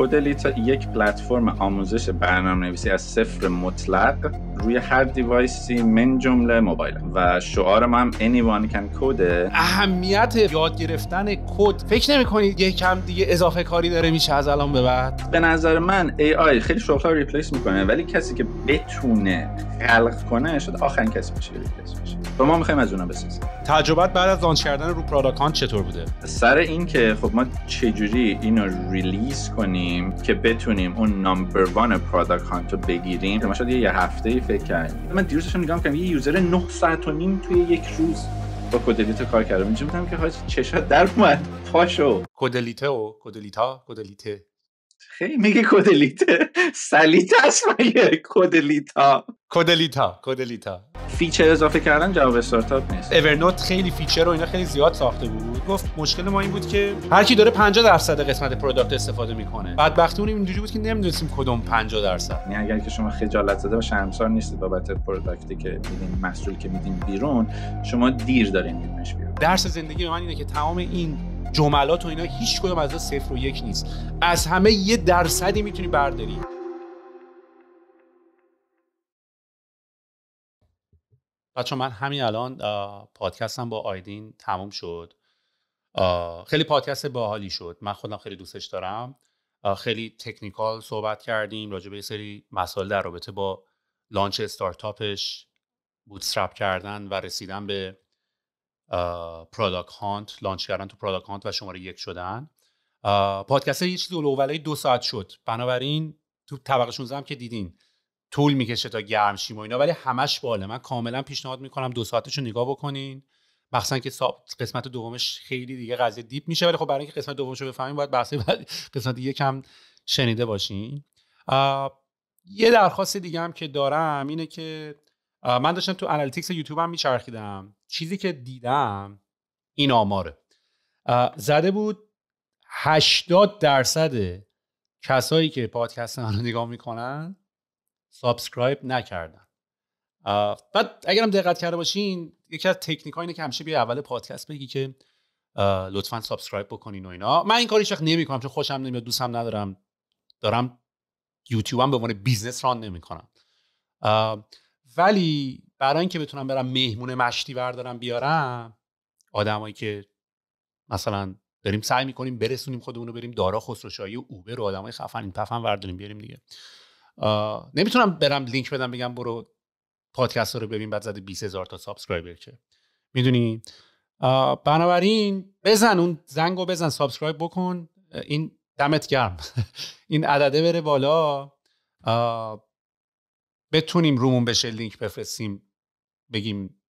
کودلیتا یک پلتفرم آموزش برنامه نویسی از صفر مطلق روی هر device ی من جمله موبایل. و شعار ما هم anyone can code. اهمیت یاد گرفتن کد. فکر نمی کنید یه کم دیگه اضافه کاری داره میشه از الان به بعد؟ به نظر من AI خیلی شغل رو replace می‌کنه ولی کسی که بتونه خلق کنه شد آخرین کسی میشه replace و ما می‌خوایم از اونها بسازیم. تجربت بعد از launch کردن رو product چطور بوده؟ سر این که خب ما چجوری اینو release کنیم که بتونیم اون number one Product Hunt رو بگیریم ما شاید یه هفته ای فکر کردیم. من دیروزش نگاه می‌کردم یه user 9 ساعت و نیم توی یک روز با کدلیت کار کرده اینجا بودم که حاج چشات در اومد. پاشو. کدلیته و کدلیتا کدلیته خیلی میگه کدلیته سلیته است مگه؟ کدلیتا کدلیتا کدلیتا feature اضافه کردن جواب استارتاپ نیست. Evernote خیلی فیچر و اینا خیلی زیاد ساخته بود. گفت مشکل ما این بود که هر کی داره 50 درصد قسمت product استفاده می‌کنه. بدبختیمون اینجوری بود که نمی‌دونستیم کدوم 50 درصد. یعنی اگر که شما خجالت زده و شرمسار نیستید بابت پروداکتی که میدین محصول که میدین بیرون شما دیر دارین میدینش بیرون. درس زندگی من اینه که تمام این جملات و اینا هیچ کدوم از صفر و یک نیست. از همه یه درصدی می‌تونی برداری. بچه من همین الان پادکستم با آیدین تموم شد. خیلی پادکست باحالی شد. من خودم خیلی دوستش دارم. خیلی technical صحبت کردیم راجع به سری مسائل در رابطه با launch استارتاپش bootstrap کردن و رسیدن به Product Hunt launch کردن تو Product Hunt و شماره یک شدن. پادکست یه چیزی دو ساعت شد. بنابراین تو طبقه 16 هم که دیدین. طول می‌کشه تا گرم شیم و اینا ولی همش باحاله. من کاملا پیشنهاد می‌کنم دو ساعتش رو نگاه بکنین. مخصوصا که قسمت دومش خیلی دیگه قضیه deep میشه ولی خب برای اینکه قسمت دومش رو بفهمیم باید بحث قسمت یکم شنیده باشین. یه درخواست دیگه هم که دارم اینه که من داشتم تو analytics یوتیوب هم میچرخیدم. چیزی که دیدم این آماره. زده بود 80 درصد کسایی که پادکست من نگاه می‌کنن subscribe نکردن. بعد اگرم دقت کرده باشین یکی از تکنیک اینه که همیشه بیا اول پادکست بگی که لطفا subscribe بکنین و اینا. من این کاری وقت نمی‌کنم چون خوشم نمیاد دوستم ندارم. دارم یوتیوبم به عنوان business run نمی‌کنم. ولی برای اینکه بتونم برم مهمون مشتی بردارم بیارم آدمایی که مثلا داریم سعی می‌کنیم برسونیم خودمون رو بریم دارا خسروشاهی و اوبر و آدمای خفن این پفن برداریم بیاریم دیگه. نمی‌تونم برم لینک بدم بگم برو پادکست رو ببین بعد زده 20 هزار تا subscriber که. می‌دونی؟ بنابراین بزن اون زنگ رو بزن subscribe بکن. این دمت گرم. این عدده بره بالا. بتونیم رومون بشه لینک بفرستیم بگیم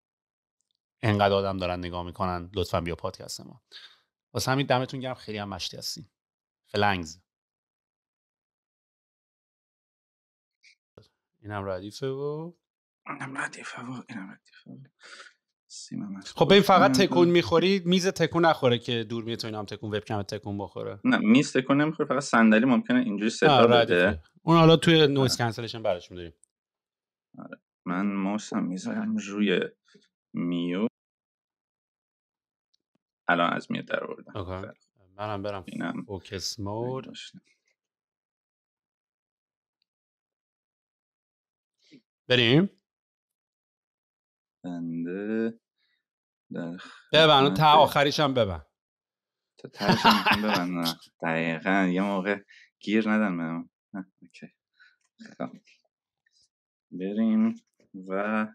انقدر آدم دارن نگاه می‌کنن لطفا بیا پادکست ما. واسه همین دمتون گرم خیلی هم مشتی هستیم. فلنگز. اینم ردیفه و اینم ردیفه و اینم ردیفه خب ببین فقط تکون می‌خوری میز تکون نخوره که دور میاد تو اینم تکون وبکم تکون بخوره. نه میز تکون نمی‌خوره فقط صندلی ممکنه اینجوری صدا بده. اون حالا توی noise cancellation براش میداریم. آره. من ماسم می‌ذارم روی mute. الان از mute در آوردم. منم برم focus mode. بریم بنده در ببن تا آخریش هم ببن تا تهش هم ببن دقیقا یه موقع گیر ندن من خب. بریم و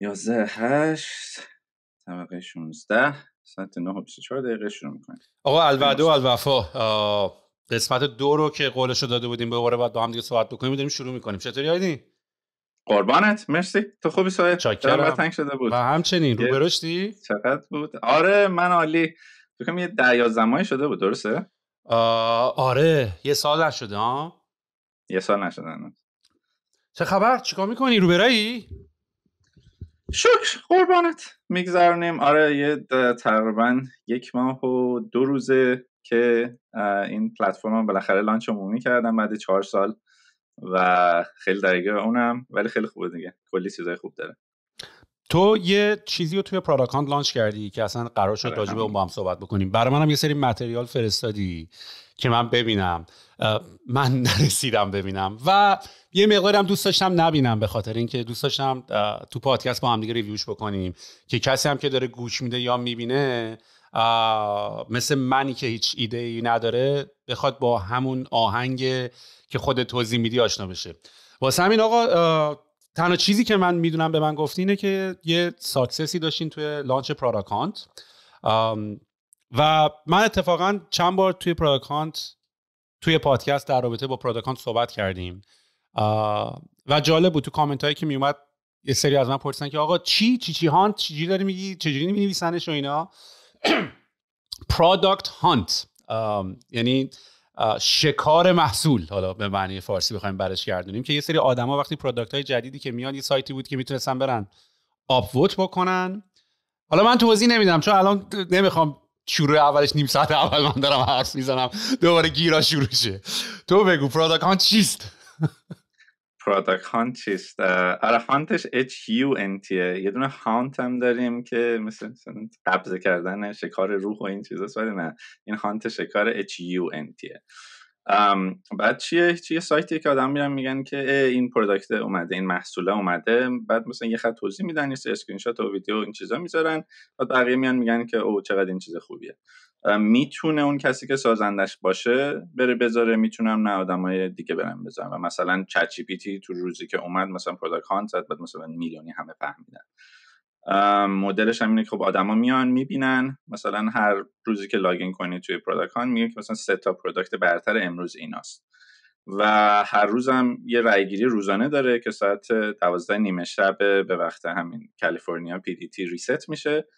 یازده هشت طبقه 16 ساعت 9 و 24 دقیقه شروع می‌کنیم آقا الوعده و الوفا قسمت دو رو که قولشو داده بودیم دوباره باید با هم دیگه صحبت بکنیم داریم شروع می‌کنیم. چطوری آیدین؟ قربانت مرسی. تو خوبی سایه؟ چاکرم. تنگ شده بود؟ و همچنین رو برشتی؟ چقدر بود؟ آره من عالی. فکر یه ده یا زمانی شده بود درسته؟ آره یه سال نشده ها؟ یه سال نشده چه خبر؟ چیکار می‌کنی؟ رو برایی؟ شکر قربانت. میگذرونیم. آره یه تقریبا یک ماه و دو روزه. که این پلتفرم بالاخره لانچ عمومی کردم بعد چهار سال و خیلی درگیر اونم ولی خیلی خوبه دیگه. کلی چیزای خوب داره. تو یه چیزی رو توی پراداکانت لانچ کردی که اصلا قرار شد آره، راجع به. اون با هم صحبت بکنیم. برای منم یه سری متریال فرستادی که من ببینم. من نرسیدم ببینم. و یه مقدارم دوست داشتم نبینم به خاطر اینکه دوست داشتم تو پادکست با هم دیگه review ش بکنیم. که کسی هم که داره گوش میده یا می‌بینه مثل منی که هیچ ایده ای نداره بخواد با همون آهنگ که خود توضیح میدی آشنا بشه. واسه همین آقا تنها چیزی که من می‌دونم به من گفتی اینه که یه success ی داشتین توی launch Product Hunt و من اتفاقا چند بار توی Product Hunt توی پادکست در رابطه با Product Hunt صحبت کردیم. و جالب بود تو کامنت هایی که میومد یه سری از من پرسیدن که آقا چی؟ چی چی hunt؟ چجوری داری میگی؟ چجوری می نویسنش و اینا؟ Product Hunt یعنی شکار محصول. حالا به معنی فارسی بخوایم برش گردونیم که یه سری آدما وقتی product های جدیدی که میاد یه سایتی بود که می‌تونستن برن upvote بکنن. حالا من توضیح نمیدم چون الان نمی‌خوام شروع اولش نیم ساعت اول من دارم حرف می‌زنم. دوباره گیرا شروع شه. تو بگو Product Hunt چیست؟ Product Hunt چیست؟ آره hunt ش H U N T یه دونه haunt هم داریم که مثل قبضه کردن شکار روح و این چیزاست ولی نه. این hunt شکار H U N T بعد چیه؟ چیه سایتی که آدم میرن میگن که این product اومده این محصوله اومده. بعد مثلا یه خط توضیح میدن یه اسکرین شات و ویدیو این چیزا می‌ذارن. بعد بقیه میان میگن که او چقدر این چیز خوبیه. ام، می‌تونه اون کسی که سازندش باشه بره بذاره. می‌تونن آدمای دیگه برن بذارن. و مثلا چت تو روزی که اومد مثلا Product Hunt بعد مثلا میلیونی همه فهمیدن. ام، مدلش هم اینه که خب آدما میان می‌بینن. مثلا هر روزی که login کنی توی Product میگه که مثلا سه تا product برتر امروز ایناست. و هر روزم یه رأیگیری روزانه داره که ساعت دوازده نیمه شب به وقت همین کالیفرنیا PDT reset میشه.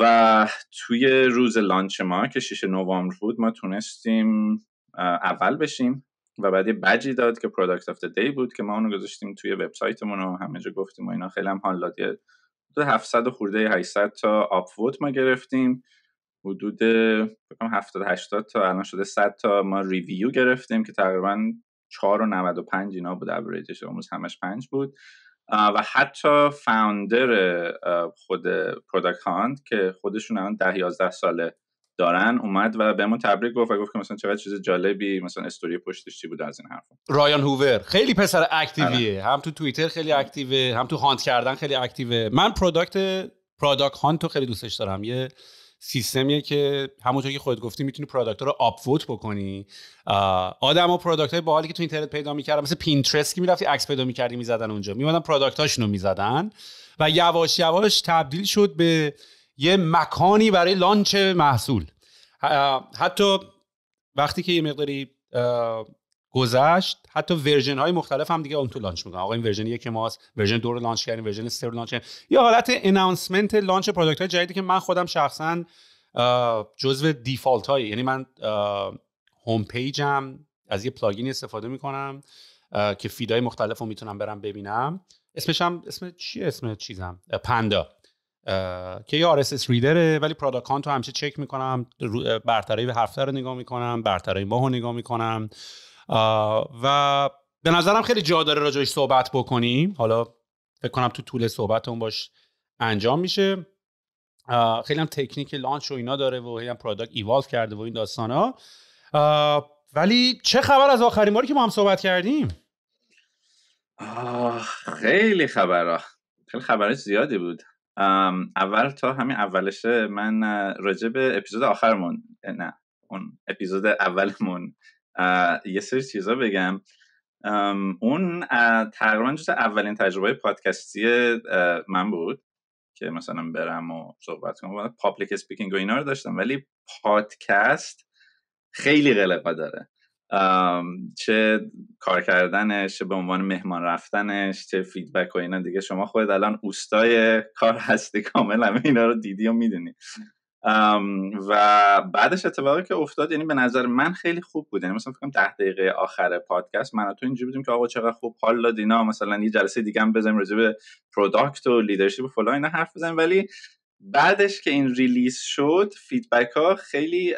و توی روز launch ما که 6 نوامبر بود ما تونستیم اول بشیم و بعد یه بجی داد که product of the day بود که ما اونو گذاشتیم توی وبسایتمون و همه جا گفتیم و اینا. خیلی هم حال داد. حدود 700 و خورده 800 تا upvote ما گرفتیم. حدود فکر کنم 70 80 تا الان شده 100 تا ما review گرفتیم که تقریبا 4 و 95 اینا بود اوریجش امروز همش 5 بود. و حتی founder خود Product که خودشون الان 10 11 ساله دارن اومد و بهمون تبریک گفت و گفت که مثلا چقدر چیز جالبی مثلا استوری پشتش چی بود از این حرفا. رایان هوور خیلی پسر active یه. هم تو توییتر خیلی active ه هم تو hunt کردن خیلی active ه. من product Product Hunt رو خیلی دوستش دارم. یه سیستمیه که همونطور که خودت گفتی می‌تونی product رو upvote بکنی. آدما product های باحالی که تو اینترنت پیدا می‌کردن مثل پینترست که می‌رفتی عکس پیدا می‌کردی می‌زدن اونجا. میمدن product هاشون رو می‌زدن و یواش یواش تبدیل شد به یه مکانی برای launch محصول. حتی وقتی که یه مقداری گذشت حتی version های مختلف هم دیگه اون تو launch می‌کنن. آقا این version یک ماست version دو رو launch کردیم version سه رو launch کردیم. یه حالت announcement launch product های جدیدی که من خودم شخصا جزو default های یعنی من هوم پیجم از یه plugin استفاده می‌کنم که feed ای مختلف رو می‌تونم برم ببینم. اسمش هم اسم چی اسم چیزم؟ Panda که یه RSS reader ه ولی Product Hunt رو همیشه چک می‌کنم برترهای به هفته رو نگاه می‌کنم برترهای ماه رو نگاه می‌کنم. و به نظرم خیلی جا داره راجعش صحبت بکنیم. حالا فکر کنم تو طول صحبت اون باش انجام میشه. خیلی هم تکنیک launch و اینا داره و خیلی هم Product evolve کرده و این داستان ها ولی چه خبر از آخرین باری که ما هم صحبت کردیم؟ آه، خیلی خبرها. خیلی خبرهای زیادی بود. اول تا همین اولشه من راجع به اپیزود آخرمون نه اون اپیزود اولمون یه سری چیزا بگم. اون تقریبا جز اولین تجربه پادکستی من بود که مثلا برم و صحبت کنم. public speaking و اینا رو داشتم ولی پادکست خیلی قلقا داره. چه کار کردنش چه به عنوان مهمان رفتنش چه feedback و اینا. دیگه شما خود الان اوستای کار هستی کامل همه اینا رو دیدی و می‌دونی. و بعدش اتفاقی که افتاد یعنی به نظر من خیلی خوب بود. یعنی مثلا فکر کنم دقیقه آخر پادکست من تو اینجوری بودیم که آقا چقدر خوب حال داد اینا مثلا یه جلسه دیگه هم بزنیم راجع به product و leadership و فلان اینا حرف بزنیم. ولی بعدش که این release شد feedback ها خیلی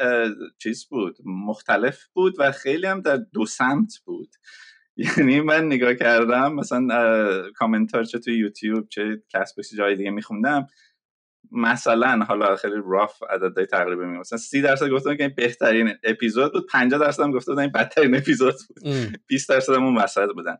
چیز بود مختلف بود و خیلی هم در دو سمت بود. یعنی من نگاه کردم مثلا کامنتار چه توی یوتیوب چه کسب جای دیگه میخوندم. مثلا حالا خیلی rough عددهای تقریبا میگم. مثلا 30 درصد گفتن که این بهترین اپیزود بود 50 درصد هم گفته این بدترین اپیزود بود. 20 درصد هم اون وسط بودن.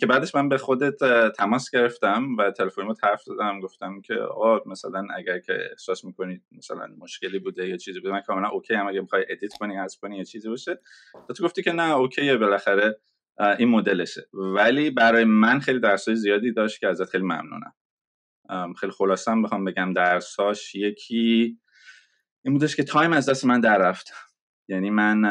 که بعدش من به خودت تماس گرفتم و تلفن حرف دادم گفتم که آقا مثلا اگر که احساس می‌کنید مثلا مشکلی بوده یا چیزی بوده من کاملا okay ام اگه می‌خوای edit کنی از کنی یا چیزی باشه. تو گفتی که نه okay ه بالاخره این مدلشه. ولی برای من خیلی درسای زیادی داشت که ازت خیلی ممنونم. خیلی خلاصم بخوام بگم درساش یکی این بودش که time از دست من در رفت. یعنی من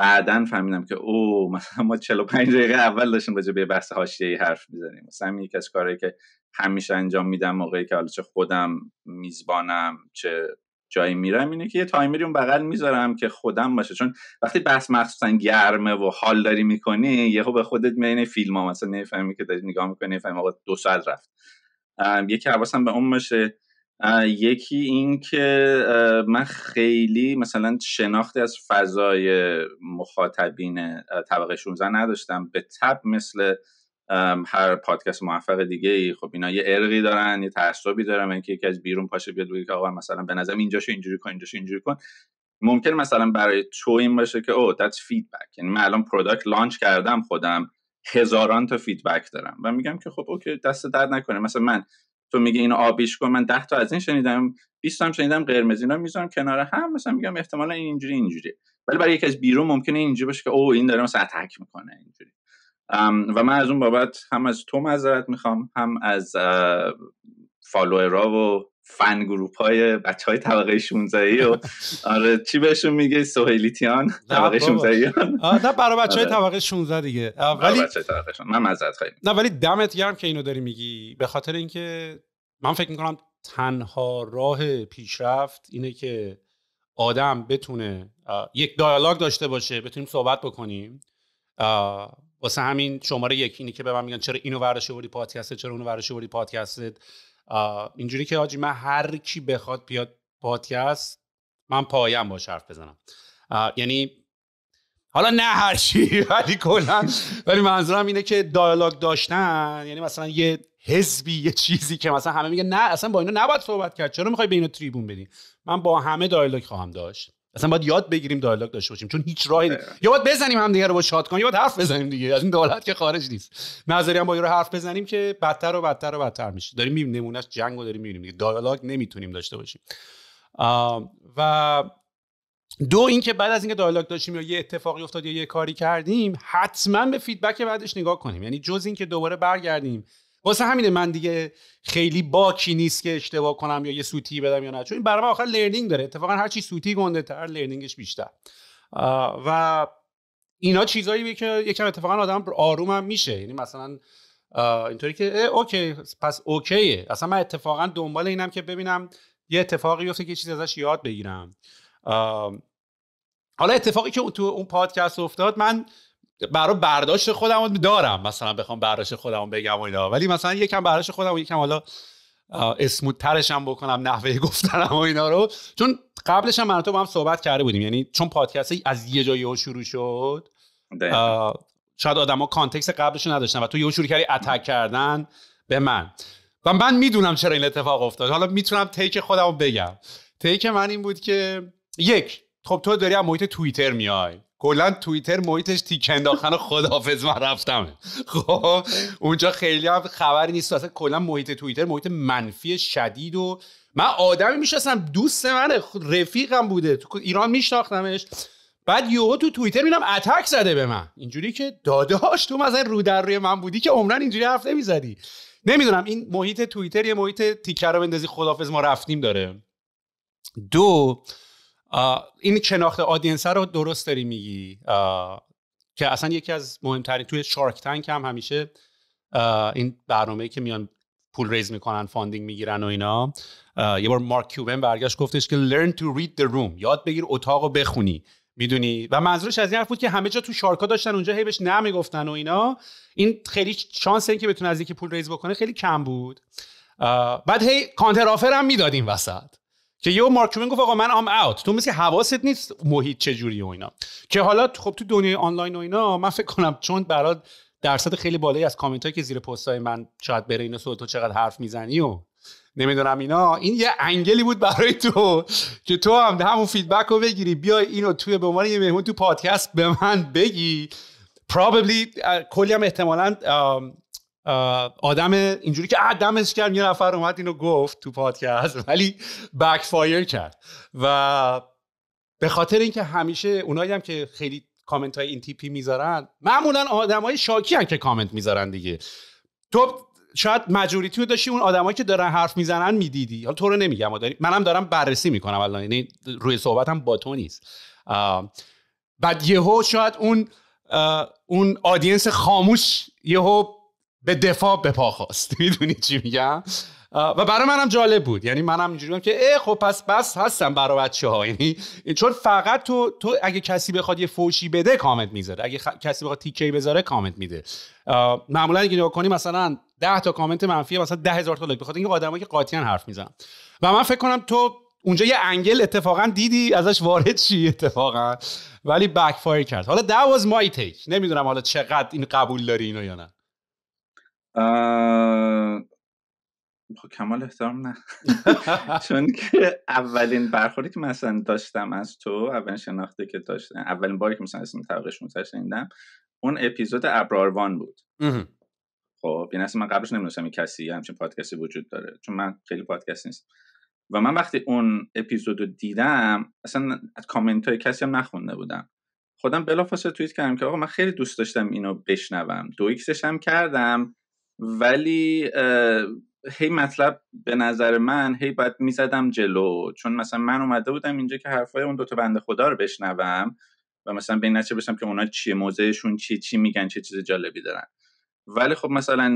بعدا فهمیدم که او مثلا ما 45 دقیقه اول داشتیم راجع به بحث حاشیه‌ای حرف می‌زنیم. مثلا یکی از کارهایی که همیشه انجام میدم موقعی که حالا چه خودم میزبانم چه جایی میرم اینه که یه تایمری اون بغل می‌ذارم که خودم باشه. چون وقتی بحث مخصوصا گرمه و حال داری می‌کنی یهو به خودت میینه فیلم ها مثلا نفهمی که داری نگاه می‌کنی نفهمی آقا دو ساعت رفت. یکی حواسم به اون باشه. یکی این که من خیلی مثلا شناختی از فضای مخاطبین طبقه 16 نداشتم. بالطبع مثل هر پادکست موفق دیگه ای خب اینا یه عرقی دارن یه تعصبی دارن. اینکه یکی از بیرون پاشه بیاد بگه آقا مثلا به نظرم اینجاشو اینجوری کن اینجاشو اینجوری کن. ممکن مثلا برای تو این باشه که oh that's feedback یعنی من الان product launch کردم خودم هزاران تا feedback دارم. و میگم که خب okay دست درد نکنه. مثلا من تو میگه اینو آبیش کن من 10 تا از این شنیدم 20 هم شنیدم قرمز اینا می‌ذارم کنار هم مثلا میگم احتمالا این اینجوری اینجوری. ولی برای یکی از بیرون ممکنه اینجوری باشه که او این داره مثلا اتک می‌کنه اینجوری. و من از اون بابت هم از تو معذرت می‌خوام هم از فالوورا و فن گروپ های بچه های طبقه 16 و آره چی بهشون میگه؟ سوهیلیتیان طبقه 16 نه برای بچه های آره. طبقه 16 دیگه. ولی من معذرت خواهیم نه ولی دمت گرم که اینو داری میگی. به خاطر اینکه من فکر می‌کنم تنها راه پیشرفت اینه که آدم بتونه یک دیالوگ داشته باشه بتونیم صحبت بکنیم. واسه همین شماره یکی اینه که به من میگن چرا اینو ورش پادکست چرا اونو ورش پادکست اینجوری که آجی من هر کی بخواد بیاد پادکست من پایم باش حرف بزنم. یعنی حالا نه هر چی ولی کلا. ولی منظورم اینه که دیالوگ داشتن یعنی مثلا یه حزبی یه چیزی که مثلا همه میگه نه اصلا با اینا نباید صحبت کرد چرا می‌خوای به اینو تریبون بدی؟ من با همه دیالوگ خواهم داشت. اصلا باید یاد بگیریم دیالوگ داشته باشیم. چون هیچ راهی یا باید بزنیم هم دیگه رو با شات کنیم یا باید حرف بزنیم دیگه. از این دولت که خارج نیست. نظری هم با رو حرف بزنیم که بدتر و بدتر و بدتر میشه. داریم می‌بینیم نمونهش جنگ رو داریم می‌بینیم. دیگه دیالوگ نمی‌تونیم داشته باشیم. و دو اینکه بعد از اینکه دیالوگ داشتیم یا یه اتفاقی افتاد یا یه کاری کردیم حتما به feedback بعدش نگاه کنیم. یعنی جز اینکه دوباره برگردیم واسه همینه من دیگه خیلی باکی نیست که اشتباه کنم یا یه سوتی بدم یا نه. چون این برای من آخر learning داره. اتفاقا هر چی سوتی گنده تر learning ش بیشتر. و اینا چیزایی که یکم اتفاقا آدم آروم هم میشه. یعنی مثلا اینطوری که okay پس okay ه. اصلا من اتفاقا دنبال اینم که ببینم یه اتفاقی بیفته که چیزی ازش یاد بگیرم. حالا اتفاقی که تو اون پادکست افتاد من برای برداشت خودم دارم. مثلا بخوام برداشت خودم بگم و اینا. ولی مثلا یکم برداشت خودم و یکم حالا اسموت ترش هم بکنم نحوه گفتنم و اینا رو. چون قبلش هم من تو با هم صحبت کرده بودیم. یعنی چون پادکست از یه جایی شروع شد شاید آدما کانتکست قبلش نداشتن و تو یه شروع کردی اتک کردن به من. و من می‌دونم چرا این اتفاق افتاد. حالا می‌تونم تیک خودم بگم. تیک من این بود که یک خب تو داری از محیط توییتر میای. کلا توییتر محیطش تیک انداختن خدافظ من رفتم خب اونجا خیلی هم خبری نیست. اصلا کلا محیط توییتر محیط منفی شدید و من آدمی می‌شناسم دوست من رفیقم بوده. تو ایران میشناختمش. بعد یوهو تو توییتر می‌بینم اتک زده به من. اینجوری که داداش تو مثلا رو در روی من بودی که عمرن اینجوری حرف نمی‌زدی. نمی‌دونم این محیط توییتر یه محیط تیکه رو بندازی خدافظ ما رفتیم داره. دو این شناخت audience رو درست داری میگی؟ که اصلا یکی از مهمترین توی Shark Tank هم همیشه این برنامه که میان پول ریز می‌کنن funding می‌گیرن و اینا. یه بار مارک کیوبن برگشت گفتش که learn to read the room یاد بگیر اتاق بخونی. می‌دونی؟ و منظورش از این حرف بود که همه جا تو shark ا داشتن اونجا هی بهش نه می‌گفتن و اینا. این خیلی شانس این که بتونه از یکی پول raise بکنه خیلی کم بود. بعد هی counter offer هم می‌دادیم وسط. که یه مارک کیوبن گفت آقا من I'm out. تو مثل حواست نیست محیط چجوری و اینا. که حالا خب تو دنیای آنلاین و اینا من فکر کنم چون برات درصد خیلی بالایی از کامنت که زیر پست های من شاید بره اینا تو چقدر حرف می‌زنی و نمی‌دونم اینا این یه angle ی بود برای تو که تو هم همون feedback رو بگیری بیا اینو توی به عنوان یه مهمون تو پادکست به من بگی. Probably کلی هم احتمالا آدم اینجوری که دمش کرد یه نفر اومد اینو گفت تو پادکست. ولی backfire کرد. و به خاطر اینکه همیشه اونایی هم که خیلی کامنت های این تیپی می‌ذارن معمولا آدم های شاکی هم که کامنت می‌ذارن دیگه. تو شاید majority رو داشتی اون آدمایی که دارن حرف می‌زنن می‌دیدی. حالا تو رو نمیگم منم دارم بررسی می‌کنم الان یعنی روی صحبتم با تو نیست. بعد یهو شاید اون اون audience خاموش یهو به دفاع به پا خواست. می‌دونی چی میگم؟ و برای منم جالب بود. یعنی منم اینجوری که ای خب پس بس هستم برای بچه ها یعنی چون فقط تو تو اگه کسی بخواد یه فوشی بده کامنت می‌ذاره. اگه کسی بخواد تیکه بذاره کامنت میده. معمولا اگه نگاه کنی مثلا 10 تا کامنت منفی مثلا ده هزار تا لایک. بخاطر اینکه آدمایی که قاطیان حرف می‌زنن. و من فکر کنم تو اونجا یه angle اتفاقا دیدی ازش وارد چی اتفاقا. ولی backfire کرد. حالا that was my take. نمی‌دونم حالا چقدر این قبول داری اینو یا نه. خب کمال احترام نه. چون که اولین برخوردی که مثلا داشتم از تو اولین شناخته که داشتم اولین باری که مثلا اسم طبقش شنیدم اون اپیزود ابرآروان بود. خب یعنی اصلا من قبلش نمی‌دونستم این کسی همچین پادکستی وجود داره. چون من خیلی پادکست نیست و من وقتی اون اپیزود رو دیدم اصلا از کامنت های کسی هم نخونده بودم. خودم بلافاصله توییت کردم که آقا من خیلی دوست داشتم اینو بشنوم. دو X ش هم کردم. ولی هی مطلب به نظر من هی باید می‌زدم جلو. چون مثلا من اومده بودم اینجا که حرفای اون دوتا بنده خدا رو بشنوم و مثلا متوجه بشم که اونا چیه موضعشون چی چی میگن چه چیز جالبی دارن. ولی خب مثلا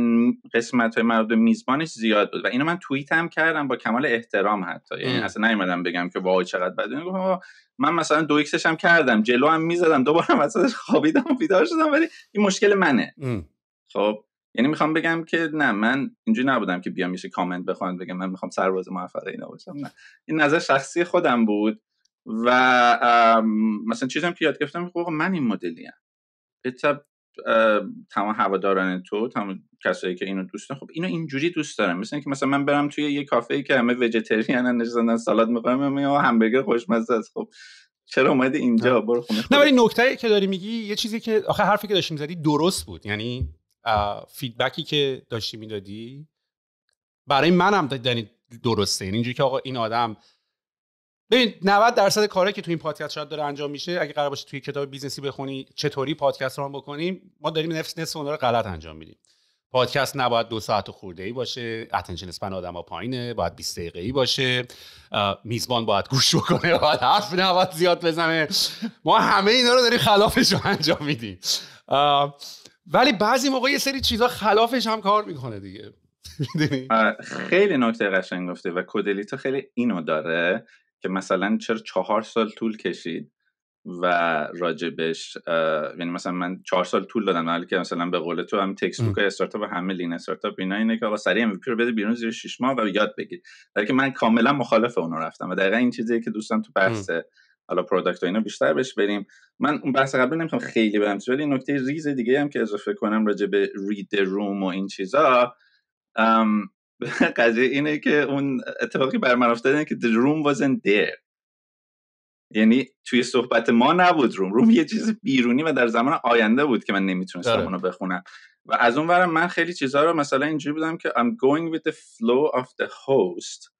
قسمت های مربوط میزبانش زیاد بود و اینو من توییت هم کردم با کمال احترام حتی. یعنی اصلا نیومدم بگم که وای چقدر بده من مثلا دو X ش هم کردم جلو هم می‌زدم دوباره وسطش خوابیدم و بیدار شدم ولی این مشکل منه. خب یعنی می‌خوام بگم که نه من اینجوری نبودم که بیام میشه کامنت بخوام بگم من می‌خوام سرباز موفق اینا باشم نه. این نظر شخصی خودم بود و مثلا چیزم که یاد گرفتم که من این مدلی ام. تمام هواداران تو تمام کسایی که اینو دوست دارن خب اینو اینجوری دوست دارم مثلا که مثلا من برم توی یه کافه ای که همه vegetarian ن نشستن سالاد می‌خورم یا همبرگر خوشمزه است. خب چرا اومدی اینجا؟ برو خونه نه ولی نکته که داری میگی یه چیزی که آخه حرفی که داشتیم زدی درست بود. یعنی feedback ی که داشتی می‌دادی؟ برای منم دنی درسته. یعنی اینجوری که آقا این آدم ببین 90 درصد کاری که تو این پادکست شاید داره انجام میشه اگه قرار باشه توی کتاب business ی بخونی چطوری پادکست رو بکنیم ما داریم نفس نصف اون رو غلط انجام میدیم. پادکست نباید دو ساعت خورده ای باشه اتنشن اسپن آدم ها پایینه باید 20 دقیقه ای باشه میزبان باید گوش بکنه باید حرف نباید زیاد بزنه. ما همه اینا رو داریم خلافش رو انجام میدیم. ولی بعضی موقع یه سری چیزا خلافش هم کار می‌کنه دیگه. خیلی نکته قشنگ گفته و کودلیتا خیلی اینو داره که مثلا چرا چهار سال طول کشید و راجبش یعنی مثلا من چهار سال طول دادم ولی که مثلا به قول تو هم textbook استارتاپ و همه lean startup اینا اینه که آقا سریع ام رو بده بیرون زیر 6 ماه و یاد بگیر. ولی که من کاملا مخالف اونو رفتم و دقیقا این چیزی که دوستم تو بحث حالا product و اینا بیشتر بهش بریم. من اون بحث قبل نمی‌خوام خیلی برم ولی نکته ریز دیگه هم که اضافه کنم راجع به read room و این چیزا قضیه اینه که اون اتفاقی بر من افتاده که the room wasn't there. یعنی توی صحبت ما نبود room room یه چیز بیرونی و در زمان آینده بود که من نمی‌تونستم داره. اونو بخونم. و از اون ورم من خیلی چیزها رو مثلا اینجوری بودم که I'm going with the flow of the host.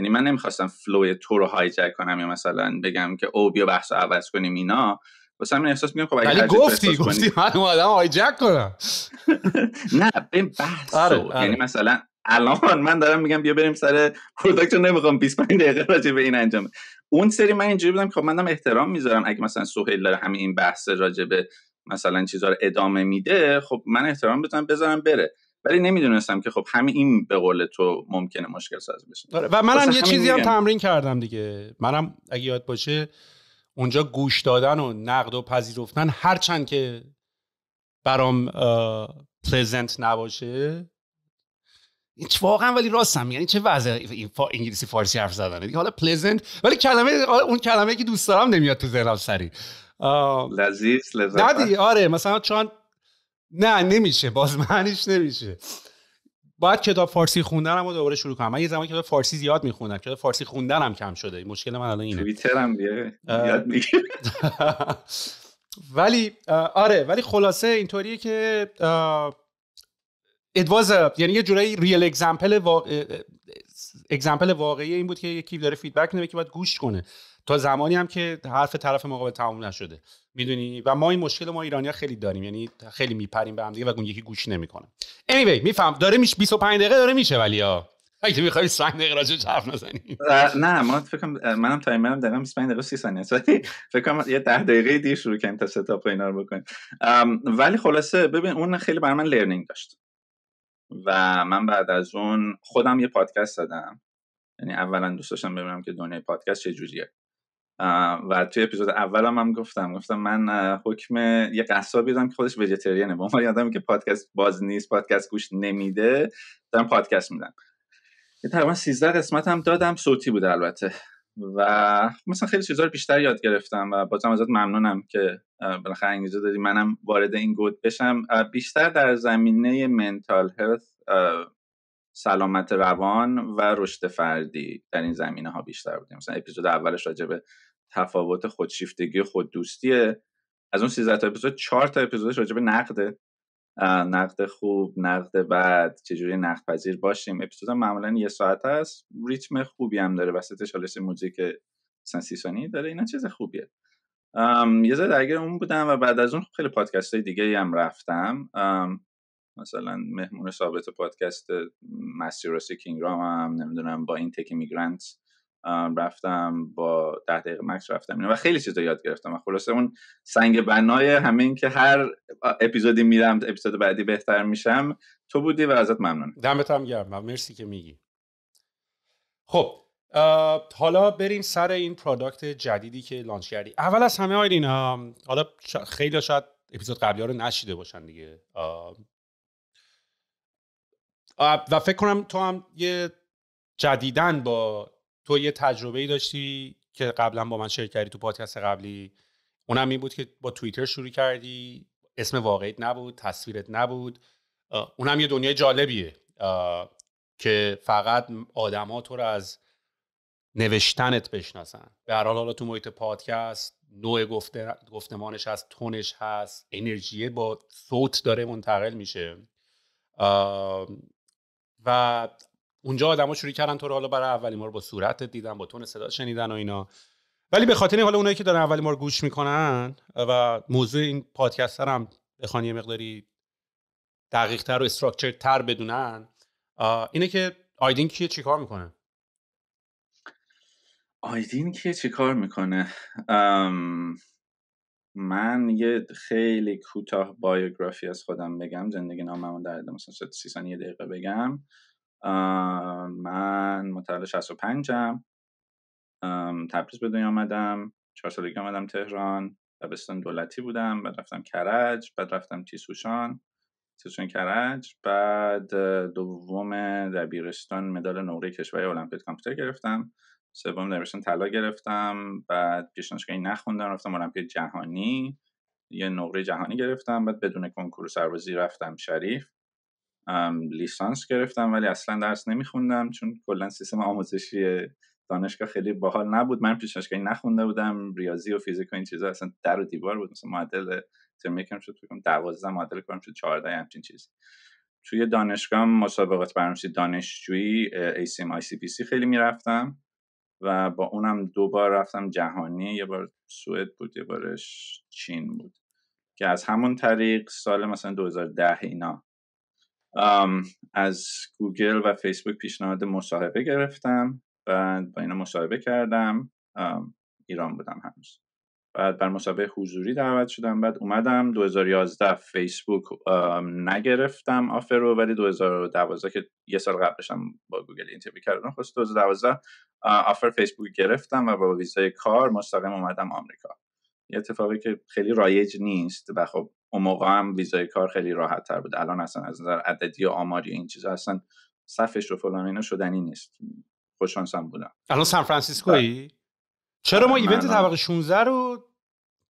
یعنی من نمی‌خواستم flow تو رو hijack کنم یا مثلا بگم که او بیا بحث عوض کنیم اینا. واسه همین احساس میگم خب اگه گفتی گفتی من اومدم hijack کنم. نه این بحث آره، آره. یعنی مثلا الان من دارم میگم بیا بریم سر product نمی‌خوام 25 دقیقه راجع به این انجام اون سری من اینجوری بودم که خب منم احترام می‌ذارم. اگه مثلا سهیل داره همین این بحث راجع به مثلا چیزا رو ادامه میده خب من احترام بزنم بذارم بره. ولی نمی‌دونستم که خب همین این به قول تو ممکنه مشکل ساز بشه. آره، و منم یه چیزی هم تمرین کردم دیگه. منم اگه یاد باشه اونجا گوش دادن و نقد و پذیرفتن هرچند که برام پلزنت نباشه واقعا ولی راستم. یعنی چه وضع انگلیسی فارسی حرف زدنه؟ دیگه حالا پلزنت ولی کلمه اون کلمه که دوست دارم نمیاد تو ذهنم سری لذیذ لذت آره مثلا چون نه نمیشه. باز معنیش نمیشه. باید کتاب فارسی خوندنم رو دوباره شروع کنم. من یه زمان کتاب فارسی زیاد میخوندم کتاب فارسی خوندنم کم شده. مشکل من الان اینه. توییترم یاد ولی آره ولی خلاصه اینطوریه که It was یعنی یه جورایی real example example واقعی این بود که یکی داره فیدبک میده که باید گوش کنه. تا زمانی هم که حرف طرف مقابل تموم نشده. می‌دونی؟ و ما این مشکل ما ایرانی ها خیلی داریم یعنی خیلی میپریم به هم دیگه و اون یکی گوش نمی‌کنه. Anyway میفهم داره میشه 25 دقیقه داره میشه ولی ها. اگه می‌خوای 5 دقیقه راجع حرف نزنیم نه ما فکر کنم منم تایمرم دقیقاً 25 دقیقه 30 ثانیه است. فکر یه 10 دقیقه دیگه شروع کنیم تا setup اینا رو بکنیم. ولی خلاصه ببین اون خیلی برای من لرنینگ داشت. و من بعد از اون خودم یه پادکست زدم. یعنی اولا دوست داشتم ببینم که دنیای پادکست چه جوریه. و توی اپیزود اولم هم گفتم گفتم من حکم یه قصابی دادم که خودش وجتریانه با من یادم که پادکست باز نیست پادکست گوش نمیده دارم پادکست میدم. تقریبا 13 قسمت هم دادم صوتی بوده البته. و مثلا خیلی چیزا رو بیشتر یاد گرفتم و بازم ازت ممنونم که بالاخره انگیزه دادی منم وارد این گود بشم. بیشتر در زمینه منتال هلت سلامت روان و رشد فردی در این زمینه ها بیشتر بودیم. مثلا اپیزود اولش راجع به تفاوت خودشیفتگی و خود دوستیه از اون 13 تا اپیزود 4 تا اپیزودش راجع به نقد نقد خوب نقد بد چجوری نقد پذیر باشیم. اپیزود معمولا یه ساعت است. ریتم خوبی هم داره. وسطش حالش موزیک مثلا سی داره. اینا چیز خوبیه. یه ذره درگیر اون بودم و بعد از اون خیلی پادکست های دیگه هم رفتم. مثلا مهمون ثابت پادکست مسیروسی کینگرام هم نمی‌دونم با این تک میگرانت رفتم با ده دقیقه مکس رفتم و خیلی چیزا یاد گرفتم و خلاصه اون سنگ بنای همین که هر اپیزودی میرم اپیزود بعدی بهتر میشم تو بودی و ازت ممنون دمت هم گرم مرسی که میگی. خب حالا بریم سر این product جدیدی که launch کردی. اول از همه آیدین حالا خیلی شاید اپیزود قبلی ها رو نشیده باشن دیگه. و فکر کنم تو هم یه جدیدن با تو یه تجربه ای داشتی که قبلا با من share کردی تو پادکست قبلی؟ اونم این بود که با توییتر شروع کردی اسم واقعیت نبود تصویرت نبود. اونم یه دنیای جالبیه. که فقط آدما تو رو از نوشتنت بشناسن. به هر حال حالا تو محیط پادکست نوع گفته، گفتمانش هست تونش هست انرژیه با صوت داره منتقل میشه. و اونجا آدما شروع کردن تو رو حالا برای اولین بار با صورت دیدن با تون صدا شنیدن و اینا. ولی به خاطر حالا اونایی که دارن اولین بار گوش می‌کنن و موضوع این پادکست هم بخوان یه مقداری دقیق تر و استراکچر تر بدونن اینه که آیدین کیه؟ چیکار می‌کنه؟ آیدین کیه؟ چیکار می‌کنه؟ من یه خیلی کوتاه بایوگرافی از خودم بگم زندگی ناممون در مثلا سی ثانیه دقیقه بگم. من متولد 65 ام تبریز به دنیا آمدم. چهار سالگی آمدم تهران دبستان دولتی بودم. بعد رفتم کرج بعد رفتم تیسوشان. تیسوشان کرج. بعد دوم دبیرستان مدال نقره کشور المپیک کامپیوتر گرفتم. سوم دبیرستان طلا گرفتم. بعد پیش نخوندم. رفتم المپیک جهانی. یه نقره جهانی گرفتم. بعد بدون کنکور سربازی رفتم شریف. لیسانس گرفتم ولی اصلا درس نمیخوندم چون کلا سیستم آموزشی دانشگاه خیلی باحال نبود. من پیشنهادگاهی نخونده بودم ریاضی و فیزیک و این چیزا اصلا در و دیوار بود. مثلا معدل ترم یکم شد فکر 12 معدل کارم شد 14 همچین چیز. توی دانشگاه مسابقات برنامه‌نویسی دانشجویی ACM ICPC خیلی می‌رفتم و با اونم دو بار رفتم جهانی. یه بار سوئد بود یه بارش چین بود. که از همون طریق سال مثلا 2010 اینا از گوگل و فیسبوک پیشنهاد مصاحبه گرفتم. بعد با اینا مصاحبه کردم. ایران بودم هنوز. بعد بر مسابقه حضوری دعوت شدم. بعد اومدم. 2011 فیسبوک نگرفتم offer رو ولی 2012 که یه سال قبلشم با گوگل interview کردم خواست 2012 offer فیسبوک گرفتم و با ویزای کار مستقیم اومدم آمریکا. یه اتفاقی که خیلی رایج نیست و خب اون موقع هم ویزای کار خیلی راحت تر بود. الان اصلا از نظر عددی و آماری این چیزا اصلا صفش و فلان اینا شدنی نیست. خوششانسم بودم. الان سان فرانسیسکویی؟ چرا ما event طبقه 16 رو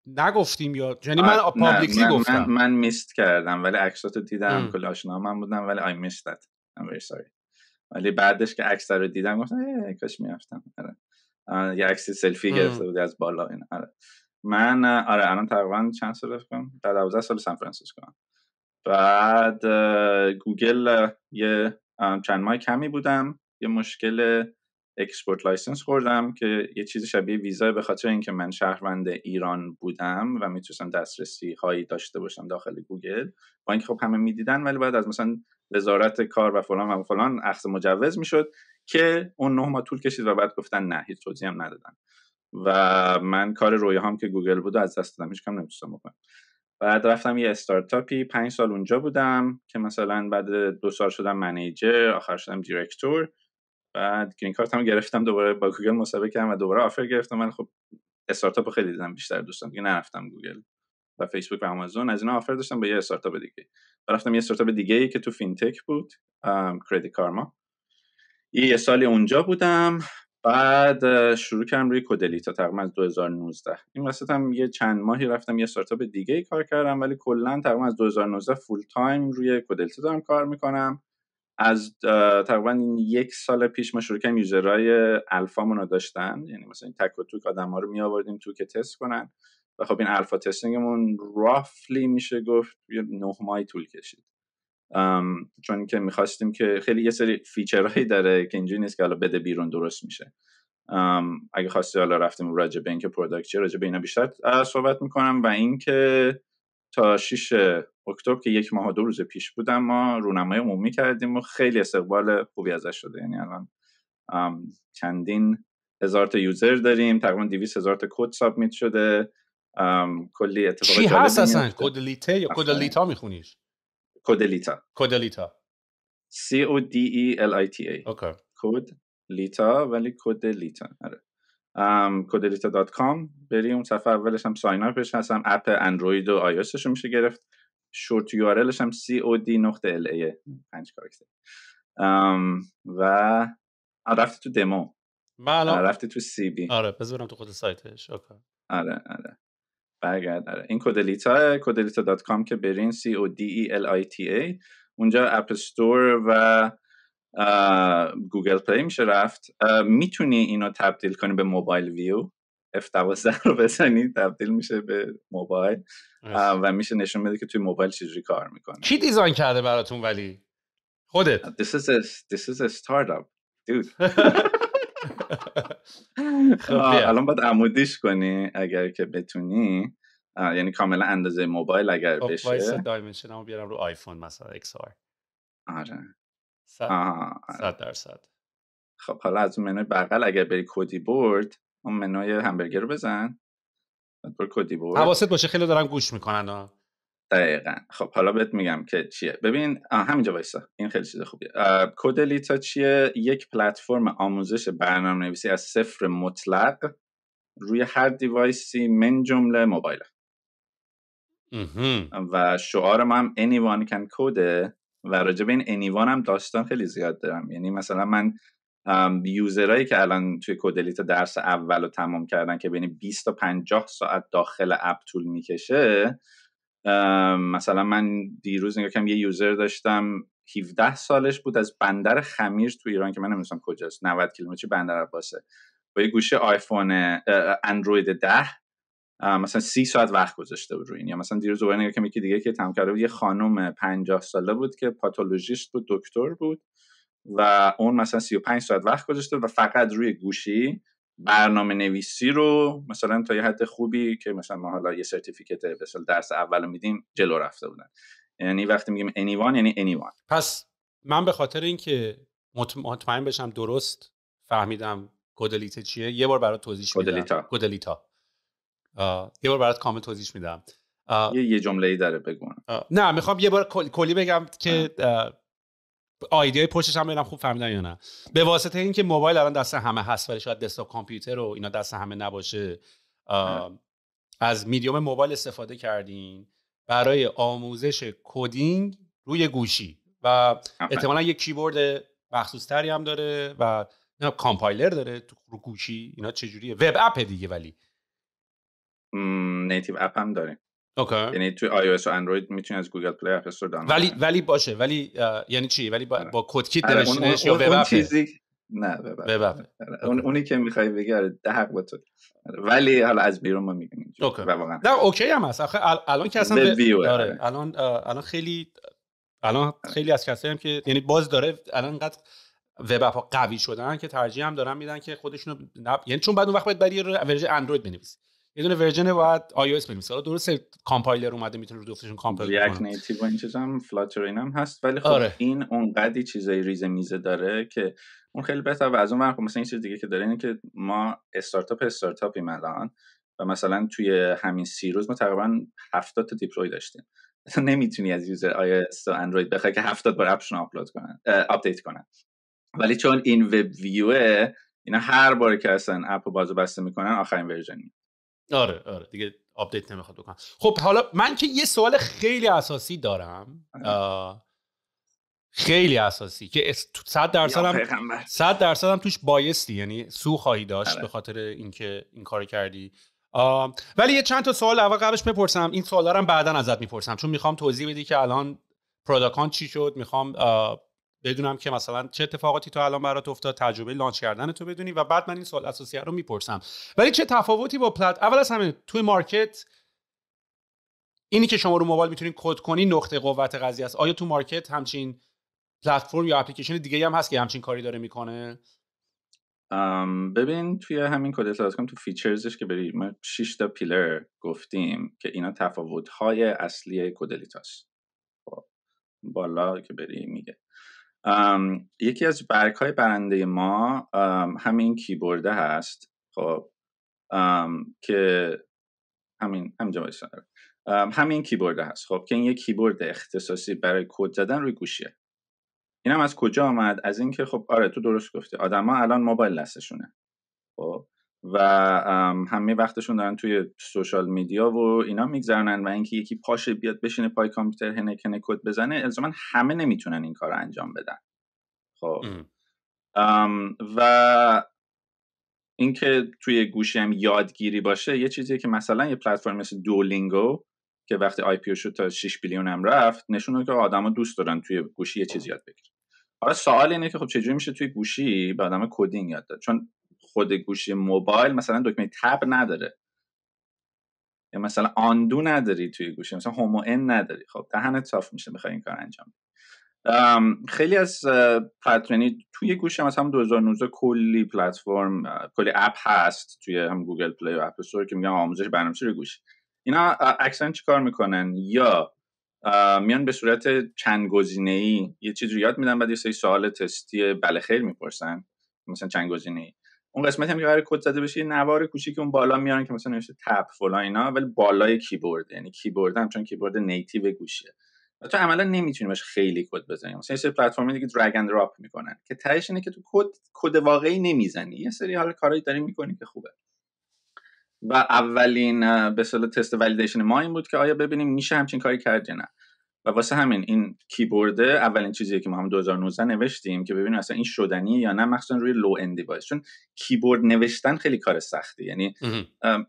نگفتیم یا یعنی من publicly گفتم؟ من, من missed کردم ولی عکساتو دیدم کل آشنا من بودم ولی I missed that ولی بعدش که عکس رو دیدم گفتم کاش می‌رفتم. آره. یه عکس سلفی گرفته بودی از بالا این آره. من آره الان تقریبا چند سال کنم؟ در 12 سال سان فرانسیسکو بعد گوگل یه چند ماه کمی بودم. یه مشکل export license خوردم که یه چیزی شبیه ویزا به خاطر اینکه من شهروند ایران بودم و می‌تونستم دسترسی هایی داشته باشم داخل گوگل. با اینکه خب همه می‌دیدن ولی بعد از مثلا وزارت کار و فلان و فلان اخذ مجوز می‌شد که اون نه ماه طول کشید و بعد گفتن نه هیچ توضیح هم ندادن. و من کاری رو هم که گوگل بود از دست دادم هیچ کم نمی‌تونستم بکنم. بعد رفتم یه استارتاپی پنج سال اونجا بودم که مثلا بعد دو سال شدم manager آخر شدم director. بعد green هم گرفتم دوباره با گوگل مصاحبه کردم و دوباره offer گرفتم. من خب استارتاپ خیلی دیدم بیشتر دوستم دیگه نرفتم گوگل و فیسبوک و آمازون. از اینا offer داشتم به یه استارتاپ دیگه. رفتم یه استارتاپ دیگه ای که تو fintech بود Credit Karma. یه سالی اونجا بودم. بعد شروع کردم روی کدلیتا تقریبا از 2019 این وسط هم یه چند ماهی رفتم یه استارتاپ دیگه ای کار کردم ولی کلا تقریبا از 2019 full time روی کدلیتا دارم کار می‌کنم. از تقریبا یک سال پیش ما شروع کردیم user های alpha مون رو داشتن. یعنی مثلا این تک و توک آدم ها رو می آوردیم تو که تست کنن. و خب این alpha testing مون roughly میشه گفت یه نه ماهی طول کشید. چون که می‌خواستیم که خیلی یه سری feature هایی داره که اینجوری نیست که حالا بده بیرون درست میشه. اگه خواستی حالا رفتیم راجع به اینکه product چیه راجع به اینا بیشتر صحبت می‌کنم و اینکه تا 6 اکتبر که یک ماه و دو روز پیش بودم ما رونمایی عمومی کردیم و خیلی استقبال خوبی ازش شده. یعنی الان چندین هزار تا user داریم تقریبا 200 هزار تا کد submit شده. کلی اتفاقات چی هست اصلا؟ کدلیتا یا کدلیتا میخونیش؟ کدلیتا کدلیتا C O D E L I T A. اوکی کدلیتا ولی کدلیتا آره کودلیتا دات کام بری اون صفحه اولش هم ساین اپش هستم. اپ اندروید و آی رو میشه گرفت. شورت یو آر هم سی او دی نقطه ال ای پنج کاراکتر و رفتی تو دمو. من رفتی تو سی بی. آره بذارم تو خود سایتش. اوکی آره آره. برگرد آره. این کودلیتا کودلیتا دات کام که برین سی او دی ای ال آی تی ای اونجا اپ استور و Google Play میشه رفت. می‌تونی اینو تبدیل کنی به mobile view. F12 رو بزنی تبدیل میشه به موبایل. و میشه نشون بده که توی موبایل چجوری کار می‌کنه کی design کرده براتون ولی؟ خودت. This is a, this is a startup dude. الان باید عمودیش کنی اگر که بتونی. یعنی کاملا اندازه موبایل اگر خب، بشه. وایس dimension بیارم رو آیفون مثلا XR آره. صد آره. درصد. خب حالا از اون منوی بغل اگر بری codeyboard اون منوی همبرگر رو بزن. بر codeyboard. حواست باشه خیلی دارن گوش می‌کنن دقیقا. خب حالا بهت میگم که چیه. ببین همینجا وایسا. این خیلی چیز خوبیه. کدلیتا چیه؟ یک پلتفرم آموزش برنامه نویسی از صفر مطلق روی هر device ی من جمله موبایل. و شعار ما هم anyone can code و راجع به این انیوان هم داستان خیلی زیاد دارم. یعنی مثلا من یوزرهایی که الان توی کودلیتا درس اول رو تمام کردن که بین 20 تا 50 ساعت داخل اپ طول می‌کشه مثلا من دیروز نگاه کم یه یوزر داشتم 17 سالش بود از بندر خمیر تو ایران که من نمی‌دونم کجاست 90 کیلومتر بندر عباسه. با یه گوشه آیفون اندروید 10 مثلا سی ساعت وقت گذاشته بود روی این. یا مثلا دیروز دوباره نگاه که یکی دیگه که تم کرده بود یه خانم 50 ساله بود که پاتولوژیست بود دکتر بود و اون مثلا 35 ساعت وقت گذاشته و فقط روی گوشی برنامه نویسی رو مثلا تا یه حد خوبی که مثلا ما حالا یه certificate مثلا درس اول میدیم جلو رفته بودن. یعنی وقتی میگیم anyone یعنی anyone پس من به خاطر اینکه مطمئن بشم درست فهمیدم کدلیتا چیه یه بار برات توضیح میدم. کدلیتا یه بار برات کامل توضیح میدم. یه یه جمله ای داره بگو. نه می‌خوام یه بار کلی بگم که های پشتش هم ببینم خوب فهمیدن یا نه. به واسطه اینکه موبایل الان دست همه هست ولی شاید دسکتاپ کامپیوتر و اینا دست همه نباشه از میدیوم موبایل استفاده کردیم برای آموزش coding روی گوشی. و احتمالا یک کیبورد مخصوص تری هم داره و کامپایلر داره تو رو گوشی. اینا چجوریه؟ وب اپ دیگه ولی. نیتیو اپ هم داریم. اوکی یعنی توی iOS و اندروید می‌تونی از گوگل پلی اپ استور دانلود ولی. ولی باشه ولی یعنی چی ولی با, آره. با کد کیت آره، نوشتنش یا وب نه اپ. وب اپه. آره، اون اونی که می‌خوای بگی آره ده حق با تو ولی حالا از بیرون ما میگیم اوکی. واقعا نه اوکی هم هست آخه ال- الان که اصلا آره. الان الان خیلی الان خیلی از کسایی هم که یعنی باز داره الان انقدر web app ها قوی شدن که ترجیح هم دارن میدن که خودشونو نب... یعنی چون بعد اون وقت باید برای version اندروید بنویسی یه دونه version باید iOS بنویسی حالا درسته کامپایلر اومده می‌تونه رو جفتشون compile کنه. React Native و این چیزا هم فلاتر این هم هست. ولی خب آره. این اونقدی چیزای ریز میزه داره که اون خیلی بهتر و از اون ور. خب مثلا این چیز دیگه که داره اینه که ما استارتاپ استارتاپیم الان و مثلا توی همین سی روز ما تقریبا 70 تا deploy داشتیم. مثلا نمی‌تونی از user iOS و اندروید بخوای که 70 بار اپشون آپلود کنن آپدیت کنن. ولی چون این web view ه اینا هر بار که اصلا اپ رو باز و بسته می‌کنن آخرین version آره آره دیگه آپدیت نمی‌خواد بکنم خب حالا من که یه سوال خیلی اساسی دارم خیلی اساسی که اس- تو- صد درصد یا هم پیغمبر. صد درصد هم توش بایستی یعنی سو خواهی داشت آره. به خاطر اینکه این کار کردی ولی یه چند تا سوال اول قبلش بپرسم این سوالا رو هم بعدا ازت می‌پرسم چون می‌خوام توضیح بدی که الان product تون چی شد می‌خوام بدونم که مثلا چه اتفاقاتی تو الان برات افتاد تجربه launch کردن تو بدونی و بعد من این سوال اساسی رو می‌پرسم. ولی چه تفاوتی با پلت اول از همه توی market اینی که شما رو موبایل می‌تونید کد کنی نقطه قوت قضیه است. آیا تو market همچین پلتفرم یا اپلیکیشن دیگه هم هست که همچین کاری داره می‌کنه؟ ام، ببین توی همین کد اطلاعات کنم تو features ش که بری ما 6 تا pillar گفتیم که اینا تفاوت های اصلی کدلیتاست خب بالا که بری میگه. یکی از برگ های برنده ما همین کیبورده هست. خب که همین همینجا همین کیبورده هست. خب که این یه کیبورد اختصاصی برای کد زدن روی گوشیه. این هم از کجا آمد؟ از اینکه خب آره تو درست گفتی. آدما الان موبایل دستشونه. خب و همه وقتشون دارن توی سوشال میدیا و اینا میگذرنن و اینکه یکی پاشه بیاد بشینه پای کامپیوتر هنه کنه کد بزنه الزاما همه نمی‌تونن این کار رو انجام بدن. خب. و اینکه توی گوشی هم یادگیری باشه یه چیزیه که مثلا یه پلتفرم مثل دولینگو که وقتی IPO شد تا 6 billion هم رفت نشون که آدما دوست دارن توی گوشی یه چیزی یاد بگیرن. حالا سوال اینه که خب چجوری میشه توی گوشی به آدم coding یاد داد؟ چون خود گوشی موبایل مثلا دکمه tab نداره. یا مثلا undo نداری توی گوشی مثلا home و end نداری. خب دهنت صاف میشه بخوای این کار انجام خیلی از اه، پلت یعنی توی گوشی مثلا هم 2019 کلی پلتفرم کلی اپ هست توی هم گوگل پلی و اپ استور که میگن آموزش برنامه‌نویسی گوشی اینا اکثرا چیکار می‌کنن؟ یا میان به صورت چند گزینه ای یه چیزی رو یاد میدن بعد یه سری سوال تستی بله خیر می‌پرسن. مثلا چند گزینه ای اون قسمتی هم که قرار کد زده بشه نوار کوچیک اون بالا میارن که مثلا نوشته tab فلان اینا ولی بالای کیبورد یعنی کیبورد هم چون کیبورد native گوشیه و تو عملا نمی‌تونی باش خیلی کد بزنی. مثلا یه سری پلتفرم دیگه drag and drop می‌کنن که تهش اینه که تو کد کد واقعی نمی‌زنی. یه سری حالا کارهایی داری می‌کنی که خوبه. و اولین به test validation ما این بود که آیا ببینیم میشه همچین کاری کرد یا نه. و واسه همین این کیبورده اولین چیزیه که ما هم 2019 نوشتیم که ببینیم اصلا این شدنیه یا نه مخصوصا روی low-end device چون کیبورد نوشتن خیلی کار سختیه. یعنی ام.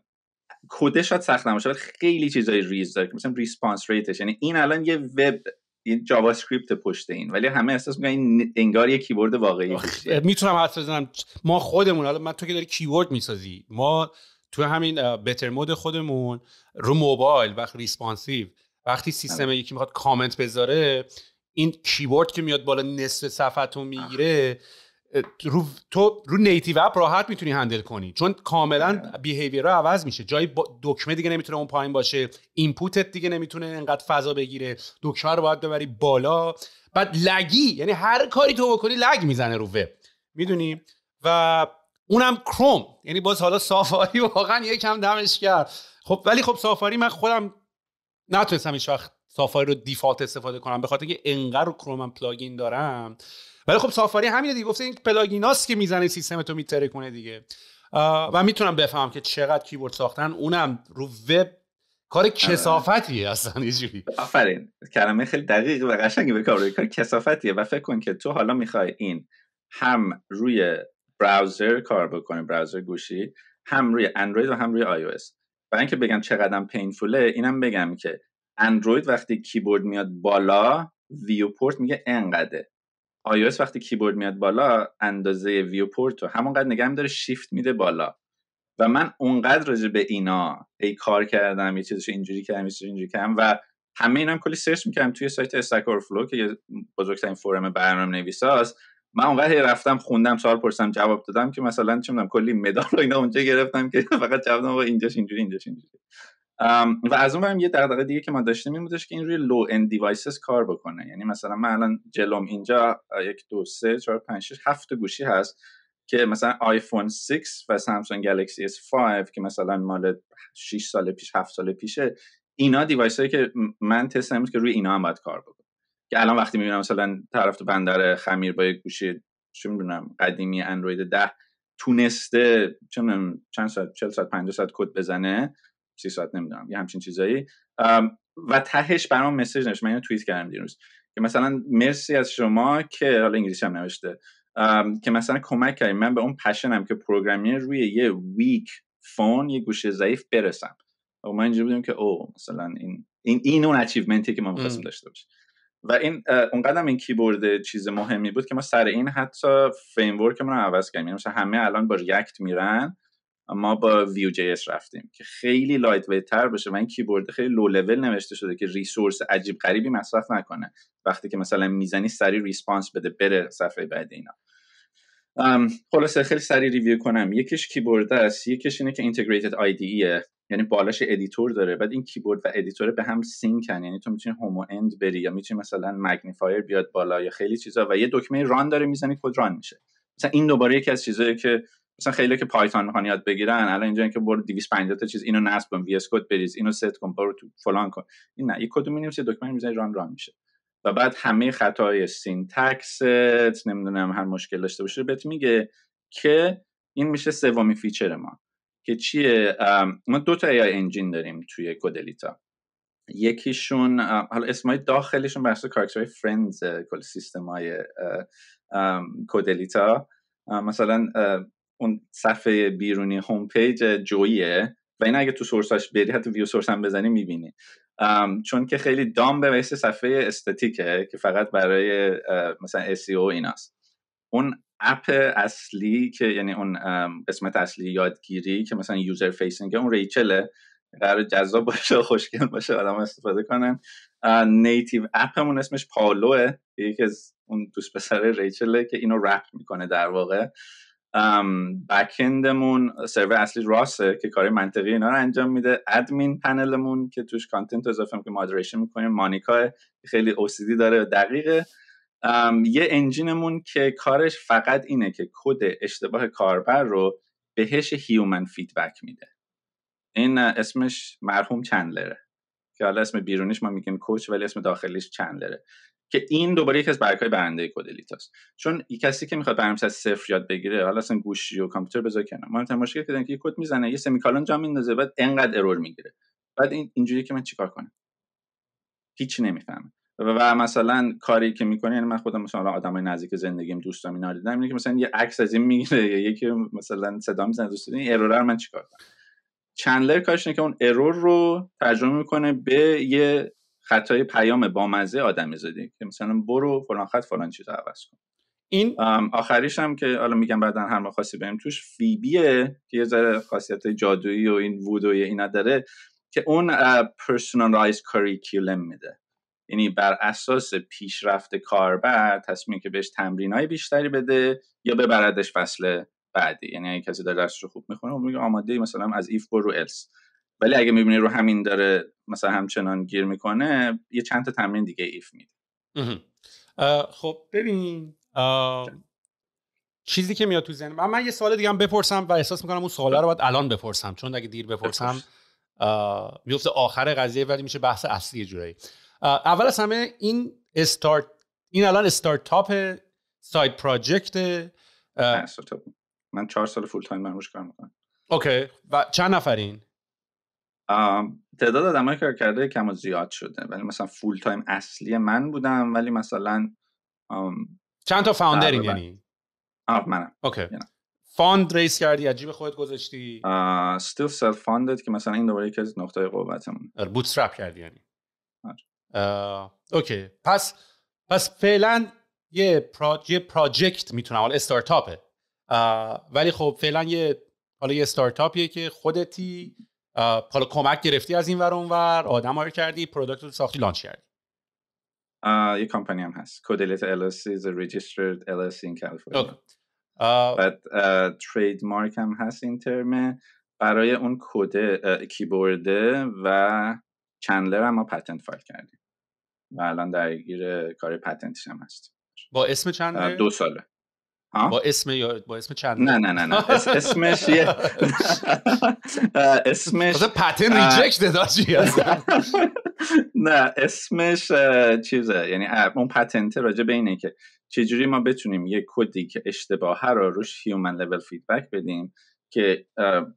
کد شاید سخت نباشه ولی خیلی چیزای ریز داره که مثلا response rate ش یعنی این الان یه وب یه JavaScript پشت این. ولی همه احساس می‌کنن این انگار یه کیبورد واقعی. می‌تونم حدس بزنم. ما خودمون حالا من تو که داری کیبورد می‌سازی. ما تو همین اه، Bettermode خودمون رو موبایل وقت responsive وقتی سیستم یکی می‌خواد کامنت بذاره این کیبورد که میاد بالا نصف صفحتو می‌گیره رو تو رو native app راحت می‌تونی handle کنی چون کاملا behavior رو عوض میشه. جای دکمه دیگه نمی‌تونه اون پایین باشه input ت دیگه نمی‌تونه انقدر فضا بگیره دکمه رو باید ببری بالا. بعد laggy یعنی هر کاری تو بکنی lag می‌زنه رو وب می‌دونی؟ و اونم کروم یعنی باز حالا سافاری واقعا یکم دمش کرد خب ولی خب سافاری من خودم نتونستم هیچ وقت سافاری رو default استفاده کنم به خاطر که انقدر رو کرومم plugin دارم. ولی خب سافاری همینه دیگه گفته این plugin هاست که می‌زنه سیستم تو می‌ترکونه دیگه. و می‌تونم بفهمم که چقدر کیبورد ساختن. اونم رو وب کار کثافتیه اصلا یه آفرین. کلمه خیلی دقیق و قشنگی به کار کار کثافتیه و فکر کن که تو حالا می‌خوای این هم روی browser کار بکنه browser گوشی هم روی اندروید و هم روی iOS برای اینکه بگم چقدر painful ه اینم بگم که اندروید وقتی کیبورد میاد بالا viewport میگه انقدره. iOS وقتی کیبورد میاد بالا اندازه viewport رو همونقدر نگه داره شیفت میده بالا. و من اونقدر راجع به اینا ای کار کردم یه چیزش اینجوری کردم یه اینجوری کردم و همه اینا هم کلی search می‌کردم. توی سایت Stack Overflow که بزرگترین forum برنامه نویساست من اونقدر رفتم خوندم سوال پرسیدم جواب دادم که مثلا چه کلی مدال رو اینا اونجا گرفتم که فقط جواب دادم اینجاش اینجوری اینجاش اینجوری. و از اون یه دغدغه دیگه که ما داشتیم این بودش که این روی low-end devices کار بکنه. یعنی مثلا من الان جلوم اینجا یک دو سه چهار پنج شش هفت گوشی هست که مثلا آیفون 6 و سامسونگ گلکسی S5 که مثلا مال 6 سال پیش 7 سال پیشه اینا device هایی که من تست نمید که روی اینا هم باید کار بکنه. که الان وقتی می‌بینم مثلا طرف تو بندر خمیر با یک گوشی چه می‌دونم قدیمی اندروید 10 تونسته چند ساعت 40 ساعت 50 ساعت کد بزنه سی ساعت نمی‌دونم یه همچین چیزایی. و تهش برام message نوشت من اینو توییت کردم دیروز که مثلا مرسی از شما که حالا انگلیسی هم نوشته که مثلا کمک کردیم من به اون passion م که programming روی یه weak phone یه گوشی ضعیف برسم. و ما اینجوری بودیم که wow مثلا این این این اون achievement ی که ما می‌خواستیم داشته باشیم. و این اونقدر این کیبورد چیز مهمی بود که ما سر این حتی framework مون رو عوض کردیم. یعنی مثلا همه الان با React میرن ما با Vue.js رفتیم که خیلی lightweight تر بشه و این کیبورد خیلی لو لول نوشته شده که resource عجیب غریبی مصرف نکنه وقتی که مثلا می‌زنی سریع response بده بره صفحه بعد اینا. خلاصه خیلی سریع review کنم. یکیش کیبورد است. یکیش اینه که integrated IDE یعنی بالاش editor داره. بعد این کیبورد و editor به هم سینکن. یعنی تو می‌تونی home و end بری یا می‌تونی مثلا magnifier بیاد بالا یا خیلی چیزا و یه دکمه run داره می‌زنی کد run میشه. مثلا این دوباره یکی از چیزایی که مثلا خیلی که Python می‌خوان یاد بگیرن الان اینجا اینکه برو 250 تا چیز اینو نصب کن VS Code بریز اینو ست کن برو تو فلان کن. این نه یک کد می‌نویسی دکمه می‌زنی run run میشه. و بعد همه خطای syntax نمی‌دونم هر مشکل داشته باشه بهت میگه که این میشه سومین feature ما. که چیه؟ ما دو تا AI engine داریم توی Codelita یکیشون حالا اسمای داخلیشون بر اساس کاراکترهای Friends کل سیستم های Codelita مثلا اون صفحه بیرونی home page Joey ه و این اگه تو source اش بری حتی view source هم بزنی می‌بینی. چون که خیلی dumb ه و یه صفحه استاتیکه که فقط برای مثلا SEO ایناست. اون app اصلی که یعنی اون قسمت اصلی یادگیری که مثلا user facing اون Rachel ه قرار جذاب باشه خوشگل باشه آدم استفاده کنن. native app مون اسمش Paolo ه یکی از اون دوست پسر Rachel ه که اینو wrap می‌کنه در واقع. backend مون سرور اصلی Ross ه که کار منطقی اینا رو انجام میده. admin panel مون که توش content اضافه که moderation می‌کنیم. Monica خیلی OCD داره دقیقه. یه engine مون که کارش فقط اینه که کد اشتباه کاربر رو بهش human feedback میده. این اسمش مرحوم Chandler ه که حالا اسم بیرونیش ما میگیم coach ولی اسم داخلیش Chandler ه. که این دوباره یکی از برگهای برنده Codelita ست چون کسی که می‌خواد برنامه‌نویسی از صفر یاد بگیره حالا اصلا گوشی و کامپیوتر بذار کنار. مهمترین مشکلی که یه کد می‌زنه یه semicolon جا میندازه بعد انقدر error می‌گیره. بعد این اینجوری که من چیکار کنم؟ هیچ نمی‌فهمم. و مثلا کاری که می‌کنه یعنی من خودم مثلا آدمای نزدیک زندگیم دوستام اینا دیدم اینه که مثلا یه عکس از این می‌گیره یا یکی مثلا صدا می‌زنه دوست این ارور رو من چیکار کنم؟ چندلر کارش اینه که اون ارور رو ترجمه می‌کنه به یه خطای پیام بامزه آدمی زدی که مثلا برو فلان خط فلان چیز عوض کن. این آخریش هم که حالا میگم بعدا هر ما خاصی بریم توش فیبیه که یه ذره خاصیت جادویی و این وودوی اینا داره که اون personalized curriculum میده. یعنی بر اساس پیشرفت کاربر تصمیم که بهش تمرین های بیشتری بده یا ببردش فصل بعدی. یعنی اگه کسی داره درسش رو خوب می‌خونه و میگه آماده مثلا از if برو else ولی اگه می‌بینی رو همین داره مثلا همچنان گیر می‌کنه یه چند تا تمرین دیگه if میده. خب ببین چیزی که میاد تو ذهن من, من یه سوال دیگه هم بپرسم و احساس می‌کنم اون سوالا رو باید الان بپرسم چون اگه دیر بپرسم میفته آخر قضیه ولی میشه بحث اصلی جورایی. اول از همه این استارت این الان استارتاپ side project من چهار سال full time روش کار می‌کنم. OK. و چند نفرین؟ تعداد آدمایی کار کرده کم و زیاد شده. ولی مثلا full time اصلی من بودم ولی مثلا چند تا founder این یعنی؟ آه منم. OK. fund raise کردی از جیب خودت گذاشتی؟ still self-funded که مثلا این دوباره یکی از نقطه قوتمون. bootstrap کردی یعنی. آره. OK. پس پس فعلا یه یه project می‌تونم حالا استارتاپه. ولی خب فعلا یه حالا یه استارتاپیه که خودتی حالا کمک گرفتی از این ور اونور آدم رو کردی product رو ساختی launch کردی. یه کمپانی هم هست. Codelita LLC is a registered LLC in California. بعد ترید مارک هم هست این ترمه برای اون کد کیبورده و چندلر هم ما پتنت فایل کردیم. و الان درگیر کار پتنتش هم هست. با اسم چندلر؟ دو ساله. با اسم یا با اسم چند نه نه نه نه. اسمش یه اسمش پتن ریجکت داشتی نه اسمش چیزه. یعنی اون patent راجع به اینه که چجوری ما بتونیم یه کدی که اشتباهه رو روش human level feedback بدیم که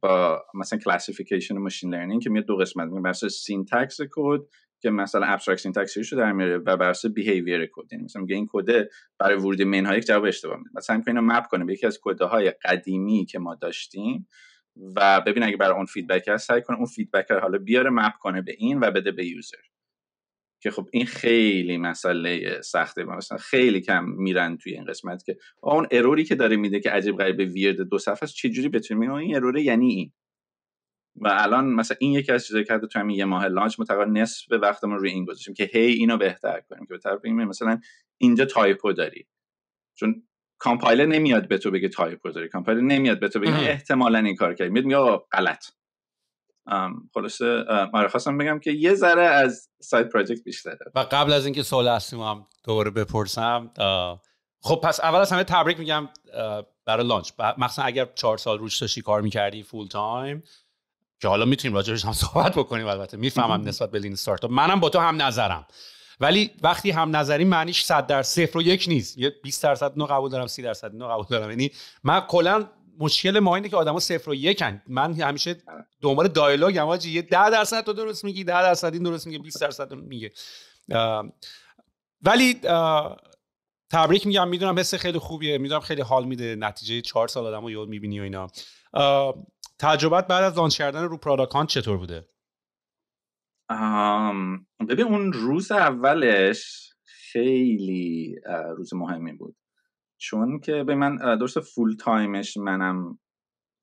با مثلا classification machine learning که میاد دو قسمت میگه بر syntax کد که مثلا abstract syntax رو در میاره و بر اساس behavior کد. یعنی مثلا میگه این کد برای ورود مین های جواب اشتباه میده. مثلا اینو map کنه به یکی از های قدیمی که ما داشتیم و ببین اگه برای اون feedback هست سعی کنه اون feedback رو حالا بیاره map کنه به این و بده به user که خب این خیلی مسئله سخته. مثلا خیلی کم میرن توی این قسمت که اون error ی که داره میده که عجیب غریب weird دو صفحه است چجوری بتونیم این error ه یعنی این. و الان مثلا این یکی از چیزایی که تو همین یه ماه launch متقابل نصف وقتمون روی این گذاشتیم که هی اینو بهتر کنیم که به طرف این مثلا اینجا typo داری. چون کامپایلر نمیاد به تو بگه typo داری. کامپایلر نمیاد به تو بگه احتمالا این کار کردی. میاد میگه غلط. خلاصه آره خواستم بگم که یه ذره از side project بیشتره و قبل از اینکه سوال اصلی هم دوباره بپرسم خب پس اول از همه تبریک میگم برای launch. مثلا اگر چهار سال روش داشتی کار می‌کردی full time که حالا می‌تونیم راجعش هم صحبت بکنیم البته. می‌فهمم نسبت به lean startup منم با تو هم نظرم. ولی وقتی هم نظری معنیش 100 در صفر و یک نیست. یه 20 درصد نو قبول دارم 30 درصد نو قبول دارم. یعنی من کلا مشکل ما اینه که آدما صفر و یکن من همیشه دنبال دایالوگ هم یه 10 درصد تو درست میگی 10 درصد این درست میگه 20 درصد میگه. ولی تبریک میگم. می‌دونم حس خیلی خوبیه. می‌دونم خیلی حال میده. نتیجه 4 سال آدمو یاد می‌بینی و اینا. تجربت بعد از لانچ کردن رو پراداکانت چطور بوده؟ ببین اون روز اولش خیلی روز مهمی بود. چون که به من درست full time ش منم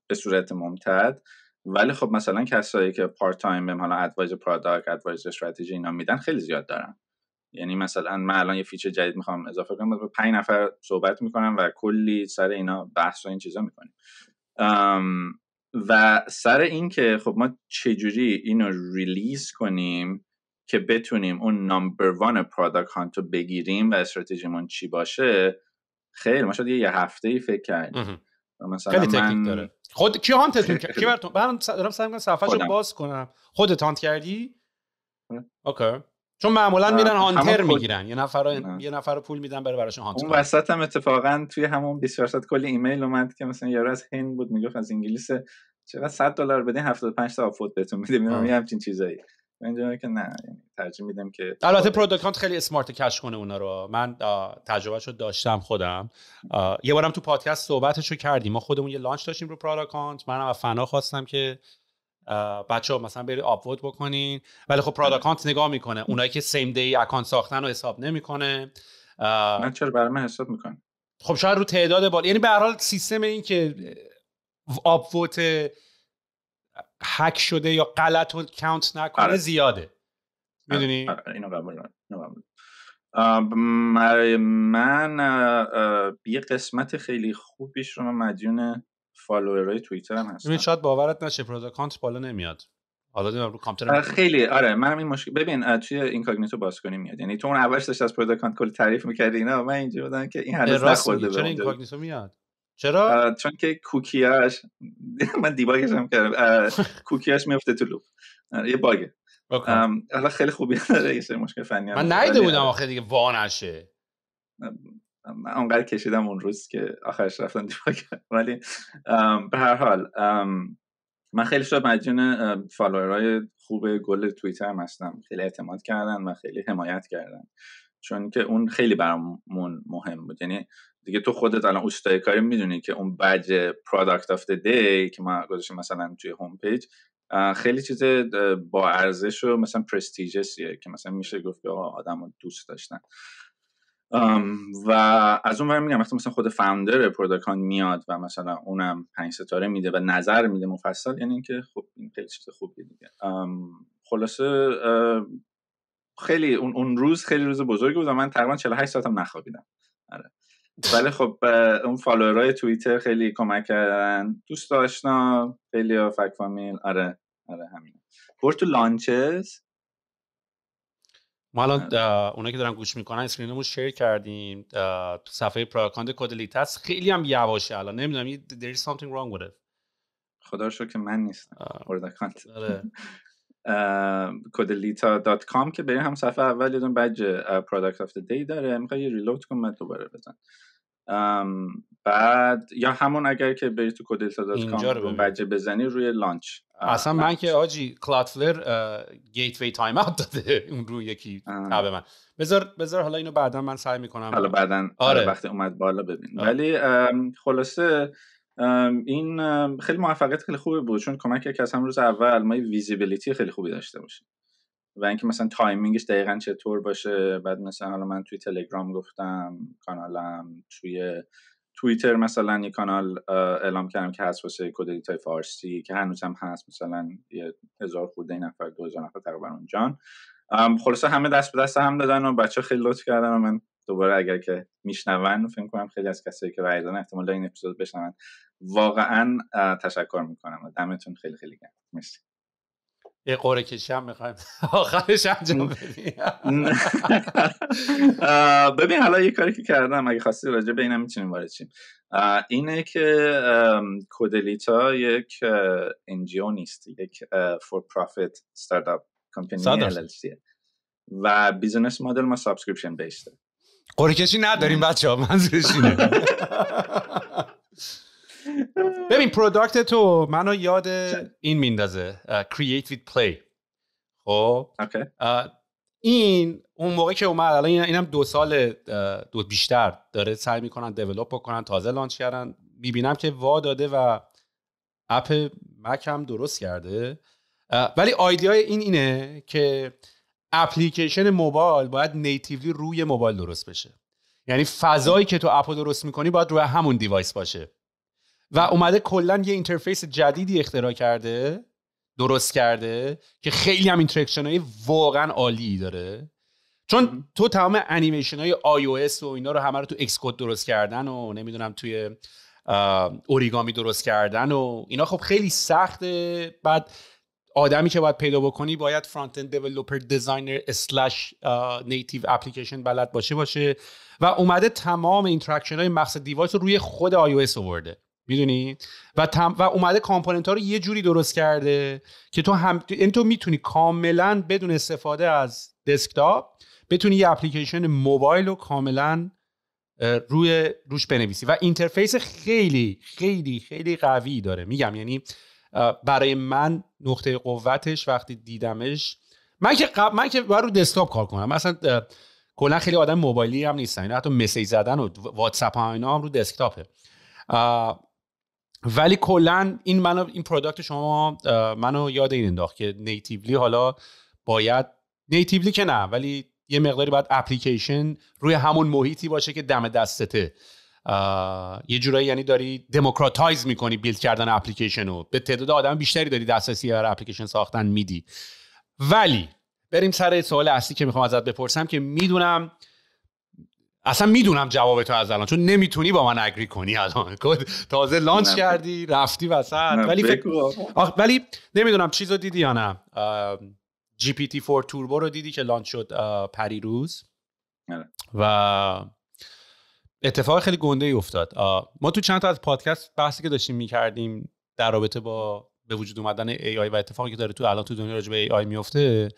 به صورت ممتد. ولی خب مثلا کسایی که part time بهم حالا advice product advice استراتژی اینا میدن خیلی زیاد دارن یعنی مثلا من الان یه feature جدید می‌خوام اضافه کنم با پنج نفر صحبت می‌کنم و کلی سر اینا بحث و این چیزا می‌کنیم. و سر این که خب ما چجوری اینو release کنیم که بتونیم اون number one Product Hunt و بگیریم و استراتژیمون چی باشه خیلی ما شاید یه هفته ای فکر کردیم. خیلی تکنیک داره. خود کی hunt تون کرد؟ کی براتون من دارم سعی می‌کنم صفحه‌شو باز کنم. خودت hunt کردی؟ okay. چون معمولا میرن hunter می‌گیرن. یه نفر یه نفر پول میدن بره براشون hunt اون وسط هم اتفاقا توی همون 24 کلی ایمیل اومد که مثلا یارو از هند بود می‌گفت از انگلیس چقدر 100 دلار بدین 75 تا upvote بهتون میده میگم یه همچین چیزایی. اینجا که نه یعنی ترجیح میدم که البته Product Hunt خیلی smart catch کنه اونا رو. من تجربه شو داشتم خودم. یه بارم تو پادکست صحبتشو کردیم. ما خودمون یه launch داشتیم رو Product Hunt منم از فرندا خواستم که بچه ها مثلا برید upvote بکنین. ولی خب Product Hunt نگاه می‌کنه. اونایی که same day account ساختن رو حساب نمی‌کنه. من چرا برای من حساب می‌کنه خب شاید رو تعداد بال یعنی به هر حال سیستم این که upvote هک شده یا غلط و count نکنه آره. زیاده. می‌دونی؟ آره، اینو قبول من یه قسمت خیلی خوبیش رو من مدیون follower ای توییتر هم هستم شاید باورت نشه Product Hunt بالا نمیاد. حالا رو کامپیوتر خیلی آره منم این مشکل ببین توی incognito باز کنی میاد. یعنی تو اون اولش داشت از Product Hunt کلی تعریف می‌کردی اینا من اینجا بودم که این هنوز نخورده چرا incognito میاد؟ چرا؟ چون که کوکیاش من debug ش هم کردم. کوکیاش میفته تو loop. یه bug ه. حالا خیلی خوبی داره یه مشکل فنی من ندیده بودم آخه دیگه وا نشه. من اونقدر کشیدم اون روز که آخرش رفتم debug ولی به هر حال من خیلی شد مدیون follower های خوب گل توییتر هستم. خیلی اعتماد کردن و خیلی حمایت کردن. چون که اون خیلی برامون مهم بود. یعنی دیگه تو خودت الان اوستای کاری می‌دونی که اون badge product of the day که ما گذاشتیم مثلا توی home page خیلی چیز با ارزش و مثلا prestigious یه که مثلا میشه گفت که آدم دوست داشتن. و از اون میگم وقتی مثلا خود founder Product Hunt میاد و مثلا اونم پنج ستاره میده و نظر میده مفصل یعنی اینکه خب این خیلی چیز خوبیه دیگه. خلاصه خیلی اون, اون روز خیلی روز بزرگی بود و من تقریبا 48 ساعتم نخوابیدم. آره. ولی خب اون follower ای توییتر خیلی کمک کردن. دوست داشتم. خیلی فک فامیل. آره آره همین برد تو launches. ما الان آره. اونا که دارن گوش می‌کنن screen مون share کردیم تو صفحه Product Hunt Codelita ست خیلی هم یواشه الان. نمی‌دونم there is something wrong with it. خدا رو که من نیستم. Codelita dot com که بریم هم صفحه اول یه دونه badge product of the day داره. می‌خوای یه reload کن من دوباره بزن. بعد یا همون اگر که بری تو Codelita dot com badge ه بزنی روی launch. اصلا من که آجی Cloudflare gateway timeout داده اون روی یکی tab من. بذار بذار حالا اینو بعدا من سعی می‌کنم. حالا بعدا آره. وقتی اومد بالا ببین آره. ولی خلاصه این خیلی موفقیت خیلی خوبی بود چون کمک کرد که از روز اول ما visibility خیلی خوبی داشته باشیم. و اینکه مثلا timing ش دقیقا چطور باشه. بعد مثلا حالا من توی تلگرام گفتم کانالم توی توییتر مثلا یه کانال اعلام کردم که هست واسه کد فارسی که هنوزم هست. مثلا یه هزار خورده نفر دو هزار نفر تقریبا اونجان خلاصه همه دست به دست هم دادن و بچه خیلی لطف کردن و من دوباره اگر که میشنون فکر کنم خیلی از کسایی که رای دادن احتمال این اپیزود بشنون. واقعا تشکر می‌کنم و دمتون خیلی خیلی گرم. مرسی. یه قرعه کشی هم می‌خوایم. آخرش انجام ببین حالا یه کاری که کردم اگه خواستی راجع به اینم می‌تونیم وارد شیم. اینه که Codelita یک NGO نیست یک for profit startup کمپانی و business model ما subscription based ه قرعه کشی نداریم بچه ها منظورش اینه. ببین product تو منو یاد این میندازه create with play. خب؟ این اون موقع که اومد الان اینم دو سال دو بیشتر داره سعی می‌کنن develop بکنن تازه launch کردن. می‌بینم که وا داده و app مک هم درست کرده. ولی idea ی این اینه که اپلیکیشن موبایل باید natively روی موبایل درست بشه. یعنی فضایی که تو app و درست می‌کنی باید روی همون device باشه. و اومده کلا یه interface جدیدی اختراع کرده درست کرده که خیلی هم interaction های واقعا عالی داره. چون تو تمام انیمیشن های iOS و اینا رو همه رو تو Xcode درست کردن و نمی‌دونم توی Origami درست کردن و اینا خب خیلی سخته. بعد آدمی که باید پیدا بکنی باید front end developer designer slash native application بلد باشه باشه. و اومده تمام interaction های مقصد device رو روی خود iOS آورده. می‌دونی؟ و تم... و اومده component ها رو یه جوری درست کرده که تو هم این یعنی تو می‌تونی کاملا بدون استفاده از desktop بتونی یه اپلیکیشن موبایل رو کاملا روی روش بنویسی. و interface خیلی خیلی خیلی قوی داره. میگم یعنی برای من نقطه قوتش وقتی دیدمش من که قب... من که رو دسکتاپ کار کنم. مثلا کلا خیلی آدم موبایلی هم نیستن. حتی message زدن و واتساپ اینا هم رو دسکتاپه. ولی کلا این منو این product شما منو یاد این انداخت که natively حالا باید natively که نه ولی یه مقداری باید اپلیکیشن روی همون محیطی باشه که دم دستته. یه جورایی یعنی داری democratize می‌کنی build کردن اپلیکیشن رو. به تعداد آدم بیشتری داری دسترسی برای اپلیکیشن ساختن میدی. ولی بریم سر سوال اصلی که می‌خوام ازت بپرسم که می‌دونم اصلا می‌دونم جواب تو از الان چون نمی‌تونی با من agree کنی الان. تازه launch کردی رفتی وسط. ولی فکر... ولی نمی‌دونم چیزو دیدی یا نه. GPT 4 Turbo رو دیدی که launch شد پریروز؟ آره. و اتفاق خیلی گنده ای افتاد ما تو چند تا از پادکست بحثی که داشتیم می‌کردیم در رابطه با به وجود اومدن AI و اتفاقی که داره تو الان تو دنیا راجع به AI میفته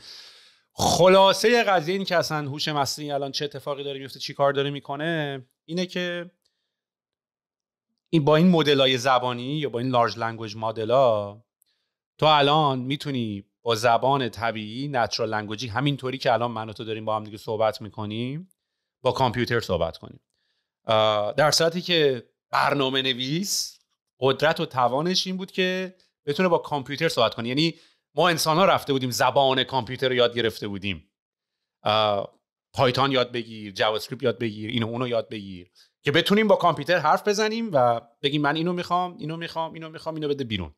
خلاصه قضیه این که اصلا هوش مصنوعی الان چه اتفاقی داره میفته چی کار داره می‌کنه اینه که این با این مدل های زبانی یا با این large language model ها تو الان می‌تونی با زبان طبیعی natural language ی همینطوری که الان من و تو داریم با هم دیگه صحبت می‌کنیم با کامپیوتر صحبت کنیم. در صورتی که برنامه نویس قدرت و توانش این بود که بتونه با کامپیوتر صحبت کنه. یعنی ما انسان ها رفته بودیم زبان کامپیوتر رو یاد گرفته بودیم. پایتان یاد بگیر جاوا یاد بگیر اینو اونو یاد بگیر که بتونیم با کامپیوتر حرف بزنیم و بگیم من اینو می‌خوام اینو می‌خوام اینو می‌خوام اینو بده بیرون.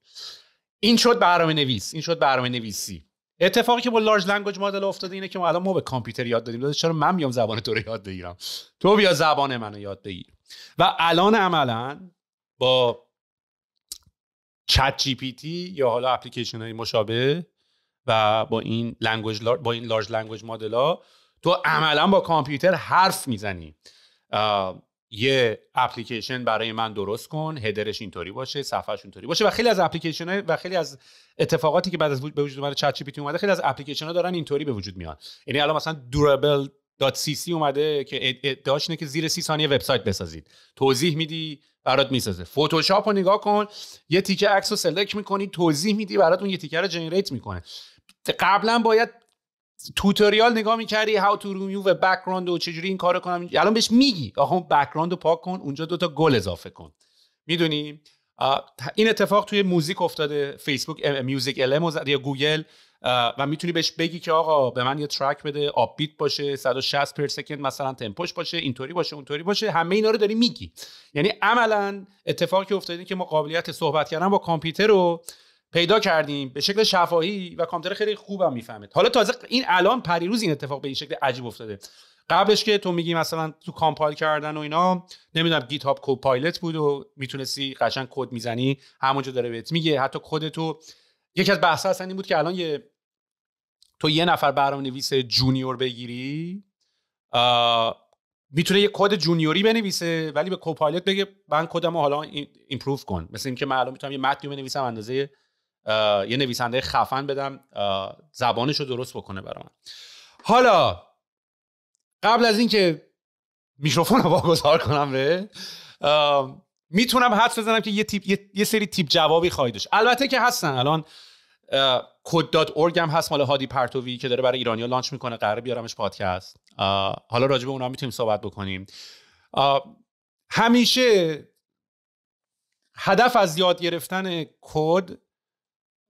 این شد برنامه نویس این شد برنامه نویسی. اتفاقی که با large language model افتاده اینه که ما الان ما به کامپیوتر یاد دادیم. چرا من میام زبان تو رو یاد بگیرم؟ تو بیا زبان منو یاد بگیر. و الان عملا با ChatGPT یا حالا اپلیکیشن های مشابه و با این language با این large language model ها تو عملا با کامپیوتر حرف می‌زنی. یه اپلیکیشن برای من درست کن header ش اینطوری باشه صفحهش اینطوری باشه و خیلی از اپلیکیشن و خیلی از اتفاقاتی که بعد از به وجود اومده چت جی اومده خیلی از اپلیکیشن ها دارن اینطوری به وجود میان. یعنی الان مثلا durable.cc اومده که ادعاش اینه که زیر سی ثانیه وبسایت بسازید. توضیح میدی برات می‌سازه. فتوشاپ رو نگاه کن. یه تیکه عکس رو سلکت می‌کنی توضیح میدی برات اون یه تیکه رو جنریت می‌کنه. قبلا باید توتوریال نگاه می‌کردی how to remove a background و چجوری این کارو کنم. الان بهش میگی. آقا اون رو پاک کن اونجا دوتا گل اضافه کن. می‌دونی؟ این اتفاق توی موزیک افتاده. فیسبوک MusicLM یا گوگل و می‌تونی بهش بگی که آقا به من یه track بده upbeat باشه 160 per second مثلا تمپوش باشه اینطوری باشه اونطوری باشه همه اینا رو داری میگی. یعنی عملا اتفاقی که افتاده که ما قابلیت صحبت کردن با کامپیوتر رو پیدا کردیم به شکل شفاهی و کامپیوتر خیلی خوبم می‌فهمه حالا تازه این الان پریروز این اتفاق به این شکل عجیب افتاده. قبلش که تو میگی مثلا تو compile کردن و اینا نمی‌دونم GitHub Copilot بود و می‌تونستی قشنگ کد می‌زنی همونجا داره بهت میگه. حتی کد تو یکی از بحث اصلا این بود که الان یه تو یه نفر برنامه نویس junior بگیری می‌تونه یه کد junior ی بنویسه ولی به Copilot بگه من کدمو حالا improve کن. مثل اینکه من الان می‌تونم یه متنی بنویسم اندازه یه نویسنده خفن بدم زبانش رو درست بکنه برام. حالا قبل از اینکه میکروفون رو واگذار کنم به می‌تونم حدس بزنم که یه, تیپ، یه،, سری تیپ جوابی خواهید داشت. البته که هستن الان Code dot هم هست مال هادی پرتوی که داره برای ایرانیا launch می‌کنه. قرار بیارمش پادکست. حالا راجع به اونا می‌تونیم صحبت بکنیم. همیشه هدف از یاد گرفتن کد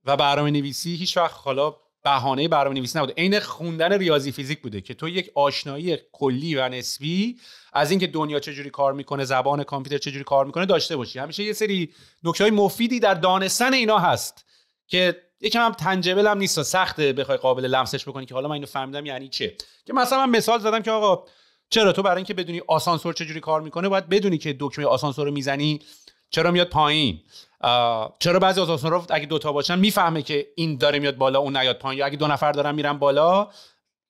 و برنامه نویسی هیچ وقت حالا بهانه برنامه نویسی نبوده. عین خوندن ریاضی فیزیک بوده که تو یک آشنایی کلی و نسبی از اینکه دنیا چجوری کار می‌کنه زبان کامپیوتر چجوری کار می‌کنه داشته باشی. همیشه یه سری نکته های مفیدی در دانستن اینا هست که یکم هم تنجبل هم نیست سخته بخوای قابل لمسش بکنی که حالا من اینو فهمیدم یعنی چه. که مثلا من مثال زدم که آقا چرا تو برای اینکه بدونی آسانسور چجوری کار می‌کنه باید بدونی که دکمه آسانسور رو می‌زنی چرا میاد پایین؟ چرا بعضی از آسانسورها اگه دوتا باشن می‌فهمه که این داره میاد بالا اون نیاد پایین یا اگه دو نفر دارن میرن بالا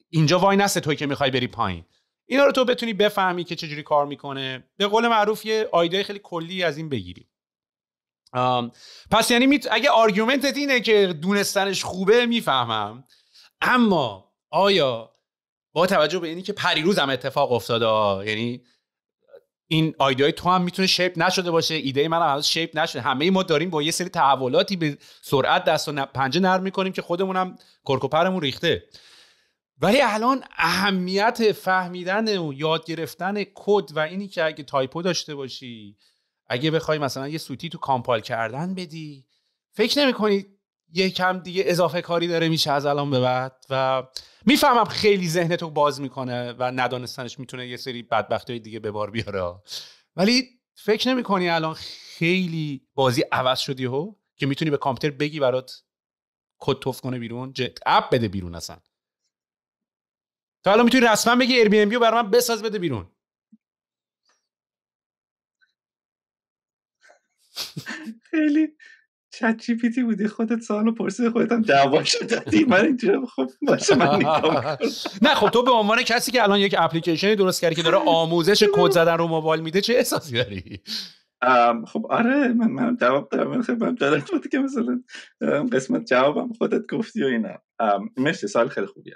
اینجا وای نسته توی که می‌خوای بری پایین. اینا رو تو بتونی بفهمی که چجوری کار می‌کنه. به قول معروف یه آیده خیلی کلی از این بگیری پس یعنی میت... اگه آرگومنتت اینه که دونستنش خوبه می‌فهمم. اما آیا با توجه به اینی که پریروز هم اتفاق افتاده یعنی این ایده تو هم می‌تونه shape نشده باشه ایده من هم هنوز shape نشده. همه ما داریم با یه سری تحولاتی به سرعت دست و پنجه نرم می‌کنیم که خودمون هم کرک و پرمون ریخته. ولی الان اهمیت فهمیدن و یاد گرفتن کد و اینی که اگه typo داشته باشی اگه بخوای مثلا یه سوتی تو compile کردن بدی فکر نمی یه کم دیگه اضافه کاری داره میشه از الان به بعد؟ و می‌فهمم خیلی ذهنتو باز می‌کنه و ندانستنش می‌تونه یه سری بدبختی دیگه به بار بیاره. ولی فکر نمی‌کنی الان خیلی بازی عوض شده یهو که می‌تونی به کامپیوتر بگی برات کد توف کنه بیرون app بده بیرون اصلا. تا الان می‌تونی رسما بگی Airbnb برای من بساز بده بیرون. خیلی ChatGPT بودی خودت سوالو پرسید خودت هم جوابشو دادی؟ من اینجوری خب باشه من نه خب تو به عنوان کسی که الان یک اپلیکیشنی درست کردی که داره آموزش کد زدن رو موبایل میده چه احساسی داری؟ خب آره من من جواب دارم. من خیلی من جالب بود که مثلا قسمت جوابم خودت گفتی و اینا. مرسی سال خیلی خوبیه.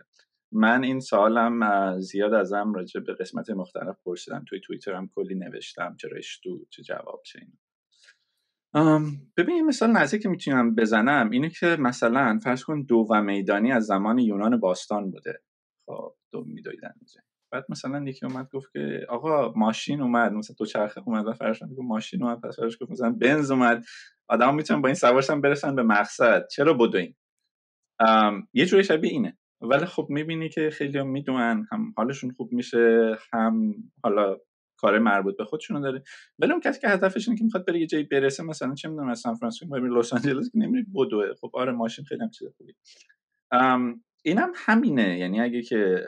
من این سالم زیاد ازم راجع به قسمت مختلف پرسیدم. توی توییتر هم کلی نوشتم چه رشتو چه جواب چه اینا. ببین مثال نزدیک که می‌تونم بزنم. اینه که مثلا فرض کن دو و میدانی از زمان یونان باستان بوده. خب دو میدویدن بعد مثلا یکی اومد گفت که آقا ماشین اومد. مثلا دو چرخه اومد و فرش گفت ماشین اومد. پس فرش گفت مثلا بنز اومد. آدم می‌تونن با این سوارشن برسن به مقصد. چرا بدوین یه جوری شبیه اینه. ولی خب می‌بینی که خیلی هم می‌دونن. هم حالشون خوب میشه هم حالا کار مربوط به خودشون داره. ولی اون کسی که هدفش اینه که می‌خواد بره یه جایی برسه مثلا چه می‌دونم از سان فرانسیسکو بره لس آنجلس که نمیری بدوه. خب آره ماشین خیلی هم چیز خوبی اینم همینه. یعنی اگه که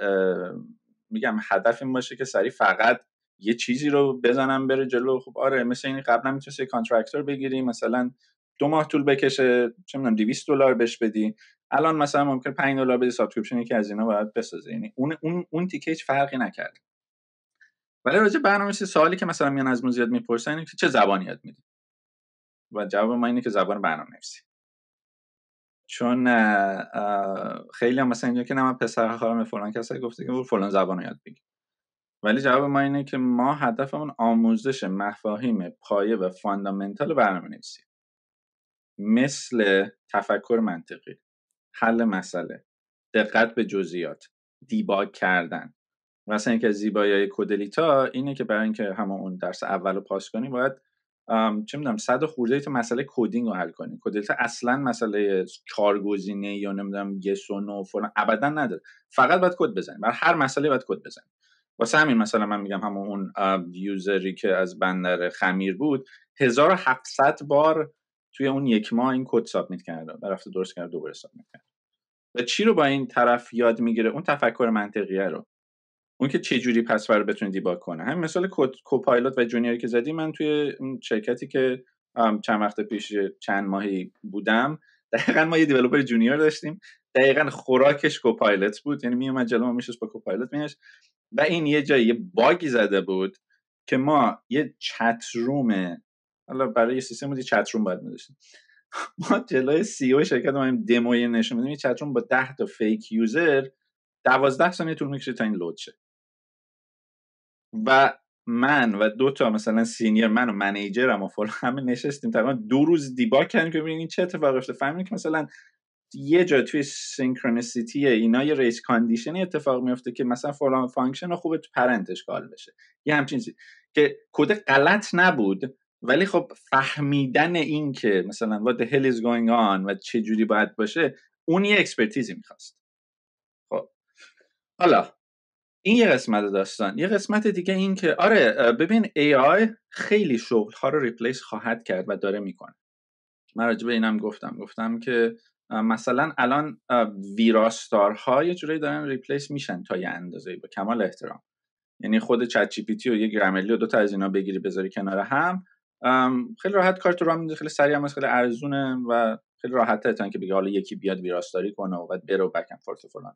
میگم هدف این باشه که سری فقط یه چیزی رو بزنم بره جلو خب آره مثل این قبلا می‌تونستی contractor بگیری مثلا دو ماه طول بکشه چه می‌دونم 200 دلار بهش بدی. الان مثلا ممکن 5 دلار بدی subscription یکی از اینا باید بسازه. یعنی اون اون اون تیکه فرقی نکرد ولی راجع برنامه‌نویسی سوالی که مثلا میان ازم زیاد می‌پرسن اینه که چه زبانی یاد میدی؟ و جواب ما اینه که زبان برنامه‌نویسی. چون خیلی هم مثلا اینجا که نه من پسر فلان کسی گفته که فلان زبان یاد بگیر. ولی جواب ما اینه که ما هدفمون آموزش مفاهیم پایه و فاندامنتال برنامه نویسی مثل تفکر منطقی حل مسئله دقت به جزئیات دیباگ کردن مثلا اینکه زیبایی کودلیتا اینه که برای اینکه همون اون درس اول رو پاس کنی باید چه می‌دونم صد خورده تا مسئله coding رو حل کنی. Codelita اصلا مسئله چهار گزینه یا نمی‌دونم yes و no فلان ابدا نداره. فقط باید کد بزنی. برای هر مسئله باید کد بزنی. واسه همین مثلا من میگم همون اون user ی که از بندر خمیر بود 1700 بار توی اون یک ماه این کد submit کرده. رفته درست کرده دوباره submit کرده. و چی رو با این طرف یاد می‌گیره؟ اون تفکر منطقیه رو. اون که چه جوری پس رو بتونه debug کنه. همین مثال Copilot و junior ی که زدی من توی شرکتی که چند وقت پیش چند ماهی بودم دقیقا ما یه developer junior داشتیم. دقیقا خوراکش Copilot بود یعنی میومد جلو ما میشست با Copilot میش و این یه جایی یه bug ی زده بود که ما یه chat room حالا برای یه سیستم بود یه chat room باید می‌داشتیم. ما جلوی CEO شرکت ما دموی نشون میدیم. یه chat room با 10 تا fake user 12 ثانیه طول می‌کشه تا این لود شه. و من و دو تا مثلا senior من و منیجرم و فلان همه نشستیم. تقریبا دو روز debug کردیم که ببینیم چه اتفاقی افتاد فهمیدیم که مثلا یه جا توی synchronicity اینا یه race condition ی اتفاق میفته که مثلا فلان function خوبه تو parent ش call بشه. یه همچین چیزی که کد غلط نبود ولی خب فهمیدن این که مثلا what the hell is going on و چه جوری باید باشه اون یه expertise ی می‌خواست. خب. حالا این یه قسمت داستان. یه قسمت دیگه این که آره ببین AI خیلی شغل ها رو replace خواهد کرد و داره می‌کنه. من راجع به اینم گفتم. گفتم که مثلا الان ویراستارها یه جوری دارن replace میشن تا یه اندازه با کمال احترام. یعنی خود چت جی پی تی و یه گرامرلی و دو تا از اینا بگیری بذاری کنار هم خیلی راحت کارت رو میده خیلی سریع هم خیلی ارزونه و خیلی راحت تا که بگی حالا یکی بیاد ویراستاری کنه و بعد بره و back forth فلان.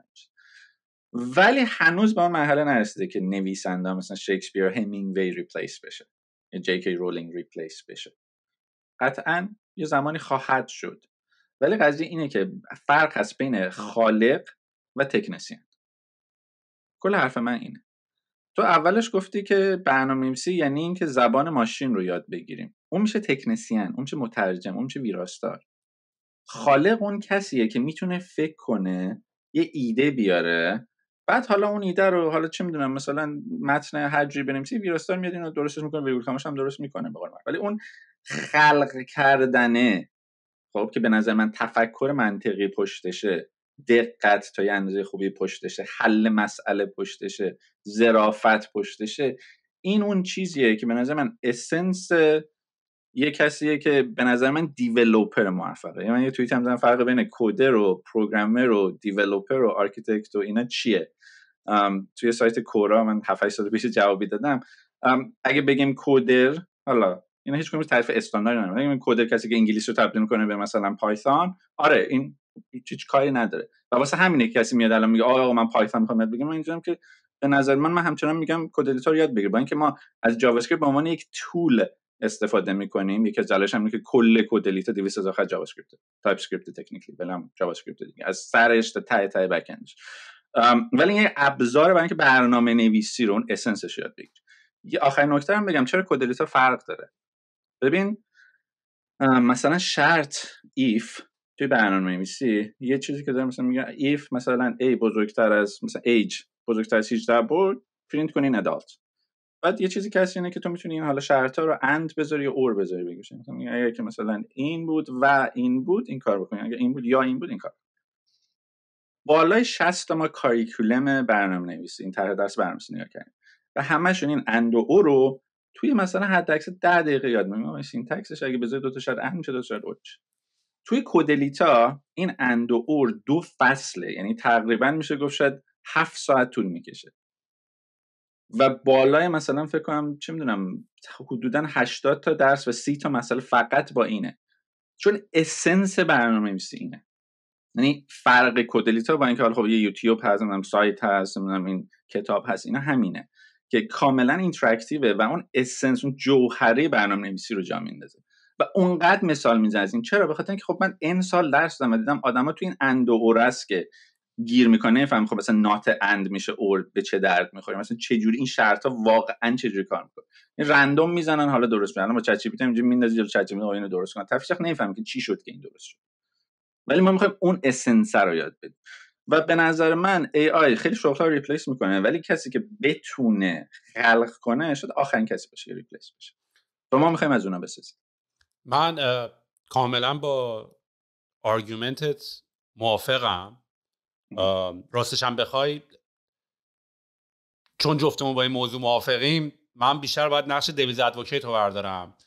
ولی هنوز به اون مرحله نرسیده که نویسنده مثلا شکسپیر همینگوی replace بشه. یا جی کی رولینگ replace بشه. قطعا یه زمانی خواهد شد. ولی قضیه اینه که فرق هست بین خالق و تکنسیان کل حرف من اینه. تو اولش گفتی که برنامه یعنی اینکه زبان ماشین رو یاد بگیریم. اون میشه تکنسیان اون میشه مترجم اون میشه ویراستار. خالق اون کسیه که می‌تونه فکر کنه یه ایده بیاره بعد حالا اون ایده رو حالا چه می‌دونم مثلا متن هر جوری بنویسی ویراستار میاد اینو درستش می‌کنه ویرگول کامش هم درست می‌کنه به ولی اون خلق کردنه خب که به نظر من تفکر منطقی پشتشه دقت تا یه اندازه خوبی پشتشه حل مسئله پشتشه ظرافت پشتشه این اون چیزیه که به نظر من essence یه کسیه که به نظر من developer موفقه. یعنی من یه توییت هم فرق بین coder و programmer و developer و architect و اینا چیه؟ توی سایت کورا من 7 سال پیش جوابی دادم. اگه بگیم coder حالا اینا هیچ کنیم تعریف استاندارد نداره اگه coder کسی که انگلیسی رو تبدیل کنه به مثلا پایثون آره این هیچ کاری نداره. و واسه همینه کسی میاد الان میگه آقا من پایثون می‌خوام بگم من اینجام که به نظر من من همچنان میگم کد ادیتور یاد بگیر. با اینکه ما از جاوا اسکریپت به عنوان یک تول استفاده می‌کنیم. یکی از جلاش هم که کل کد دلیتا 200 هزار خط جاوا اسکریپت تایپ اسکریپت تکنیکلی بلام جاوا اسکریپت دیگه. از سرش تا ته ته بک اندش ولی یه ابزار برای اینکه برنامه نویسی رو اون اسنسش یاد بگیر. یه آخرین نکته هم بگم چرا کد فرق داره؟ ببین مثلا شرط if توی برنامه نویسی یه چیزی که داره مثلا میگه if مثلا A بزرگتر از مثلا age بزرگتر از 18 بود پرینت کنین adult بعد یه چیزی که هست اینه که تو می‌تونی این حالا شرط ها رو and بذاری یا or بذاری بگیش اگر که مثلا این بود و این بود این کار بکنی. اگر این بود یا این بود این کار. بالای 60 تا ما curriculum برنامه نویسی این طرح درس برنامه نگاه کردیم. و همشون این and و or رو توی مثلا حد اکثر 10 دقیقه یاد می‌گیرم syntax ش اگه بذاری دو تا and میشه دو تا شاید اوچ توی کدلیتا این and و or دو فصله. یعنی تقریبا میشه گفت شاید 7 ساعت طول می‌کشه. و بالای مثلا فکر کنم چه می‌دونم حدودا 80 تا درس و 30 تا مسئله فقط با اینه. چون essence برنامه نویسی اینه. یعنی فرق کدلیتا با اینکه حالا خب یه یوتیوب هست نمی‌دونم سایت هست نمی‌دونم این کتاب هست اینا همینه. که کاملا interactive ه و اون essence اون جوهره برنامه نویسی رو جا میندازه و اونقدر مثال می‌زنه از این. چرا؟ به خاطر اینکه خب من این سال درس دادم و دیدم آدما تو این and که گیر می‌کنه فهم خب مثلا not and میشه or به چه درد می‌خوره. مثلا چه جوری این شرط ها واقعا چه جوری کار می‌کنه؟ این random می‌زنن حالا درست می‌کنن با چت جی پی تی اینجا میندازی جلو چت جی اینو درست کنه. تفسیر نمیفهم که چی شد که این درست شد. ولی ما می‌خوایم اون essence رو یاد بدیم. و به نظر من AI خیلی شغل رو replace می‌کنه ولی کسی که بتونه خلق کنه شد آخرین کسی باشه که replace بشه. و ما می‌خوایم از اونها بسازیم. من کاملا با argument ت موافقم. راستش هم بخوای چون جفتمون با این موضوع موافقیم من بیشتر باید نقش devil's advocate رو بردارم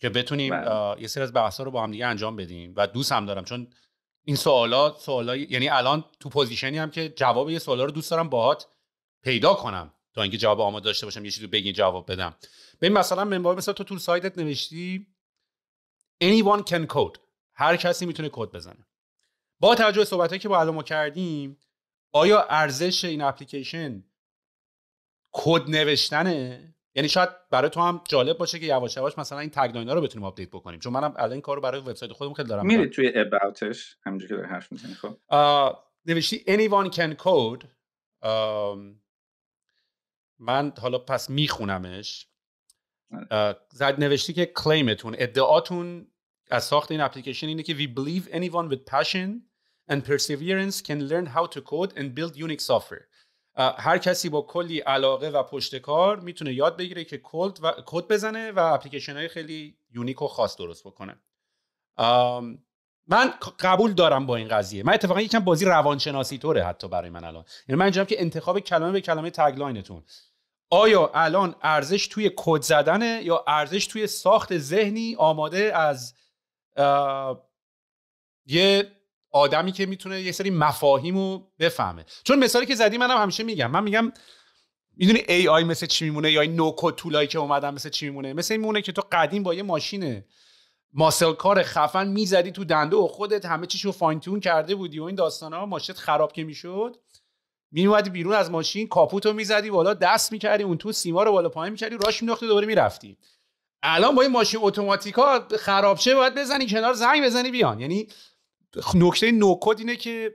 که بتونیم بله. یه سری از بحثا رو با هم دیگه انجام بدیم و دوست هم دارم چون این سوالات سوالا یعنی الان تو position ی هم که جواب یه سوالا رو دوست دارم باهات پیدا کنم تا اینکه جواب آماده داشته باشم یه چیزی بگی جواب بدم. ببین مثلا منبع مثلا تو تو سایتت نوشتی anyone can code. هر کسی می‌تونه کد بزنه. با توجه به صحبتایی که با الان ما کردیم آیا ارزش این اپلیکیشن کد نوشتنه؟ یعنی شاید برای تو هم جالب باشه که یواش یواش مثلا این tagline رو بتونیم update بکنیم. چون منم الان این کارو برای وبسایت خودم خیلی دارم میری توی about ش همونجوری که داری حرف می‌زنی خب. نوشتی anyone can code. من حالا پس میخونمش. آره. زد نوشتی که claim تون ادعاتون از ساخت این اپلیکیشن اینه که we believe anyone with passion and perseverance can learn how to code and build unique software. هر کسی با کلی علاقه و پشتکار می‌تونه یاد بگیره که کد و کد بزنه و اپلیکیشن های خیلی unique و خاص درست بکنه. من قبول دارم با این قضیه. من اتفاقا یکم بازی روانشناسی طوره حتی برای من الان. یعنی من اینجام که انتخاب کلمه به کلمه tagline تون آیا الان ارزش توی کد زدنه یا ارزش توی ساخت ذهنی آماده از یه آدمی که می‌تونه یه سری مفاهیم رو بفهمه. چون مثالی که زدی منم همیشه میگم. من میگم می‌دونی AI مثل چی میمونه یا این no code tool ایی که اومدن مثل چی میمونه؟ مثل میمونه که تو قدیم با یه ماشین ماسل کار خفن می‌زدی تو دنده و خودت همه چیشو فاین تون کرده بودی و این داستانا ماشین خراب که می‌شد میومدی بیرون از ماشین کاپوتو می‌زدی بالا دست می‌کردی اون تو سیما رو بالا پایین می‌کردی راش مینداختی دوباره می‌رفتی. الان با این ماشین اتوماتیکا خراب شه باید بزنی کنار زنگ بزنی بیان. یعنی نکته نوکد اینه که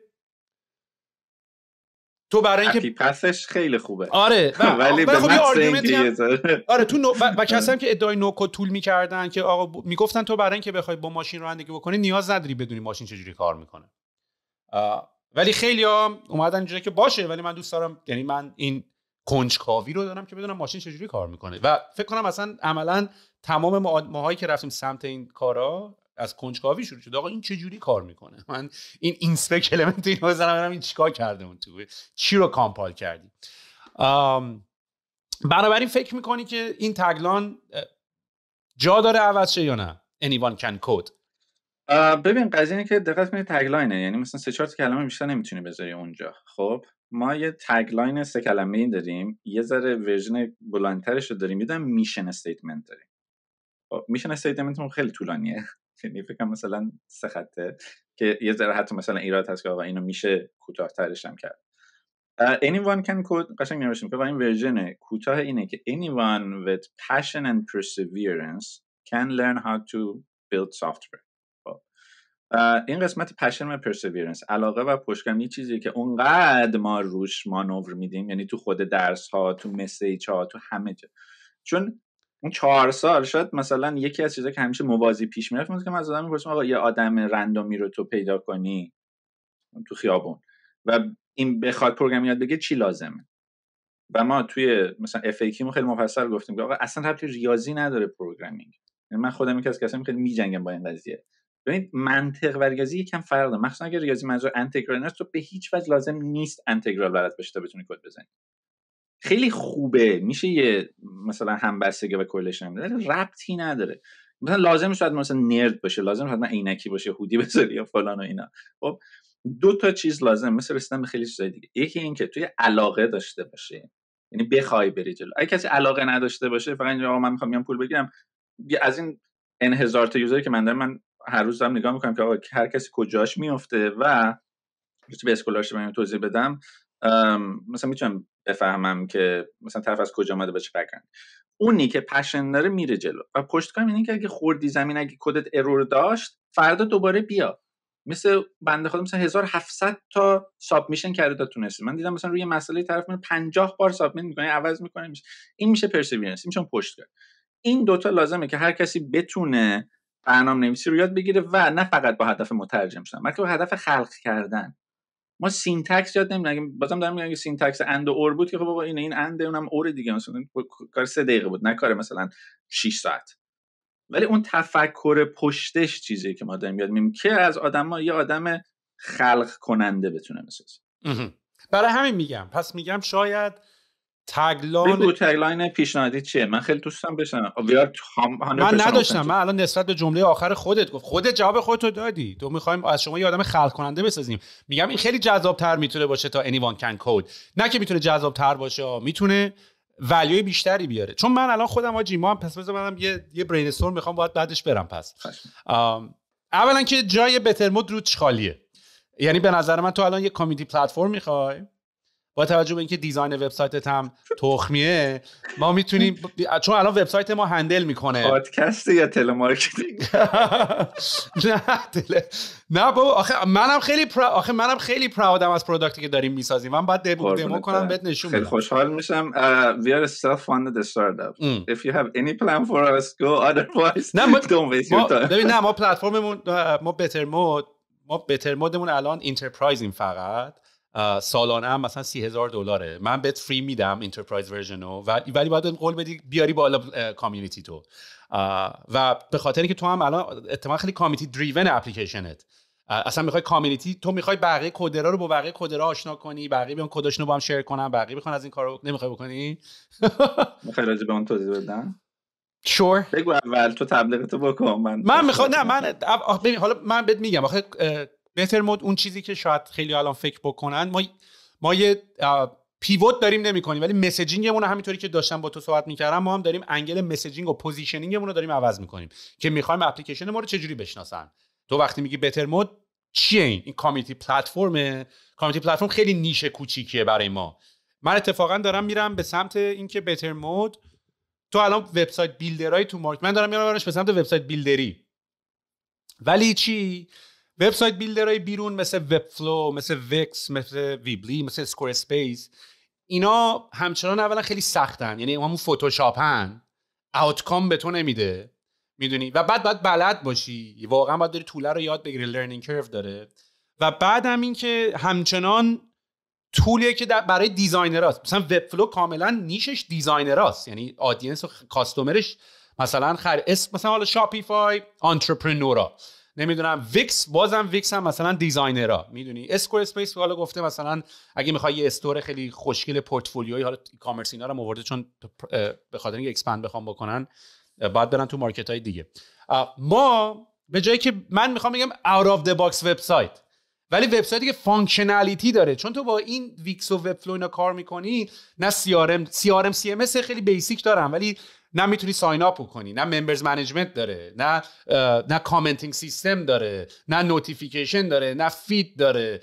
تو برای اینکه پسش خیلی خوبه. آره ولی به خب آره تو نو... و, کسایی که ادعای نوکد طول می‌کردن که آقا می‌گفتن تو برای اینکه بخوای با ماشین رانندگی بکنی نیاز نداری بدونی ماشین چجوری کار می‌کنه. ولی خیلی ها اومدن اینجوری که باشه ولی من دوست دارم یعنی من این کنجکاوی رو دارم که بدونم ماشین چجوری کار می‌کنه. و فکر کنم اصلا عملا تمام ماهایی که رفتیم سمت این کارا از کنجکاوی شروع شد. آقا این چه جوری کار می‌کنه؟ من این اینسپک المنت اینو بزنم ببینم این چیکار کرده اون تو چی رو compile کردی. بنابراین فکر می‌کنی که این tagline جا داره عوض شه یا نه؟ Anyone can code. ببین قضیه اینه که دقت کنید tagline ه. یعنی مثلا سه چهار کلمه بیشتر نمی‌تونی بذاری اونجا. خب ما یه tagline سه کلمه ای داریم. یه ذره version بلندترش رو داریم. یه mission statement داریم. خب mission statement خیلی طولانیه. یعنی فکر مثلا سه خطه که یه ذره حتی مثلا ایراد هست که آقا اینو میشه کوتاه‌ترش هم کرد. anyone can code قشنگ نوشتیم که این ورژن کوتاه اینه که anyone with passion and perseverance can learn how to build software. خب. این قسمت passion و perseverance علاقه و پشتکار یه چیزی که اونقدر ما روش مانور میدیم یعنی تو خود درس ها تو مسیج ها تو همه جا. چون اون چهار سال شاید مثلا یکی از چیزا که همیشه موازی پیش می‌رفت که من از آدم می‌پرسم آقا یه آدم رندومی رو تو پیدا کنی؟ تو خیابون. و این بخواد program یاد بگه چی لازمه؟ و ما توی مثلا FAQ خیلی مفصل گفتیم که آقا اصلا ربطی ریاضی نداره programming. یعنی من خودم یکی از کسایی خیلی میجنگم با این قضیه. ببینید منطق و ریاضی یکم فرق داره مخصوصا اگه ریاضی منظور انتگرال تو به هیچ وجه لازم نیست انتگرال بلد باشی تا بتونی کد بزنی. خیلی خوبه. میشه یه مثلا همبستگی و correlation ولی ربطی نداره. مثلا لازم شاید مثلا nerd باشه. لازم شاید من عینکی باشه hoodie بذاری یا فلان و اینا. خب دو تا چیز لازم. مثل رسیدن به خیلی چیزای دیگه. یکی این که توی علاقه داشته باشه. یعنی بخوای بری جلو. اگه کسی علاقه نداشته باشه فقط اینجا من می‌خوام پول بگیرم. از این n هزار تا user ی که من دارم من هر روز دارم نگاه می‌کنم که آقا هر کسی کجاش میفته و به scholarship توضیح بدم. مثلا می‌تونم بفهمم که مثلا طرف از کجا اومده به چه اونی که passion داره میره جلو و پشتکارم اینه که اگه خوردی زمین اگه کدت ارور داشت فردا دوباره بیا. مثل بنده خدا مثلا 1700 تا submission کرده تا تونستی من دیدم مثلا روی مسئله طرف من 50 بار submit می‌کنه عوض می‌کنه میشه. این میشه perseverance میشه پشتکار این دوتا لازمه که هر کسی بتونه برنامه نویسی رو یاد بگیره و نه فقط با هدف مترجم شدن بلکه با هدف خلق کردن. ما syntax یاد نمی‌دونم بازم دارم میگم syntax and و or بود که خب بابا این این and اونم or دیگه مثلا کار سه دقیقه بود نه کار مثلا 6 ساعت. ولی اون تفکر پشتش چیزی که ما داریم یاد میگیم که از آدم یه آدم خلق کننده بتونه بسازه. برای همین میگم. پس میگم شاید تگلاین بگو تگلاین پیشنهادی چیه؟ من خیلی دوستم بشنم. من نداشتم. من الان نسبت به جمله آخر خودت گفت. خودت جواب خودتو دادی. تو می‌خوایم از شما یه آدم خلق کننده بسازیم. میگم این خیلی جذاب تر می‌تونه باشه تا anyone can code. نه که می‌تونه جذاب تر باشه می‌تونه value ی بیشتری بیاره. چون من الان خودم آجی ما هم پس بذار منم یه یه brainstorm می‌خوام باید بعدش برم پس. اولا که جای Bettermode روش خالیه. یعنی به نظر من تو الان یه community platform می‌خوای؟ با توجه به اینکه design وبسایتت هم تخمیه ما می‌تونیم چون الان وبسایت ما handle می‌کنه. پادکست یا telemarketing؟ نه تل... نه بابا آخه منم خیلی. آخه منم خیلی proud م از product ی که داریم می‌سازیم. من بعد demo, demo کنم بهت نشون خیلی خوشحال میشم. we are self funded startup. if you have any plan for us go otherwise نه ما... don't waste your time. ببین نه ما پلتفرممون ما Bettermode ما Bettermode مون الان enterprise یم فقط. سالانه هم مثلا سی هزار دلاره. من بهت free میدم enterprise version رو ولی باید قول بدی بیاری بالا community تو. و به خاطر اینکه تو هم الان اتفاقا خیلی community driven application ت اصلا می‌خوای community تو می‌خوای بقیه coder ا رو با بقیه coder ا آشنا کنی بقیه بیان کداشونو با هم share کنن بقیه بخوان از این کارو نمی‌خوای بکنی؟ می‌خوای راجع به اون توضیح بدم؟ sure بگو اول تو تبلیغتو بکن من من می‌خوام نه من حالا من بهت میگم آخه Bettermode اون چیزی که شاید خیلی الان فکر بکنن. ما ما یه pivot داریم نمی کنیم ولی messaging مون همینطوری که داشتم با تو صحبت می‌کردم ما هم داریم angle messaging و positioning مون رو داریم عوض می‌کنیم که می‌خوایم اپلیکیشن ما رو چجوری بشناسن. تو وقتی میگی Bettermode چیه این؟ این community platform؟ community platform خیلی niche کوچیکیه برای ما. من اتفاقا دارم میرم به سمت اینکه Bettermode تو الان website builder ای تو market من دارم میرم به سمت website builder ی. ولی چی؟ website builder های بیرون مثل Webflow مثل Wix مثل Weebly مثل Squarespace اینا همچنان اولا خیلی سختن. یعنی همون فتوشاپن outcome به تو نمیده. می‌دونی؟ و بعد باید بلد باشی. واقعا باید داری tool ه رو یاد بگیری. learning curve داره. و بعد هم این که همچنان tool یه که برای designer است مثلا Webflow کاملا niche ش designer است یعنی audience و customer ش مثلا خر اسم مثلا حالا Shopify entrepreneur ا نمی‌دونم ویکس بازم ویکس هم مثلا designer ها می‌دونی؟ Squarespace حالا گفته مثلا اگه می‌خوای یه store خیلی خوشگل پورتفولیوی حالا commerce اینا رو آورده چون به خاطر اینکه expand بخوام بکنن باید برن تو market های دیگه ما به جایی که من می‌خوام بگم out of the box وبسایت ولی وبسایتی که functionality داره. چون تو با این Wix و Webflow اینا کار می‌کنی نه CRM سی خیلی basic دارن ولی نه می‌تونی sign up کنی نه members management داره نه نه commenting system داره نه notification داره نه feed داره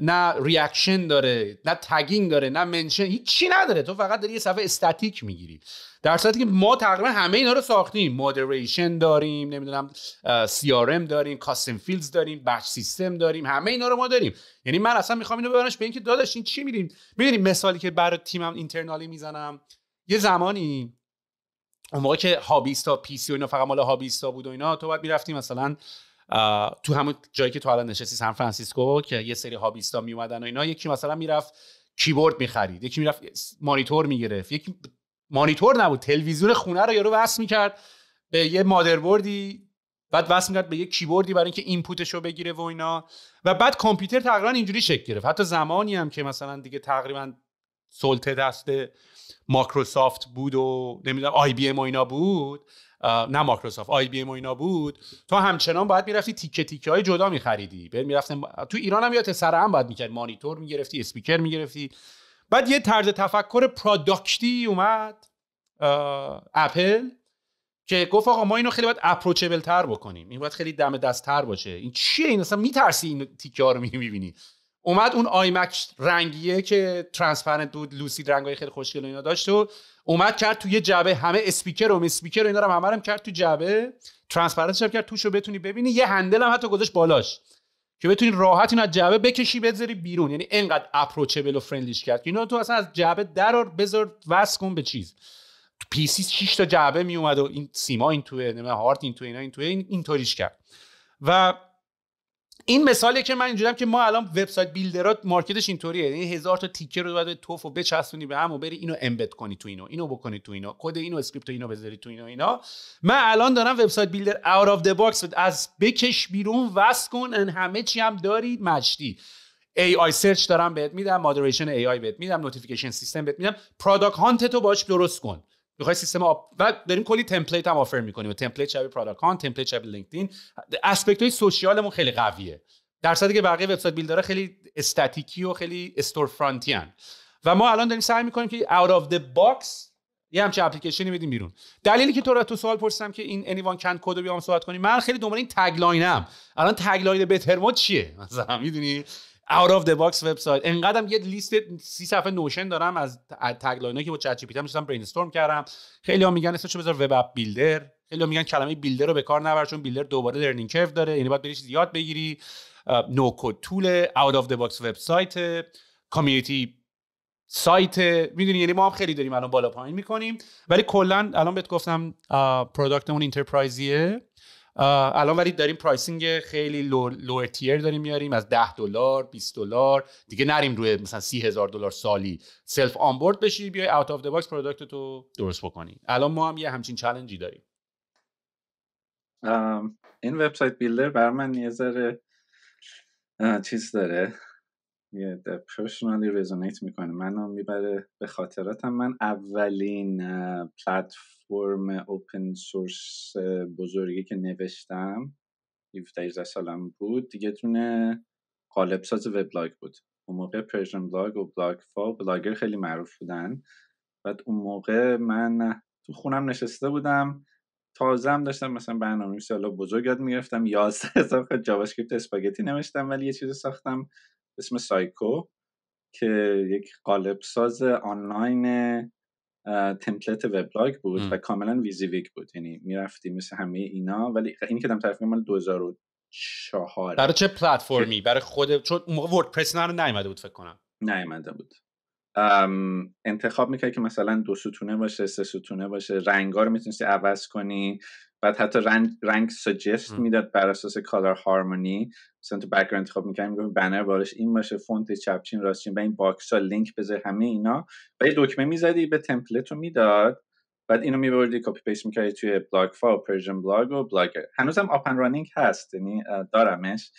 نه reaction داره نه tagging داره نه mention هیچی نداره. تو فقط داری یه صفحه استاتیک می‌گیری. در صورتی که ما تقریبا همه اینا رو ساختیم. moderation داریم نمی‌دونم سی داریم custom fields داریم badge system داریم همه اینا رو ما داریم. یعنی من اصلا می‌خوام اینو ببرنش به اینکه داداش این چی میریم می‌دونیم مثالی که برای تیمم internally می‌زنم؟ یه زمانی اون موقع که hobbyist ا PC و اینا فقط مال hobbyist ا بود و اینا تو باید می‌رفتی مثلا تو همون جایی که تو الان نشستی سان فرانسیسکو که یه سری hobbyist ا می اومدن و اینا یکی مثلا می‌رفت کیبورد می‌خرید یکی می‌رفت مانیتور می‌گرفت یکی مانیتور نبود تلویزیون خونه رو یارو وصل می‌کرد به یه مادربردی بعد وصل می‌کرد به یه کیبوردی برای اینکه input ش رو بگیره و اینا. و بعد کامپیوتر تقریبا اینجوری شکل گرفت. حتی زمانی هم که مثلا دیگه تقریبا سلطه دست ماکروسافت بود و نمی‌دونم IBM و اینا بود. نه Microsoft IBM و اینا بود. تو همچنان باید می‌رفتی تیکه تیکه های جدا میخریدی. بعد می‌رفتن تو ایران هم یادت سر هم باید می‌کرد. مانیتور می‌گرفتی اسپیکر می‌گرفتی. بعد یه طرز تفکر product ی اومد اپل که گفت آقا ما اینو خیلی باید approachable تر بکنیم. این باید خیلی دم دست تر باشه. این چیه این؟ اصلا میترسی این تیکه ها رو می‌بینی؟ اومد اون iMac رنگیه که transparent بود lucid رنگای خیلی خوشگل اینا داشت و اومد کرد توی جعبه. همه اسپیکر و اسپیکر و اینا رو همه هم کرد تو جعبه. transparent ش کرد توشو بتونی ببینی. یه handle هم حتی گذاشت بالاش که بتونی راحت اینو از جعبه بکشی بذاری بیرون. یعنی انقدر approachable و friendly ش کرد اینا تو اصلا از جعبه در بذار وصل کن به چیز. تو PC 6 تا جعبه می اومد و این سیم ها این توه نمی‌دونم هارت این توه اینا این توه این اینطوریش کرد. و این مثالیه که من اینجوریم که ما الان website builder ات market ش اینطوریه. یعنی هزار تا تیکه رو باید تو تف و بچسبونی به هم و بری اینو embed کنی تو اینو اینو بکنی تو اینو کد اینو script اینو بذاری تو اینو اینا. من الان دارم website builder out of the box از بکش بیرون وصل کن همه چی هم داری مجری. AI search دارم بهت میدم moderation AI بهت میدم notification system بهت میدم. Product Hunt تو باش درست کن. می‌خوای سیستم up vote داریم کلی template هم offer می‌کنیم. template شبیه Product Hunt template شبیه LinkedIn aspect های social مون خیلی قویه. در صورتی که بقیه website builder ها خیلی استاتیکی و خیلی storefront ی و ما الان داریم سعی می‌کنیم که out of the box یه همچین اپلیکیشنی بدیم بیرون. دلیلی که تو را تو سوال پرسیدم که این anyone can code رو بیام صحبت کنیم من خیلی دنبال این tagline م الان tagline بهترمون چیه؟ مثلا می‌دونی؟ out of the box website انقدرم یه لیست سی صفحه Notion دارم از tagline ایی که با چت جی پی تی برین استورم کردم. خیلی ها میگن اسمشو بذار web app builder خیلی ها میگن کلمه builder رو به کار نبر چون builder دوباره learning curve داره. یعنی باید بری یاد بگیری. no code tool out of the box website community site می‌دونی یعنی ما هم خیلی داریم الان بالا پایین می‌کنیم. ولی کلا الان بهت گفتم product مون enterprise یه الان ولی داریم pricing خیلی low tier داریم میاریم از 10 دلار 20 دلار. دیگه نریم روی مثلا 30 هزار دلار سالی. self onboard بشی بیای out of the box product تو درست بکنی. الان ما هم یه همچین challenge ی داریم. این website builder بر من یه ذره چیز داره. یه personally resonate می‌کنه. منو می‌بره به خاطراتم. من اولین platform open source بزرگی که نوشتم 17 سالم بود دیگه تونه قالب ساز وبلاگ بود. اون موقع پرشین بلاگ و بلاگ فا بلاگر خیلی معروف بودن. بعد اون موقع من تو خونم نشسته بودم. تازه هم داشتم مثلا برنامه حالا بزرگ یاد می‌گرفتم. 11 هزار خط JavaScript spaghetti نوشتم ولی یه چیزی ساختم اسم سایکو که یک قالب ساز آنلاین template وبلاگ بود و کاملا WYSIWYG بود. یعنی می‌رفتی مثل همه اینا ولی اینی که دم طرف مال 2004 برای چه پلتفرمی برای خود چون اون موقع وردپرس رو نیومده بود فکر کنم. نیومده بود. انتخاب می‌کرد که مثلا دو ستونه باشه سه ستونه باشه رنگا رو می‌تونستی عوض کنی؟ بعد حتی رنگ, رنگ suggest می‌داد بر اساس color harmony مثلا تو background انتخاب می‌کردیم می‌گفت banner بالش این باشه font چپچین راستچین و این box ها لینک بذار همه اینا. و یه دکمه می‌زدی بهت template رو می‌داد. بعد اینو میبردی copy paste می‌کردی توی بلاگ فا و پرشین بلاگ و بلاگر هنوزم up and running هست یعنی دارمش.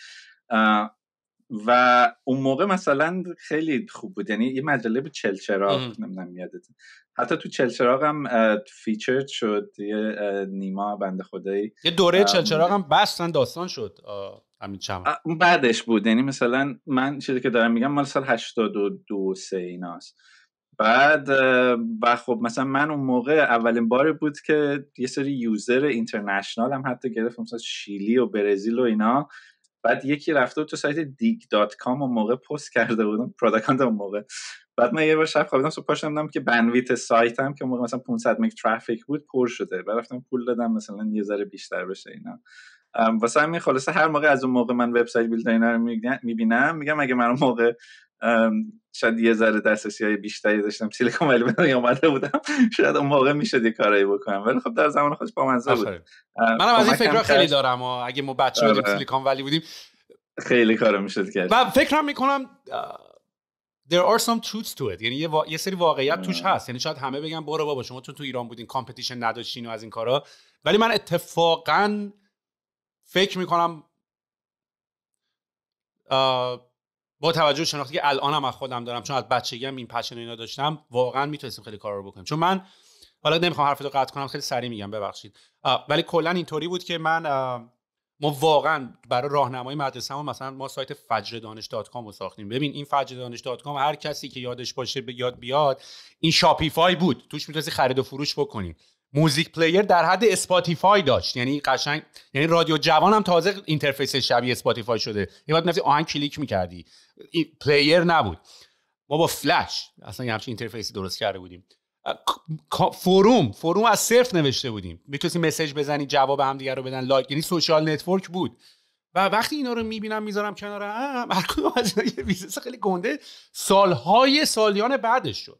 و اون موقع مثلا خیلی خوب بود. یعنی یه مجله بود چلچراغ نمی‌دونم یادت. حتی تو چلچراغ هم feature شد یه نیما بنده خدایی. یه دوره چلچراغ هم بستن داستان شد همین چند اون بعدش بود. یعنی مثلا من چیزی که دارم میگم مال سال 82 سه ایناست. بعد و خب مثلا من اون موقع اولین بار بود که یه سری user international هم حتی گرفتم مثلا شیلی و برزیل و اینا. بعد یکی رفته بود تو سایت Digg dot com اون موقع پست کرده بودم Product Hunt اون موقع. بعد من یه بار شب خوابیدم صبح پاشم که bandwidth سایتم که موقع مثلا 500 مگ ترافیک بود پر شده. بعد رفتم پول دادم مثلا یه ذره بیشتر بشه اینا. واسه همین خلاصه هر موقع از اون موقع من website builder اینا رو می‌بینم میگم اگه من اون موقع شاید یه ذره دسترسی های بیشتری داشتم. Silicon Valley اومده بودم. شاید اون موقع می‌شد یه کارایی بکنم. ولی خب در زمان خودش با منظر بود. منم از این فکر خیلی دارم و اگه ما بچه بودیم آره. Silicon Valley بودیم خیلی کارو می‌شد کرد. و فکرم می‌کنم there are some truths to it. یعنی یه, یه سری واقعیت توش هست. یعنی شاید همه بگن برو بابا شما تو تو ایران بودین competition نداشتین و از این کارا. ولی من اتفاقا فکر می‌کنم با توجه شناختی که الانم از خودم دارم چون از بچگی هم این passion اینا داشتم واقعا می‌تونستیم خیلی کار رو بکنیم. چون من حالا نمی‌خوام حرفتو قطع کنم خیلی سریع میگم ببخشید. ولی کلا اینطوری بود که من ما واقعا برای راهنمای مدرسه ما مثلا ما سایت فجر دانش dot com رو ساختیم. ببین این فجر دانش dot com هر کسی که یادش باشه به یاد بیاد این Shopify بود. توش می‌تونستی خرید و فروش بکنی. music player در حد Spotify داشت. یعنی قشنگ یعنی رادیو جوان هم تازه interface شبیه Spotify شده. یه وقت نفسی آهنگ کلیک می‌کردی. player نبود. ما با فلش اصلا یه همچین interface ی درست کرده بودیم. forum forum از صفر نوشته بودیم. می‌تونستی message بزنی جواب هم دیگر رو بدن like یعنی social network بود. و وقتی اینا رو می‌بینم می‌ذارم کنار هم هر کدوم از اینا یه business خیلی گنده سالهای سالیان بعدش شد.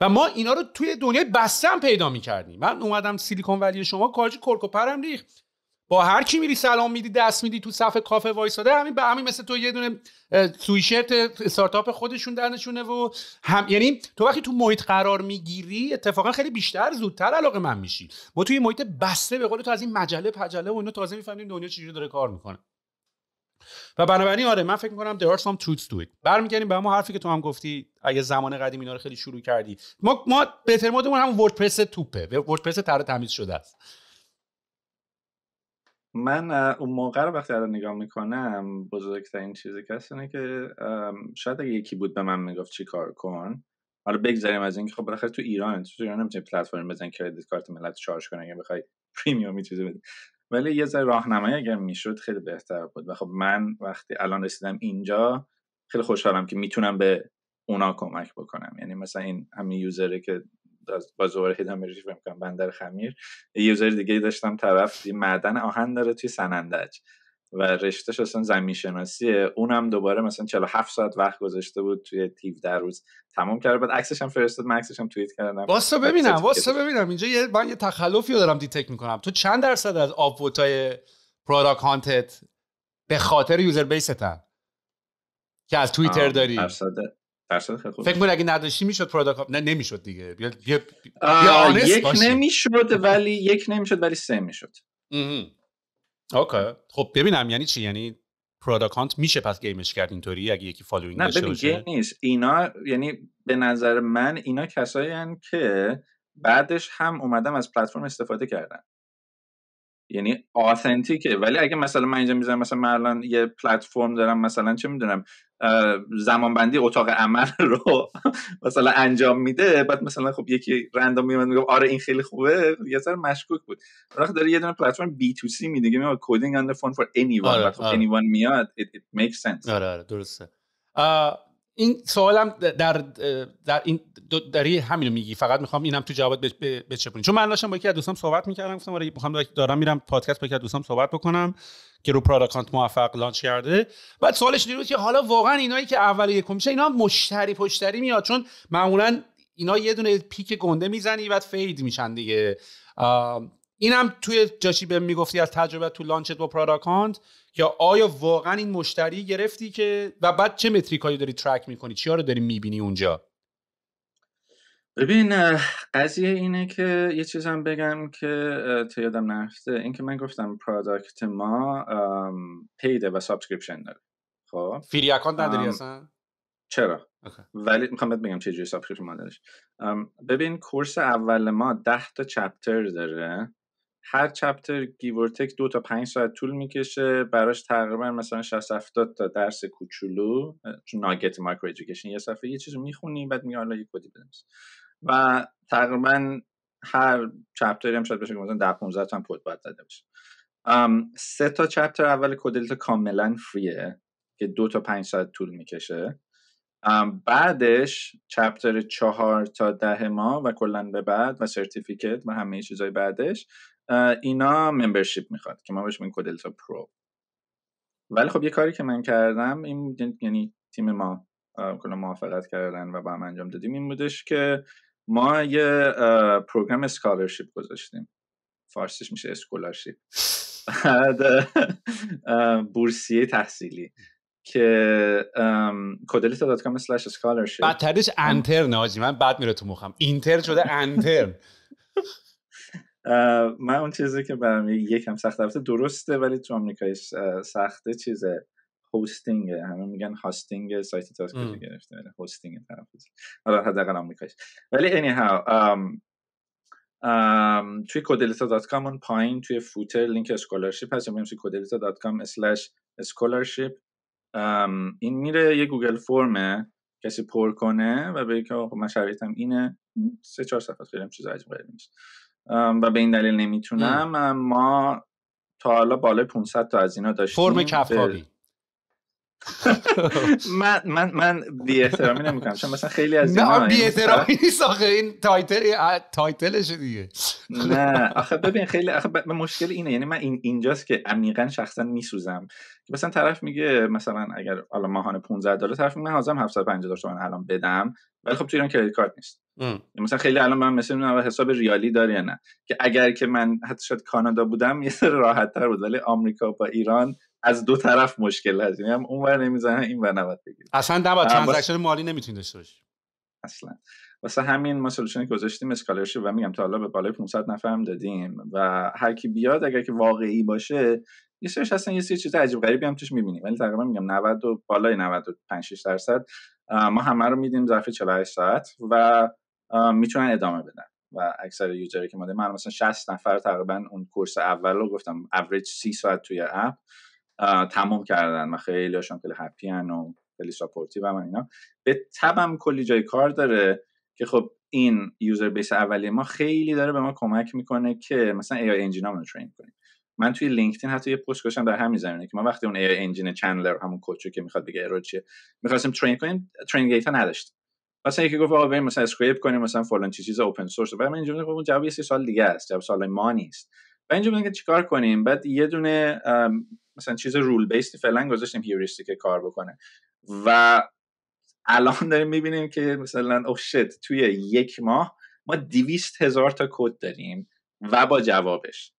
و ما اینا رو توی دنیای بسته هم پیدا می‌کردیم. من اومدم سیلیکون ولی شما کارج کرکوپرم ریخت. با هر کی میری سلام میدی دست میدی تو صف کافه وایساده همین به همین مثل تو یه دونه سویشرت استارتاپ خودشون درنشونه و هم یعنی تو وقتی تو محیط قرار می‌گیری اتفاقا خیلی بیشتر زودتر علاقه من میشی. ما توی محیط بسته به قول تو از این مجله پجله و اینا تازه می‌فهمیم دنیا چجوری داره کار می‌کنه. و بنابراین آره من فکر می‌کنم there are some truths to it. برمیگردیم به همون حرفی که تو هم گفتی اگه زمان قدیم اینا رو خیلی شروع کردی. ما ما بهتر مودمون هم وردپرس توپه. وردپرس تر تمیز شده است. من اون موقع رو وقتی الان نگاه می‌کنم بزرگترین چیزی که اینه که شاید اگه یکی بود به من می‌گفت چی کار کن حالا بگذاریم از اینکه خب بالاخره تو ایران تو ایران نمی‌تونی پلتفرم بزن کردیت کارت ملت شارژ کنه اگه بخوای پریمیوم چیزی بدی. ولی یه ذره راهنمایی اگر می‌شد خیلی بهتر بود. و خب من وقتی الان رسیدم اینجا خیلی خوشحالم که می‌تونم به اونا کمک بکنم. یعنی مثلا این همین یوزره که با زور هیدم ریف می‌کنم بندر خمیر یه یوزر دیگه داشتم طرف معدن آهن داره توی سنندج. و رشتهش اصلا زمین شناسیه اونم دوباره مثلا 47 ساعت وقت گذاشته بود توی تیو در روز. تمام کرده بعد عکسش هم فرستاد. من عکسش هم توییت کردم. واسه ببینم واسه ببینم. اینجا یه من یه تخلفی رو دارم detect می‌کنم. تو چند درصد از upvote های Product Hunt ت به خاطر user base ته که از توییتر داری؟ درصد درصد خیلی خوب فکر کنم اگه نداشتی می‌شد product نه نمی‌شد دیگه. بیا یک نمی‌شد ولی یک نمی‌شد ولی سه می‌شد. okay. خب ببینم یعنی چی؟ یعنی Product Hunt میشه پس game ش کرد اینطوری؟ اگه یکی following نه ببین game نیست. اینا یعنی به نظر من اینا کسایی که بعدش هم اومدم از پلتفرم استفاده کردن. یعنی authentic ه ولی اگه مثلا من اینجا می‌ذارم مثلا من الان یه پلتفرم دارم مثلا چه می‌دونم زمانبندی اتاق عمل رو مثلا انجام میده. بعد مثلا خب یکی random میاد میگه آره این خیلی خوبه. یه ذره مشکوک بود. وقتی داره یه دونه پلتفرم B2C میده. میگه coding on phone for anyone آره، خب آره. میاد it, it makes sense. آره آره درسته. این سوالم در در این داری همین رو میگی. فقط می‌خوام اینم تو جواب بچپونی. چون من داشتم با یکی از دوستام صحبت می‌کردم گفتم آره می‌خوام دارم میرم پادکست با یکی از دوستام صحبت بکنم که رو Product Hunt موفق launch کرده. بعد سوالش این که حالا واقعا اینایی که اول یک میشه اینا مشتری پشتری میاد. چون معمولا اینا یه دونه peak گنده می‌زنی بعد fade میشن دیگه. اینم توی جاشی به می‌گفتی از تجربه تو launch ت با Product Hunt یا آیا واقعا این مشتری گرفتی که و بعد چه metric هایی داری track می‌کنی؟ چیا رو داری می‌بینی اونجا؟ ببین قضیه اینه که یه چیزم بگم که تا یادم نرفته. این که من گفتم product ما paid ه و subscription داره. خب؟ free account نداری اصلا؟ چرا؟ ولی می‌خوام بهت بگم چه جوری subscription ما دارش ببین course اول ما 10 تا chapter داره. هر chapter give or take دو تا پنج ساعت طول می‌کشه براش تقریبا مثلا 60 70 تا درس کوچولو nugget micro education یه صفحه یه چیزو می‌خونی بعد میگه حالا یه کدی بنویس. و تقریبا هر chapter ی هم شاید بشه که مثلا 10 15 تا هم کد باید زده بشه سه تا chapter اول کد کاملا free ه که دو تا پنج ساعت طول می‌کشه. بعدش chapter چهار تا ده ماه و کلا به بعد و certificate و همه چیزای بعدش. اینا membership می‌خواد که ما بهش میگیم Codelita Pro. ولی خب یه کاری که من کردم این یعنی تیم ما کلا موافقت کردن و با هم انجام دادیم این بودش که ما یه program scholarship گذاشتیم. فارسیش میشه scholarship بعد بورسیه تحصیلی که Codelita dot com slash scholarship بدترش انتر ناجی من بعد میره تو مخم. enter شده انتر من اون چیزی که برام یکم سخت البته درسته ولی تو آمریکای سخته چیزه. hosting همه میگن hosting سایت تاسک گرفته. ولی hosting تلفظ حالا حداقل آمریکایش ولی اینی ها توی Codelita dot com اون پایین توی footer لینک scholarship هست. یا توی Codelita dot com slash scholarship این میره یه گوگل فرمه کسی پر کنه و بگه که من شرایطم اینه. سه چهار صفحه خیلی هم چیز عجیب غریبی نیست. و به این دلیل نمی‌تونم. ما تا حالا بالای 500 تا از اینا داشتیم. فرم کف‌خوابی من من من بی احترامی نمی‌کنم. چون مثلا خیلی از اینا بی احترامی نیست آخه. این title title ش دیگه. نه. آخه ببین خیلی آخه مشکل اینه. یعنی من این اینجاست که عمیقا شخصا میسوزم. مثلا طرف میگه مثلا اگر حالا ماهانه 15 دلار طرف میگه من حاضرم 750 تومن الان بدم. ولی خب تو ایران credit card نیست. مثلا خیلی الان من مثلا حساب ریالی داره یا نه. که اگر که من حتی شاید کانادا بودم یه سر راحت تر بود. ولی آمریکا با ایران از دو طرف مشکل هست. یعنی هم اون ور نمی‌زنن این ور نباید بگیر اصلا نباید transaction مالی نمی‌تونی داشته باشی. اصلا. واسه همین ما solution ی گذاشتیم scholarship و میگم تا حالا به بالای 500 نفر هم دادیم و هر کی بیاد اگر که واقعی باشه یه سرش هستن یه سری چیز عجیب غریبی هم توش می‌بینیم. ولی تقریبا میگم 90 و بالای 95 6 درصد ما همه رو میدیم ظرف 48 ساعت و می‌تونن ادامه بدن. و اکثر user ی که ما من مثلا 60 نفر تقریبا اون course اول رو گفتم اوریج 30 ساعت توی app. تموم کردن و خیلی هاشون خیلی happy و خیلی supportive و اینا. به تبم کلی جای کار داره که خب این user base اولیه ما خیلی داره به ما کمک می‌کنه که مثلا AI engine رو train کنیم. من توی لینکدین حتی یه پست گذاشتم در همین زمینه که ما وقتی اون AI engine چندلر همون coach و که می‌خواد بگه error و چیه می‌خواستیم train کنیم train data نداشتیم. مثلا یکی گفت آقا بریم مثلا scrape کنیم مثلا فلان چیز open source و من اینجوری خب جواب یه سال دیگه است. جواب سال ما نیست. و اینجا بودن که چیکار کنیم؟ بعد یه دونه مثلا چیز rule-based ی فعلا گذاشتیم heuristic کار بکنه. و الان داریم می‌بینیم که مثلا oh shit توی یک ماه ما دیویست هزار تا کد داریم و با جوابش.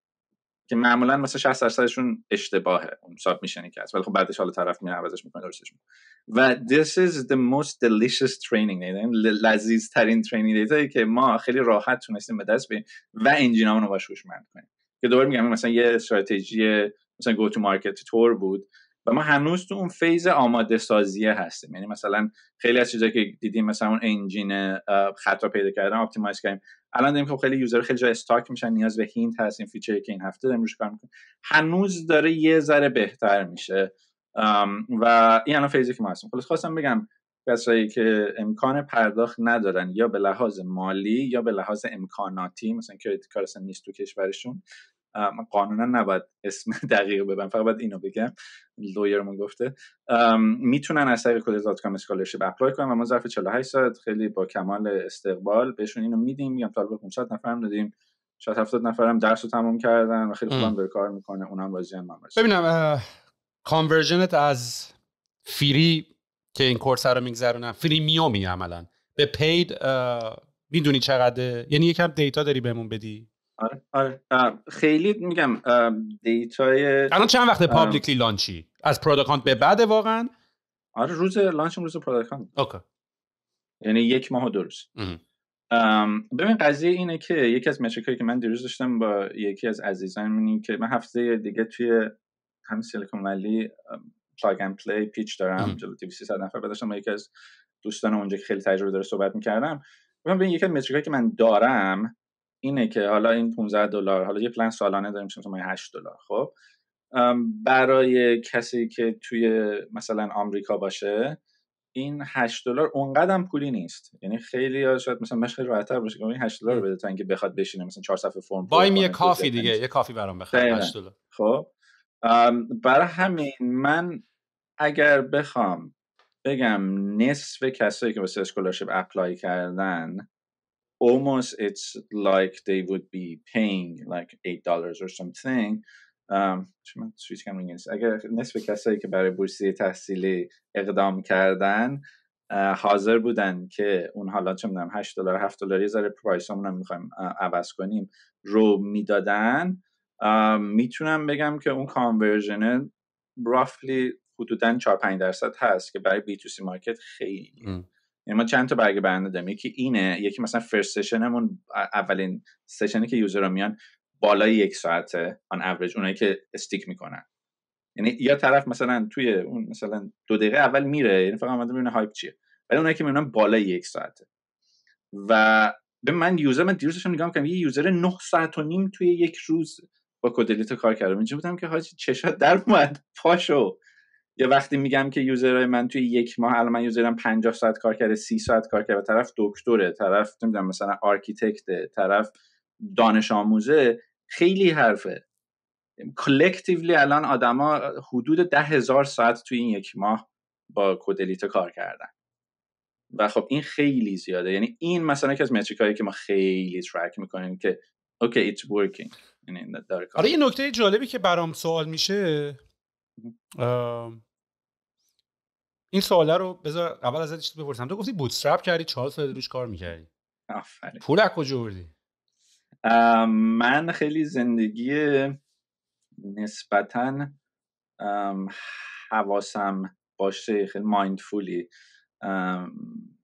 که معمولا مثلا 60 درصدشون اشتباهه. اون submission ی که هست. ولی خب بعدش حالا طرف میره عوضش می‌کنه درستش و this is the most delicious training data لذیذ ترین training data که ما خیلی راحت تونستیم به دست بیاریم و engine امون رو باش هوشمند کنیم. که دوباره میگم مثلا یه استراتژی مثلا go to market تور بود و ما هنوز تو اون phase آماده سازیه هستیم. یعنی مثلا خیلی از چیزایی که دیدیم مثلا اون engine خطا پیدا کردن optimize کردیم. الان داریم خب خیلی user خیلی جا stuck میشن نیاز به hint هست این feature ی که این هفته داریم روش کار می‌کنیم. هنوز داره یه ذره بهتر میشه. و این الان phase ی که ما هستیم. خلاص خواستم بگم کسایی که امکان پرداخت ندارن یا به لحاظ مالی یا به لحاظ امکاناتی مثلا credit card نیست تو کشورشون من قانونا نباید اسم دقیق ببرم فقط باید اینو بگم. lawyer مون گفته. می‌تونن از طریق کد dot com scholarship apply کنن و ما ظرف 48 ساعت خیلی با کمال استقبال بهشون اینو میدیم. میگم به 500 نفر هم دادیم. شاید 70 نفر هم درس رو تمام کردن و خیلی خوبم داره کار می‌کنه. اونم راضی هم ببینم conversion ت از free که این course رو میگذرونم. freemium ی عملا. به paid می‌دونی چقدر یعنی یکم دیتا داری بهمون بدی؟ آره آره. خیلی میگم دیتای الان چند وقت publicly launch ی از Product Hunt به بعد واقعا؟ آره روز launch روز Product Hunt okay. یعنی یک ماه و دو روز. ببین قضیه اینه که یکی از metric ایی که من دیروز داشتم با یکی از عزیزان که من هفته دیگه توی همین سیلیکون ولی Plug and Play pitch دارم جلو 300 نفر. داشتم یکی از دوستان اونجا که خیلی تجربه داره صحبت می‌کردم ببین یکی از metric ایی که من دارم اینه که حالا این 15 دلار حالا یه پلن سالانه داریم مثلا 8 دلار خب؟ برای کسی که توی مثلا آمریکا باشه این 8 دلار اونقدر پولی نیست. یعنی خیلی شاید مثلا مش خیلی راحت‌تر باشه که این 8 دلار بده تا اینکه بخواد بشینه مثلا 4 صفحه فرم وای یه coffee دیگه یه coffee برام بخره 8 دلار. خب؟ برای همین من اگر بخوام بگم نصف کسایی که واسه scholarship apply کردن almost it's like they would be paying like eight dollars or something. من سویچ کم اگر نصف کسایی که برای بورسیه تحصیلی اقدام کردن حاضر بودن که اون حالا چه می‌دونم 8 دلار 7 دلاری ذره price مون رو می‌خوایم عوض کنیم رو می‌دادن می‌تونم بگم که اون conversion roughly حدودا 4 5 درصد هست که برای B2C market خیلی. یعنی ما چند تا برگ برنده داریم. یکی اینه یکی مثلا first session مون اولین session ی که user میان بالای یک ساعته on average اونایی که stick می‌کنن. یعنی یا طرف مثلا توی اون مثلا دو دقیقه اول میره یعنی فقط اومده ببینه hype چیه. ولی اونایی که می‌بینن بالای یک ساعته. و به من user من دیروزش نگاه می‌کنم یه user 9 ساعت و نیم توی یک روز با کدلیت کار کردم. اینجا بودم که حاجی چشات در اومد. پاشو. یه وقتی میگم که user های من توی یک ماه الان من user م 50 ساعت کار کرده 30 ساعت کار کرده طرف دکتره طرف نمی‌دونم مثلا architect ه طرف دانش آموزه خیلی حرفه. collectively الان آدما حدود ده هزار ساعت توی این یک ماه با کدلیت کار کردن. و خب این خیلی زیاده. یعنی این مثلا یکی از metric هایی که ما خیلی track می‌کنیم که okay it's working آره یه نکته جالبی که برام سوال میشه این سواله رو بذار اول ازت چیز بپرسم. تو گفتی bootstrap کردی چهار سال روش کار می‌کردی. آفرین. پول از کجا آوردی؟ من خیلی زندگی نسبتا حواسم باشه خیلی mindfully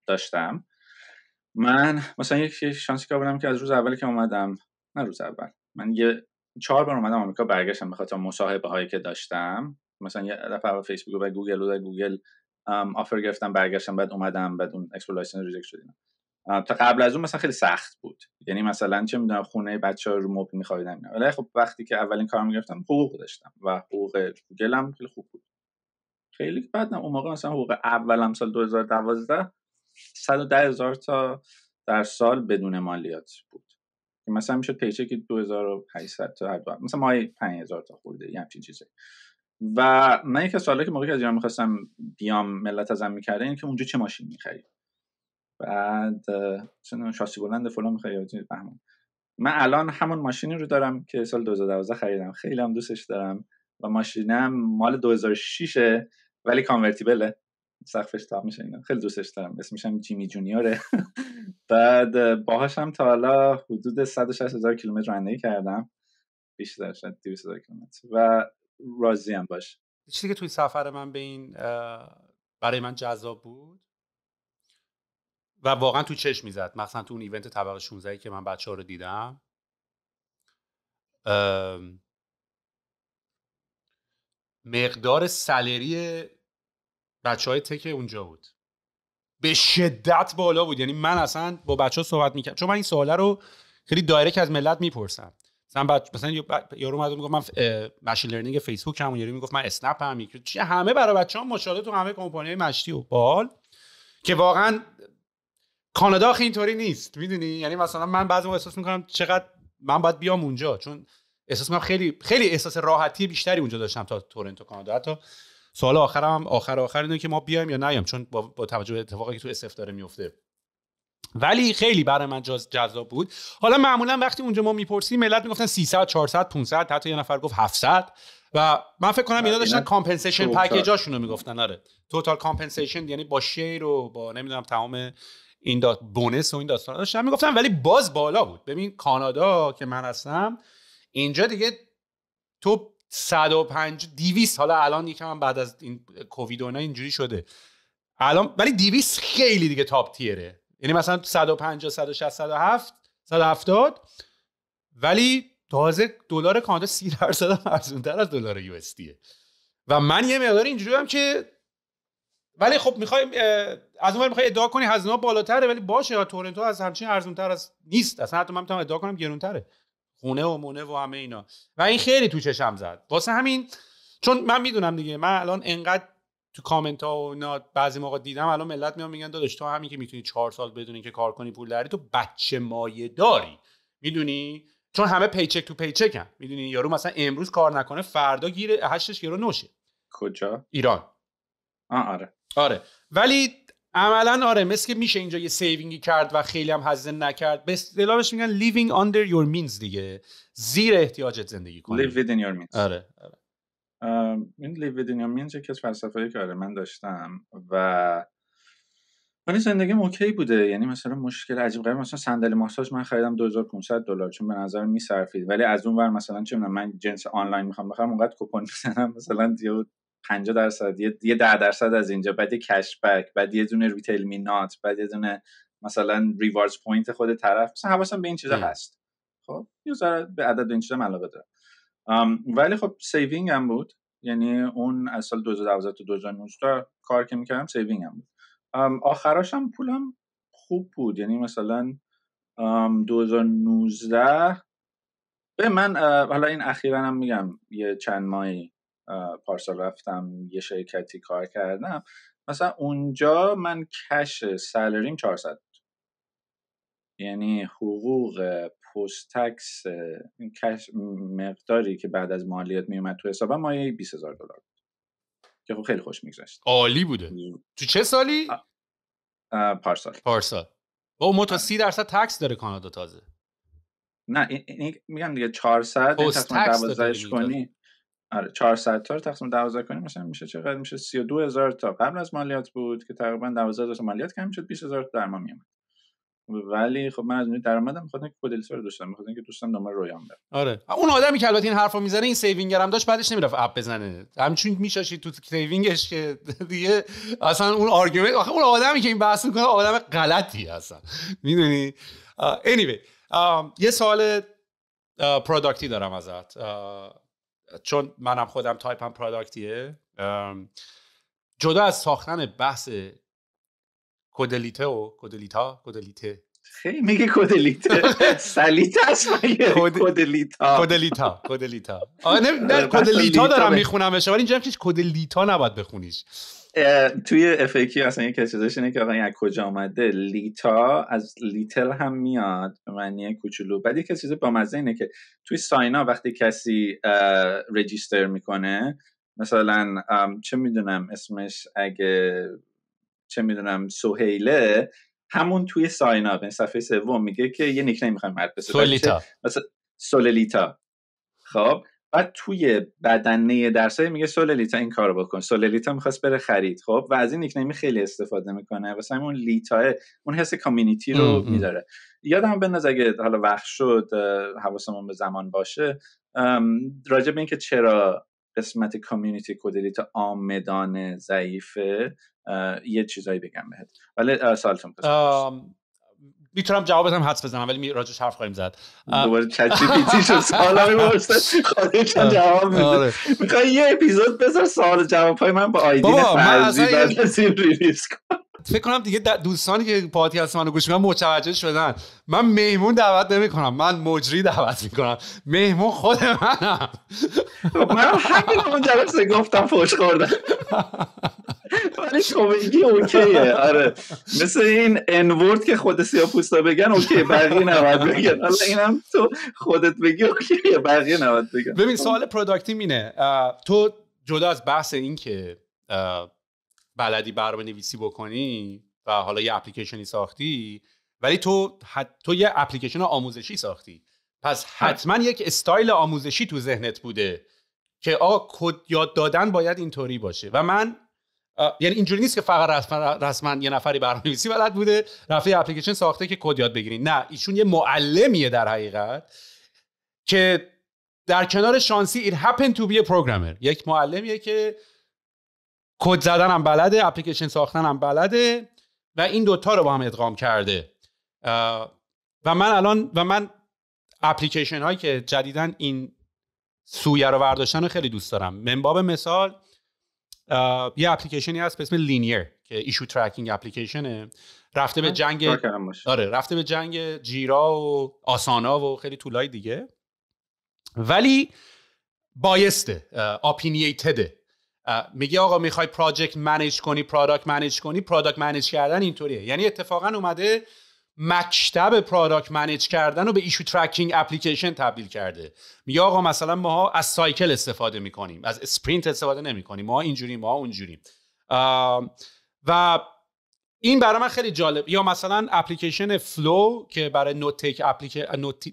داشتم. من مثلا یک شانسی که بودم که از روز اولی که اومدم نه روز اول من یه چهار بار اومدم آمریکا برگشتم به خاطر مصاحبه هایی که داشتم. مثلا یه دفعه فیسبوک و گوگل و گوگل offer گرفتم برگشتم بعد اومدم بعد اون application reject شدیم. تا قبل از اون مثلا خیلی سخت بود. یعنی مثلا چه می‌دونم خونه بچه ها رو مبل میخوابیدم ولی خب وقتی که اولین کار می‌گرفتم حقوق داشتم و حقوق گوگل خیلی خوب بود. خیلی بعد اون موقع مثلا حقوق اولم سال 2012 110 هزار تا در سال بدون مالیات بود. مثلا می‌شد paycheck ه 2800 تا هر مثلا ماهی 5000 تا خورده یه همچین چیزی و من یک سوالی که موقعی که از ایران می‌خواستم بیام ملت ازم می‌کرده این که اونجا چه ماشین می‌خری؟ بعد چون شاسی بلند فلان بهمون. من الان همون ماشینی رو دارم که سال 2012 خریدم. خیلی هم دوستش دارم و ماشینم مال 2006 ولی کانورتیبله. سقفش تاپ میشه اینا. خیلی دوستش دارم. اسمش هم جیمی جونیوره. بعد باهاش هم تا حالا حدود 160 هزار کیلومتر رانندگی کردم. بیشتر شد 200 هزار کیلومتر. و راضی هم باش. چیزی که توی سفر من به این برای من جذاب بود و واقعا تو چشم می‌زد. مثلا تو اون ایونت طبقه 16 که من بچه ها رو دیدم. مقدار سلری بچه های تک اونجا بود. به شدت بالا بود. یعنی من اصلا با بچه ها صحبت می‌کردم چون من این سواله رو خیلی دایرکت از ملت می‌پرسم. مثلا بچ... مثلا یارو اومد می‌گفت من ماشین لرنینگ فیسبوک هم یارو می‌گفت من اسنپ هم چه همه برای بچه ها مشاهده تو همه کمپانی مشتی و بال که واقعا کانادا خیلی اینطوری نیست. می‌دونی؟ یعنی مثلا من بعضی موقع احساس می‌کنم چقدر من باید بیام اونجا چون احساس می‌کنم خیلی خیلی احساس راحتی بیشتری اونجا داشتم تا تورنتو کانادا. حتی سوال آخرم آخر آخر اینه که ما بیایم یا نیام؟ چون با, با توجه به اتفاقی که تو اسف داره میفته ولی خیلی برای من جذاب بود. حالا معمولا وقتی اونجا ما می‌پرسیم ملت می‌گفتن 300 400 500 حتی یه نفر گفت 700 و من فکر کنم اینا داشتن compensation package اشون رو می‌گفتن آره. total compensation یعنی با share و با نمی‌دونم تمام این دا bonus و این داستان داشتن. می‌گفتن ولی باز بالا بود. ببین کانادا که من هستم اینجا دیگه تو 105 200 حالا الان یکم بعد از این کووید و اینجوری شده. الان ولی 200 خیلی دیگه تاپ تیره یعنی مثلا 150 160 107 170 ولی تازه دلار کانادا 30 درصد ارزونتر از دلار یو و من یه مقدار اینجوری هم که ولی خب می‌خوای از اون می‌خوای ادعا کنی هزینه بالاتره ولی باشه تورنتو از همچین ارزونتر از نیست. اصلا حتی من می‌تونم ادعا کنم گرونتره. خونه و مونه و همه اینا. و این خیلی تو چشم زد. واسه همین چون من می‌دونم دیگه من الان انقدر تو کامنت ها و اینا بعضی موقع دیدم الان ملت میان میگن داداش تو همین که می‌تونی چهار سال بدونی که کار کنی پول داری تو بچه مایه داری. می‌دونی؟ چون همه paycheck to paycheck هم. می‌دونی؟ یارو مثلا امروز کار نکنه فردا گیر هشتش گرو نهشه. کجا؟ ایران. آه آره. آره. ولی عملا آره مثل که میشه اینجا یه saving ی کرد و خیلی هم هزینه نکرد. به اصطلاحش میگن living under your means دیگه. زیر احتیاجت زندگی کنی. Live within your means. آره, آره. within your means یکی از فلسفه‌ای که آره من داشتم و ولی زندگیم اوکی بوده. یعنی مثلا مشکل عجیب غریب مثلا صندلی ماساژ من خریدم 2500 دلار چون به نظر میصرفید ولی از اون ور مثلا چه می‌دونم جنس آنلاین می‌خوام بخرم اونقدر کوپن می‌زنم مثلا یه 50 درصد یه 10 درصد از اینجا بعد یه cashback بعد یه دونه RetailMeNot بعد یه دونه مثلا rewards point خود طرف. مثلا حواسم به این چیزا هست. خب یه ذره به عدد این چیزا علاقه دارم. ولی خب saving هم بود. یعنی اون از سال 2012 تا 2019 کار که می‌کردم saving هم بود. آخراش هم پولم خوب بود. یعنی مثلا 2019 به من حالا این اخیرا هم میگم یه چند ماهی پارسال رفتم یه شرکتی کار کردم. مثلا اونجا من کش سالریم 400 بود. یعنی حقوق پست تکس کش مقداری که بعد از مالیات میومد تو حسابم مایه 20000 دلار که خب خیلی خوش میگذشت. عالی بوده. تو چه سالی؟ پارسال. پارسال. با ما تا سی درصد تکس داره کانادا تازه. نه این, میگم دیگه 400 پست تکس کنی. آره 400 تا رو تقسیم 12 کنیم مثلا میشه چقدر؟ میشه 32000 تا. قبل از مالیات بود که تقریبا 12000 تا مالیات کم شد 20000 درمیومد ولی خب من از اون درآمدم می‌خواستم که Codelita رو داشتم می‌خواستم که دوستم دنبال رویام برم آره. اون آدمی که البته این حرفو می‌زنه این saving رو هم داشت بعدش نمی‌رفت app بزنه. همچون میشاشید تو saving ش که دیگه اصلا اون argument آخه اون آدمی که این بحث می‌کنه آدم غلطی اصلا. می‌دونی؟ anyway یه سوال پروداکتی دارم ازت. چون منم خودم تایپم پروداکتیه جدا از ساختن بحث کدلیته و کدلیتا کدلیته خیلی میگه کدلیته سلیته است مگه؟ کدلیتا کدلیتا کدلیتا نه کدلیتا دارم میخونمش ولی اینجا هیچ کدلیتا نباید بخونیش. توی افیکی اصلا یک چیزاش اینه که آقا این کجا آمده لیتا از لیتل هم میاد به معنی کوچولو. بعد یک چیز با مزه اینه که توی ساینا وقتی کسی رجیستر می‌کنه مثلا چه می‌دونم اسمش اگه چه می‌دونم سهیله همون توی ساین اپ صفحه سوم میگه که یه نیکنیم می‌خوایم حد سولیتا. مثلا سوللیتا خب بعد توی بدنه درسای میگه سوللیتا این کارو بکن. سوللیتا می‌خواست بره خرید. خب و از این نیکنیمی خیلی استفاده می‌کنه. واسه اون لیتا اون حس کامیونیتی رو میداره. یادم بنداز اگه حالا وقت شد حواسمون به زمان باشه راجع به اینکه چرا قسمت کامیونیتی کدلیتا آمدانه ضعیفه یه چیزایی بگم بهت. ولی سالتون می‌تونم جوابت هم حدس بزنم ولی راجش حرف خواهیم زد. دوباره چت جی پی تی شد سوالا می‌پرسه. خودش جواب میده. آره. می‌خوای یه اپیزود بذار سوال جواب های من با آیدین فرضی این release کن. فکر کنم دیگه دوستانی که پادکست منو گوش می‌کنن متوجه شدن. من مهمون دعوت نمی کنم من مجری دعوت می‌کنم. مهمون خود منم. من همین اون جلسه گفتم فوش خوردم. ولی کمدی okay ه. آره. مثل این N-word که خود سیاه پوستا بگن okay بقیه نباید بگن. حالا اینم تو خودت بگی okay ه. بقیه نباید بگن. ببین سوال product ی من اینه تو جدا از بحث این که بلدی برنامه نویسی بکنی و حالا یه اپلیکیشنی ساختی ولی تو تو یه اپلیکیشن آموزشی ساختی. پس حتما یک استایل آموزشی تو ذهنت بوده. که آقا کد یاد دادن باید اینطوری باشه. و من یعنی اینجوری نیست که فقط رسما, یه نفری برنامه‌نویسی بلد بوده رفته اپلیکیشن ساخته که کد یاد بگیرین. نه ایشون یه معلمیه در حقیقت که در کنار شانسی it happened to be programmer. یک معلمیه که کد زدن هم بلده اپلیکیشن ساختن هم بلده و این دوتا رو با هم ادغام کرده. و من الان و من اپلیکیشن هایی که جدیدن این سویه رو برداشتن رو خیلی دوست دارم. من باب مثال یه اپلیکیشنی هست به اسم Linear که issue tracking اپلیکیشنه. رفته به جنگ آره رفته به جنگ Jira و Asana و خیلی tool های دیگه. ولی biased ه opinionated ه میگه آقا می‌خوای project manage کنی product manage کنی product manage کردن اینطوریه. یعنی اتفاقا اومده مکتب product manage کردن رو به issue tracking اپلیکیشن تبدیل کرده. میگه آقا مثلا ما از cycle استفاده می‌کنیم از sprint استفاده نمی‌کنیم ما اینجوری ما اونجوریم. و این برای من خیلی جالب. یا مثلا اپلیکیشن Fellow که برای note take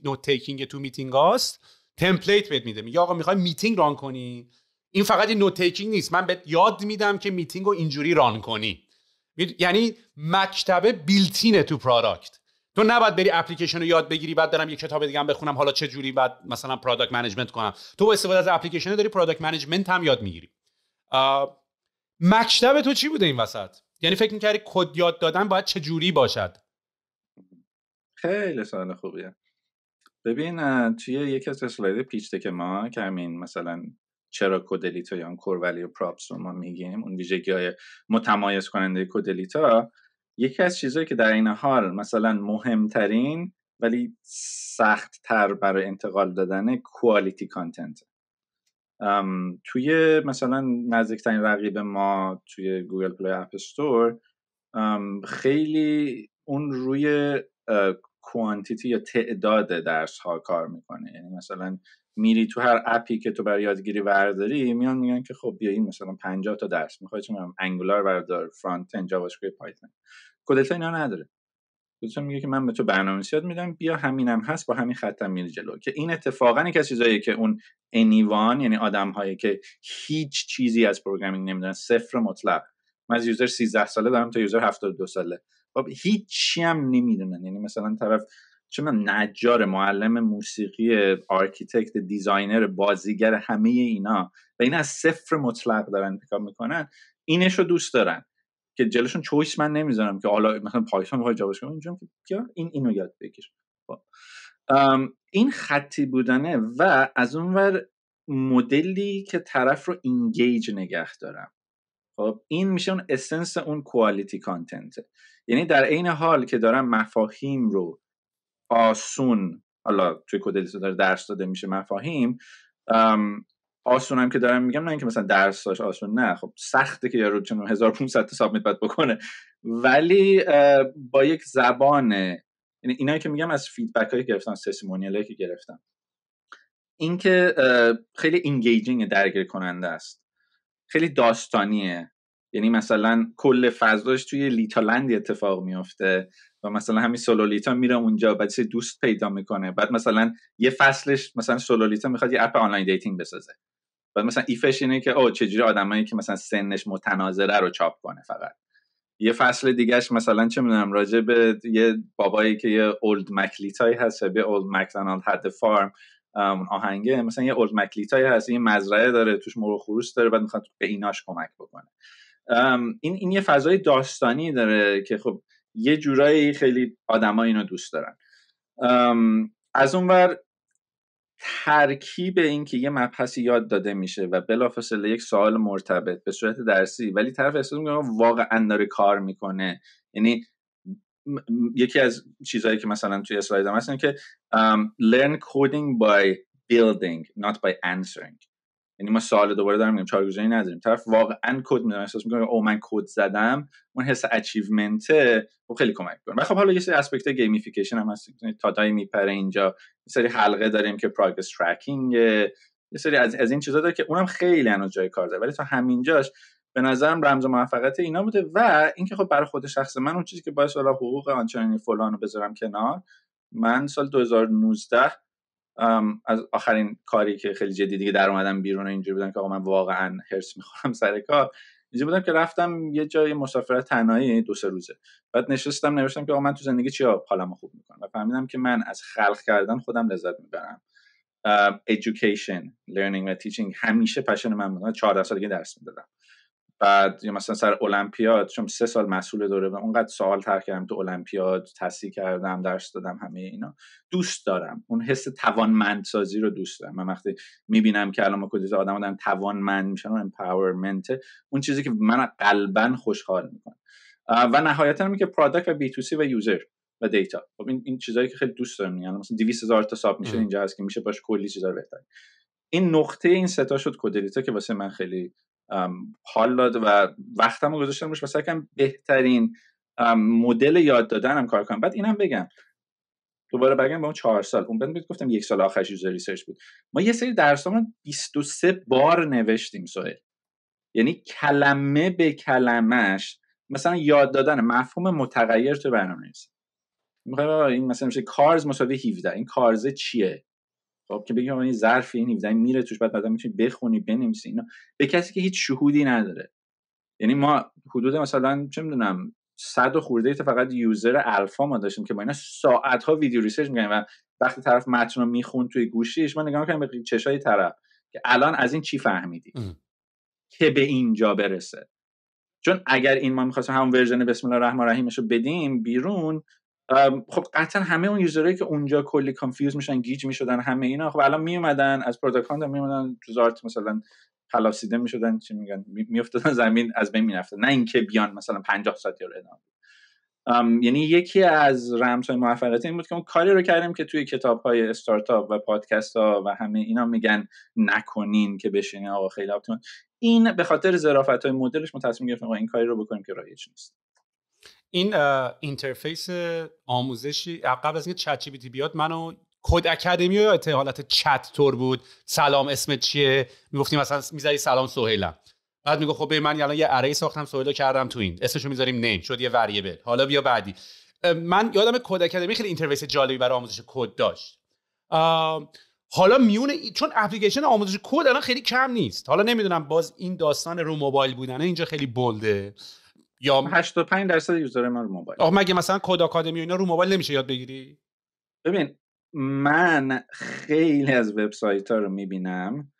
note taking تو میتینگ هاست template بهت میده. میگه آقا می‌خوای meeting run کنی؟ این فقط این note taking نیست. من بهت یاد میدم که میتینگ رو اینجوری run کنی. یعنی مکتبه built-in ه تو product تو نباید بری اپلیکیشن رو یاد بگیری بعد برم یه کتاب دیگه هم بخونم حالا چه جوری بعد مثلا product management کنم. تو با استفاده از اپلیکیشن داری product management هم یاد می‌گیری. مکتب تو چی بوده این وسط؟ یعنی فکر می‌کردی کد یاد دادن باید چه جوری باشد؟ خیلی سوال خوبیه. ببین توی یکی از اسلاید پیچ که ما که همین مثلا چرا کودلیتا یا کور ولی پراپس رو ما میگیم اون ویژگی های متمایز کننده کودلیتا یکی از چیزهایی که در این حال مثلا مهمترین ولی سخت تر برای انتقال دادن کوالیتی کانتنت توی مثلا نزدیکترین رقیب ما توی Google Play App Store خیلی اون روی quantity یا تعداد درس ها کار می‌کنه. یعنی مثلا میری تو هر app ی که تو برای یادگیری ورداری میان میگن که خب بیا این مثلا 50 تا درس می‌خوای چه Angular بردار front end JavaScript Python Codelita اینا نداره. Codelita میگه که من به تو برنامه‌نویسی یاد میدم بیا همینم هست با همین خطم میری جلو. که این اتفاقا یک از چیزاییه که اون anyone یعنی آدم هایی که هیچ چیزی از programming نمی‌دونن صفر مطلق. من از user 13 ساله دارم تا user 72 ساله. خب هیچی هم نمی‌دونن. یعنی مثلا طرف چه می‌دونم نجار معلم موسیقی architect designer بازیگر همه اینا و این از صفر مطلق دارن pick up می‌کنن. اینش رو دوست دارن که جلوشون choice من نمی‌ذارم که حالا مثلا Python بخوای JavaScript اینجا که این اینو یاد بگیر. خب. این خطی بودنه و از اونور مدلی که طرف رو engage نگه دارم. خب این میشه اون essence اون quality content یعنی در عین حال که دارم مفاهیم رو آسون حالا توی Codelita داره درس داده میشه مفاهیم آسونم که دارم میگم نه اینکه مثلا درساش آسون نه. خب سخته که یارو چون 1500 تا submit باید بکنه. ولی با یک زبان یعنی اینایی که میگم از feedback هایی گرفتم testimonial که گرفتم. این که خیلی engaging درگیر کننده است. خیلی داستانیه. یعنی مثلا کل فضاش توی لیتالند اتفاق میافته و مثلا همین سولولیتا میره اونجا بعد دوست پیدا می‌کنه. بعد مثلا یه فصلش مثلا سولولیتا می‌خواد یه اپ online dating بسازه. بعد مثلا if ش اینه که او چجوری آدمایی که مثلا سنش متناظره رو چاپ کنه فقط. یه فصل دیگهش مثلا چه می‌دونم راجع به یه بابایی که یه اولد مکلیتای هست شبیه اولد مکدونالد حد فارم آهنگه مثلا یه اولد مکلیتای هست یه مزرعه داره توش مرغ خروس داره بعد می‌خواد به ایناش کمک بکنه. این این یه فضای داستانی داره که خب یه جورایی خیلی آدما اینو دوست دارن. از اونور ترکیب این که یه مبحثی یاد داده میشه و بلافاصله یک سوال مرتبط به صورت درسی ولی طرف احساس می‌کنه واقعا داره کار می‌کنه. یعنی یکی از چیزهایی که مثلا توی اسلاید هم هست که learn coding by building not by answering. یعنی ما سوال دوباره دارم میگم چارگوزاری نداریم. طرف واقعا کد می‌دونه احساس می‌کنه او من کد زدم. اون حس achievement خب خیلی کمک می‌کنه. خب حالا یه سری aspect gamification هم هست تای میپره اینجا. یه سری حلقه داریم که progress tracking یه سری از, از این چیزا داره که اونم خیلی هنوز جای کار داره. ولی تا همینجاش به نظرم رمز موفقیت اینا بوده و اینکه خب برای خود شخص من اون چیزی که باعث حالا حقوق آنچنانی فلان رو بذارم کنار من سال 2019 از آخرین کاری که خیلی جدی دیگه در اومدم بیرون اینجوری بودم که آقا من واقعا هرس می‌خورم سر کار اینجوری بودم که رفتم یه جای مسافرت تنهایی دو سه روزه. بعد نشستم نوشتم که آقا من تو زندگی چی حالمو خوب می‌کنم؟ و فهمیدم که من از خلق کردن خودم لذت می‌برم. education learning و teaching همیشه passion من بودم 14 سال دیگه درس می‌دادم. بعد یا مثلا سر المپیاد چون سه سال مسئول دوره و اونقدر سوال طرح کردم تو المپیاد تصحیح کردم درس دادم همه اینا. دوست دارم. اون حس توانمندسازی رو دوست دارم. من وقتی می‌بینم که الان ماکدیز آدم دارن توانمند میشن و empowerment اون چیزی که من قلبا خوشحال می‌کنه و نهایتا هم که product و B2C و user و data خب این این چیزایی که خیلی دوست دارم. یعنی مثلا 200 هزار تا submission اینجا هست که میشه باش کلی چیزا بهتر این نقطه این سه تا شد کودلیتا که واسه من خیلی حال داد و وقتمو گذاشتم روش واسه کم بهترین مدل یاد دادنم کار کنم. بعد اینم بگم. دوباره بگم با اون چهار سال. اون بعد گفتم یک سال آخرش user research بود. ما یه سری درسامون 23 بار نوشتیم سوال یعنی کلمه به کلمش مثلا یاد دادن مفهوم متغیر تو برنامه‌نویسیت می‌خوای این مثلا میشه cars مساوی 17 این cars ه چیه؟ خب که بگیم این ظرف این 17 میره توش بعد بعدا می‌تونی بخونی بنویسی اینا. به کسی که هیچ شهودی نداره. یعنی ما حدود مثلا چه می‌دونم صد و خورده فقط user alpha ما داشتیم که با اینا ساعت ها ویدیو research می‌کنیم و وقتی طرف متن رو میخون توی گوشیش ما نگاه می‌کنیم به چشای طرف که الان از این چی فهمیدی؟ که به اینجا برسه. چون اگر این ما می‌خواستیم همون version بسم الله الرحمن الرحیمش رو بدیم بیرون خب قطعا همه اون user ایی که اونجا کلی confuse میشن گیج می‌شدن همه اینا خب الان میومدن از product میومدن تو زارت مثلا خلاصیده می‌شدن چی میگن میافتادن زمین از بین می‌رفتن. نه اینکه بیان مثلا 50 ساعتی رو ادامه یعنی یکی از رمز های موفقیت این بود که اون کاری رو کردیم که توی کتاب های استارتاپ و پادکست ها و همه اینا میگن نکنین که بشینین آقا خیلی optimal این به خاطر ظرافت های مدلش ما تصمیم گرفتیم این کاری رو بکنیم که رایج نیست. این interface آموزشی قبل از اینکه ChatGPT بیاد منو یاد کد اکادمی حالت چت تور بود. سلام اسمت چیه؟ می‌گفتیم مثلا می‌ذاری سلام سهیلم بعد میگه خب من الان یه array ساختم سهیل کردم تو این. اسمشو می‌ذاریم name شد یه variable حالا بیا بعدی. من یادم Codecademy خیلی interface جالبی برای آموزش کد داشت. حالا میون چون اپلیکیشن آموزش کد الان خیلی کم نیست. حالا نمی‌دونم باز این داستان رو موبایل بودنه اینجا خیلی bold ه یا 85 درصد user من رو موبایل. آخه مگه مثلا Codecademy اینا رو موبایل نمیشه یاد بگیری؟ ببین من خیلی از وبسایت ها رو می‌بینم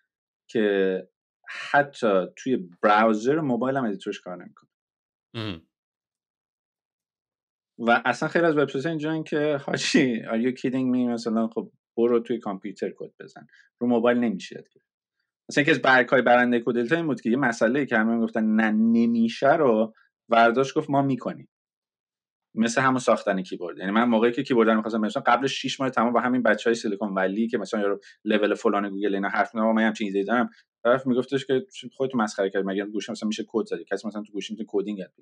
که حتی توی browser موبایل هم editor ش کار نمی‌کنه. و اصلا خیلی از وبسایت اینجا که هاشی are you kidding me مثلا خب برو توی کامپیوتر کد بزن. رو موبایل نمیشه یاد مثلا یکی از برگهای برنده کد این بود که یه مسئله که همه گفتن نه نمیشه رو ورداشت گفت ما می‌کنیم. مثل همون ساختن کیبورد. یعنی من موقعی که کیبورد رو می‌خواستم مثلا قبل 6 ماه تمام با همین بچهای سیلیکون ولی که مثلا یارو لول فلان گوگل اینا حرف می‌زنم من همچین ایده دارم. طرف میگفتش که خودت مسخره کرد مگر گوشی مثلا میشه کد زدی؟ کسی مثلا تو گوشی می‌تونه coding یاد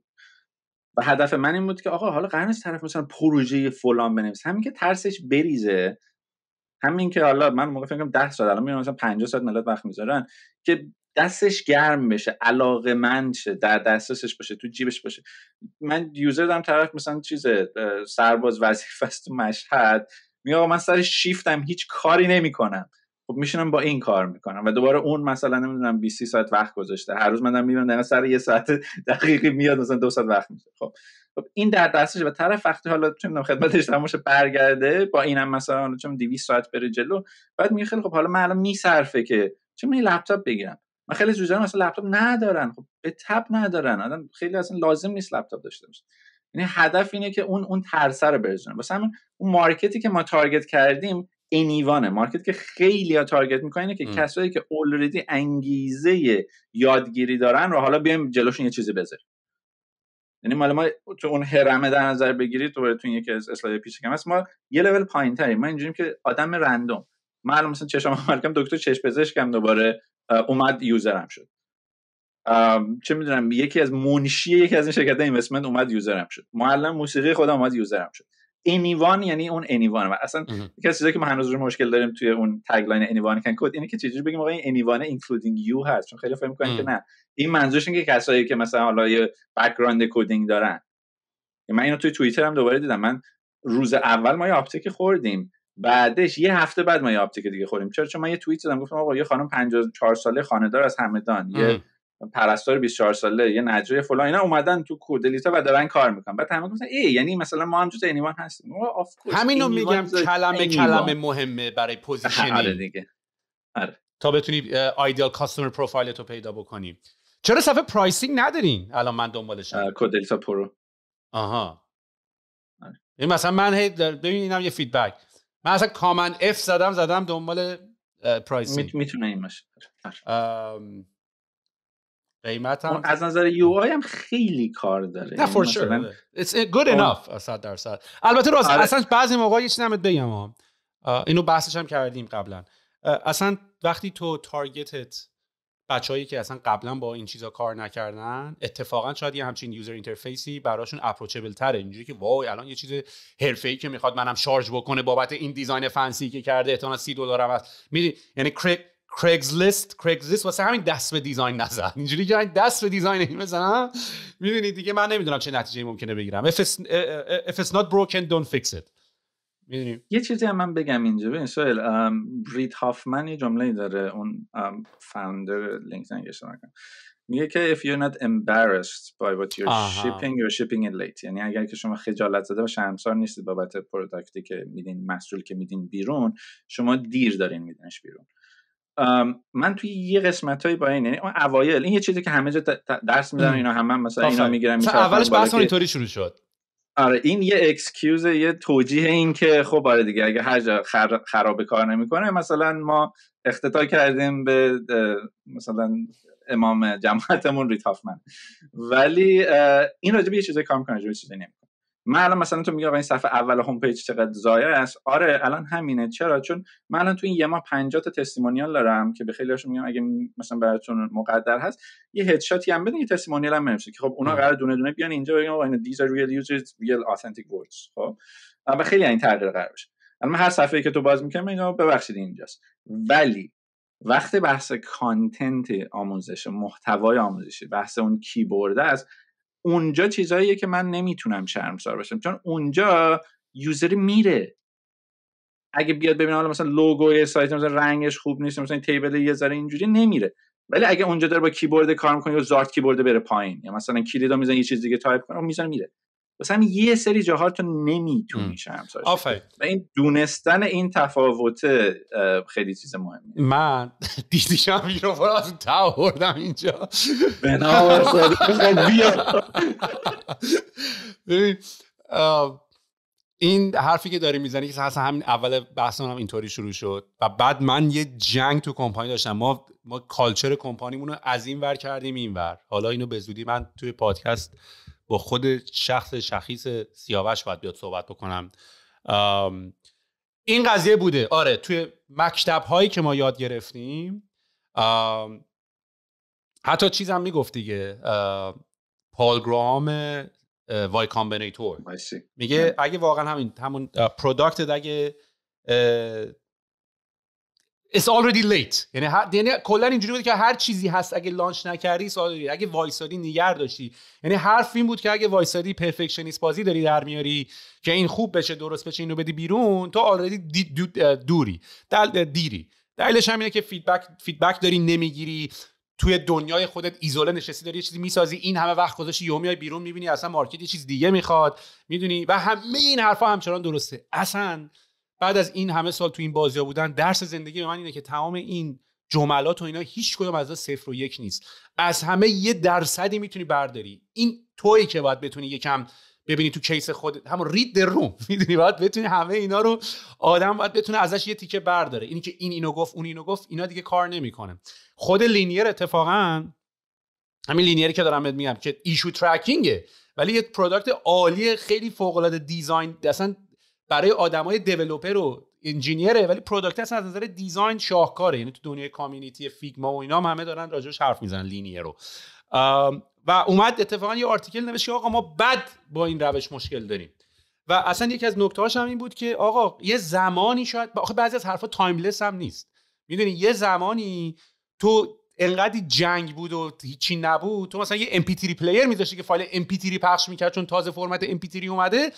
و هدف من این بود که آقا حالا قرار نیست طرف مثلا پروژه فلان بنویسه. همین که ترسش بریزه. همین که حالا من موقع فکر کنم 10 سال الان میرم مثلا 50 ساعت ملت وقت می‌ذارن که دستش گرم بشه علاقه من شه در دسترسش باشه تو جیبش باشه. من یوزر دارم طرف مثلا چیز سرباز وظیفه است تو مشهد می آقا من سر شیفتم هیچ کاری نمی‌کنم. خب میشینم با این کار می‌کنم و دوباره اون مثلا نمی‌دونم 20 ساعت وقت گذاشته. هر روز منم می‌بینم سر یه ساعت دقیقی میاد مثلا دو ساعت وقت میشه خب خب این در دستش و طرف وقتی حالا چون خدمتش تمام برگرده با اینم مثلا چون 200 ساعت بره جلو بعد میگه خیلی خب حالا من الان میصرفه که چه من لپتاپ بگیرم. من خیلی از مثلا لپتاپ ندارن. خب لپتاپ ندارن. آدم خیلی اصلا لازم نیست لپتاپ داشته باشه. یعنی هدف اینه که اون اون ترسه رو بریزونه واسه همون اون market ی که ما target کردیم anyone ه. market که خیلی ها target می‌کنه که کسایی که already انگیزه یادگیری دارن رو حالا بیایم جلوشون یه چیزی بذاریم. یعنی مال ما تو اون هرمه در نظر بگیرید تو تو یکی از اسلاید پیش کم ما یه لول پایینتریم. ما اینجوریم که آدم random من مثلا چشم عمل دکتر چشم پزشکم دوباره. اومد user م شد. چه می‌دونم یکی از منشی یکی از این شرکت investment اومد user م شد. معلم موسیقی خودم اومد user م شد. anyone یعنی اون anyone و اصلا یکی از چیزایی که ما هنوز رو مشکل داریم توی اون tagline anyone can code اینه که چجوری بگیم آقا این anyone including you هست. چون خیلی فکر می‌کنن که نه. این منظورش اینه که کسایی که مثلا حالا یه background coding دارن. من اینو توی توییتر هم دوباره دیدم. من روز اول ما یه uptick خوردیم. بعدش یه هفته بعد ما یه uptick دیگه خوردیم چرا؟ چون من یه توییت دادم گفتم آقا یه خانم 54 ساله خانه‌دار از همدان یه پرستار 24 ساله یه نجاری فلان اینا اومدن تو کودلیتا و دارن کار می‌کنن. بعد همه گفتن ای یعنی مثلا ما هم جزء anyone هستیم. همینو میگم کلمه کلمه مهمه برای positioning. آره دیگه. آره. تا بتونی ideal customer profile تو پیدا بکنی. چرا صفحه pricing ندارین؟ الان من دنبالشم. کودلیتا pro. آها. آره. این مثلا من هی ببین اینم یه feedback من اصلا command F زدم زدم دنبال pricing می‌تونه این باشه. قیمت هم از نظر UI هم خیلی کار داره. نه for sure it's good enough صد درصد. البته راست آره. اصلا بعضی موقع یه چیزی هم بگم اینو بحثش هم کردیم قبلا. اصلا وقتی تو target ت بچههایی که اصلا قبلا با این چیزا کار نکردن اتفاقا شاید یه همچین user interface ی براشون approachable تره اینجوری که وای الان یه چیز حرفه‌ای که می‌خواد منم charge بکنه بابت این design fancy که کرده احتمالاً 30 دلارم هست. می‌دونی؟ یعنی Craigslist Craigslist واسه همین دست به design نزن اینجوری که دست به design این بزنم می‌دونید دیگه من نمی‌دونم چه نتیجه ممکنه بگیرم. If it's, if it's not broken don't fix it. یه چیزی هم من بگم اینجا. ببین سوال رید هافمن یه جمله داره. اون فاوندر لینکدین اشتباه میگه که if you're not embarrassed by what you're آها. shipping you're shipping it late. یعنی اگر که شما خجالت زده و شرمسار نیستید بابت پروداکتی که میدین محصول که میدین بیرون شما دیر دارین میدینش بیرون. من توی یه قسمت با این یعنی اون اوایل این یه چیزی که همه جا درس میدن. اینا همه هم مثلا اینا. می‌گیرن اولش بحث اینطوری شروع شد. آره این یه excuse یه توجیه این که خب آره دیگه اگه هر جا خر... خراب کار نمی‌کنه مثلا ما اقتدا کردیم به مثلا امام جماعتمون right ولی این راجع به یه چیزی کار می‌کنه راجع به چیزی نمی‌کنه من الان مثلا تو میگی آقا این صفحه اول home page چقدر ضایع است؟ آره الان همینه. چرا؟ چون من الان تو این یه ماه 50 تا testimonial دارم که به خیلی هاشون میگم اگه مثلا براتون مقدور هست یه headshot ی هم بدین یه testimonial هم بنویسید که خب اونا. قرار دونه دونه بیان اینجا بگن آقا اینا these are real users real authentic words. خب؟ اما خیلی این تغییر قرار بشه الان هر صفحه که تو باز می‌کنم اینا ببخشید اینجاست. ولی وقتی بحث content آموزش محتوای آموزشی بحث اون کیبورد است اونجا چیزاییه که من نمی‌تونم شرمسار باشم. چون اونجا user میره. اگه بیاد ببینه حالا مثلا لوگوی سایت مثلا رنگش خوب نیست مثلا table یه ذره اینجوری نمیره. ولی اگه اونجا داره با کیبورد کار می‌کنه یا زارت کیبورد بره پایین یا مثلا کلیدا می‌زنه یه چیز دیگه تایپ کنه می‌زنه میره. واسه همین یه سری جاها تو. نمی‌تونی شرمسار. آفرین. و این دونستن این تفاوت خیلی چیز مهمیه. من دیدیشم میکروفون از اون تا آوردم اینجا ببین این حرفی که داری می‌زنی که اصلا همین اول بحثمون هم اینطوری شروع شد و بعد من یه جنگ تو کمپانی داشتم. ما ما culture کمپانیمون رو از این ور کردیم این ور. حالا اینو به زودی من توی پادکست با خود شخص شخیص سیاوش باید بیاد صحبت بکنم. این قضیه بوده. آره توی مکتب هایی که ما یاد گرفتیم حتی چیزم می‌گفت دیگه پال گرام Y Combinator. میگه اگه واقعا همین همون product اگه it's already late. یعنی هر یعنی کلا اینجوری بود که هر چیزی هست اگه launch نکردی سال اگه وایسادی نگه داشتی. یعنی حرف این بود که اگه وایسادی perfectionist بازی داری در میاری که این خوب بشه درست بشه اینو بدی بیرون تو already دی دو دیری. دیری. دلیلش همینه که feedback feedback داری نمی‌گیری. توی دنیای خودت ایزوله نشستی داری یه چیزی می‌سازی این همه وقت گذاشتی یهو میای بیرون می‌بینی اصلا market یه چیز دیگه می‌خواد. می‌دونی؟ و همه این حرفا همچنان درسته. اصلا بعد از این همه سال تو این بازی بودن درس زندگی به من اینه که تمام این جملات و اینا هیچ کدوم از صفر و یک نیست. از همه یه درصدی می‌تونی برداری. این تویی که باید بتونی یکم ببینی تو case خود همون read the room می‌دونی؟ باید بتونی همه اینا رو آدم باید بتونه ازش یه تیکه برداره. اینی که این اینو گفت اون اینو گفت اینا دیگه کار نمی‌کنه. خود Linear اتفاقا همین Linear ی که دارم میگم که issue tracking ه ولی یه product عالی خیلی فوق العاده design اصلا برای آدمای developer و engineer ه ولی product از نظر design شاهکاره. یعنی تو دنیای community Figma و اینا هم همه دارن راجعش حرف می‌زنن Linear رو. و اومد اتفاقا یه article نوشت که آقا ما بد با این روش مشکل داریم. و اصلا یکی از نکته هم این بود که آقا یه زمانی شاید آخه بعضی از حرفا timeless هم نیست. می‌دونی یه زمانی تو انقدی جنگ بود و هیچی نبود تو مثلا یه MP3 player میذاشتی که فایل MP3 پخش می‌کرد چون تازه فرمت MP3 اومده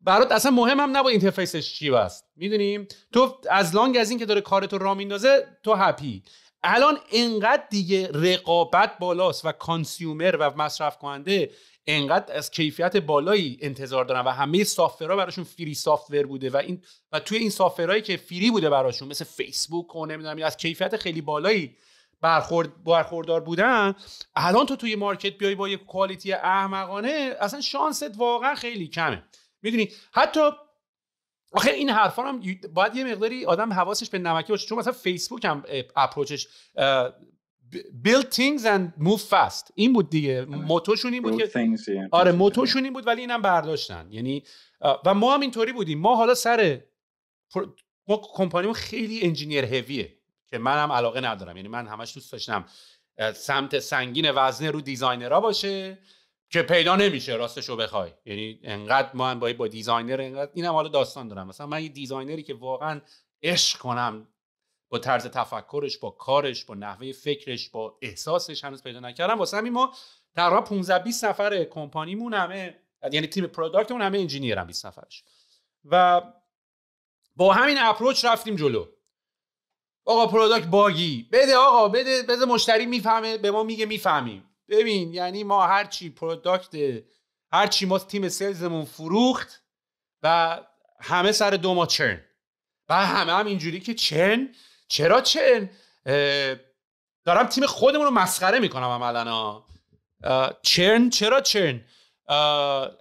برات اصلا مهم هم نبود interface ش چی است می‌دونیم تو as long as این که داره کارتو را میندازه تو happy. الان انقدر دیگه رقابت بالاست و consumer و مصرف کننده انقدر از کیفیت بالایی انتظار دارن و همه software ها براشون free software بوده و این و توی این software هایی که free بوده براشون مثل فیسبوک و نمی‌دونم از کیفیت خیلی بالایی برخورد برخوردار بودن الان تو توی market بیای با یه quality احمقانه اصلا شانست واقعا خیلی کمه. می‌دونی؟ حتی آخه این حرفا هم باید یه مقداری آدم حواسش به نمکش باشه. چون مثلا فیسبوک هم approach ش build things and move fast. این بود دیگه. motto شون این بود که yeah. آره motto شون این بود ولی اینم برداشتن. یعنی و ما هم اینطوری بودیم. ما حالا سر ما کمپانیمون خیلی engineer heavy ه که من هم علاقه ندارم. یعنی من همش دوست داشتم سمت سنگین وزنه رو designer ها باشه. که پیدا نمیشه راستش رو بخوای. یعنی انقدر ما هم با designer انقدر اینم حالا داستان دارم. مثلا من یه designer ی که واقعا عشق کنم با طرز تفکرش با کارش با نحوه فکرش با احساسش هنوز پیدا نکردم. واسه همین ما تقریبا 15 20 نفر کمپانیمون همه یعنی تیم product مون همه engineer هم 20 نفرش. و با همین approach رفتیم جلو. آقا product buggy. بده آقا بده بده مشتری می‌فهمه به ما میگه می‌فهمیم. ببین یعنی ما هرچی product هرچی ما تیم sales مون فروخت و همه سر دو ماه churn و همه هم اینجوری که churn چرا churn دارم تیم خودمون رو مسخره می‌کنم عملا. churn چرا churn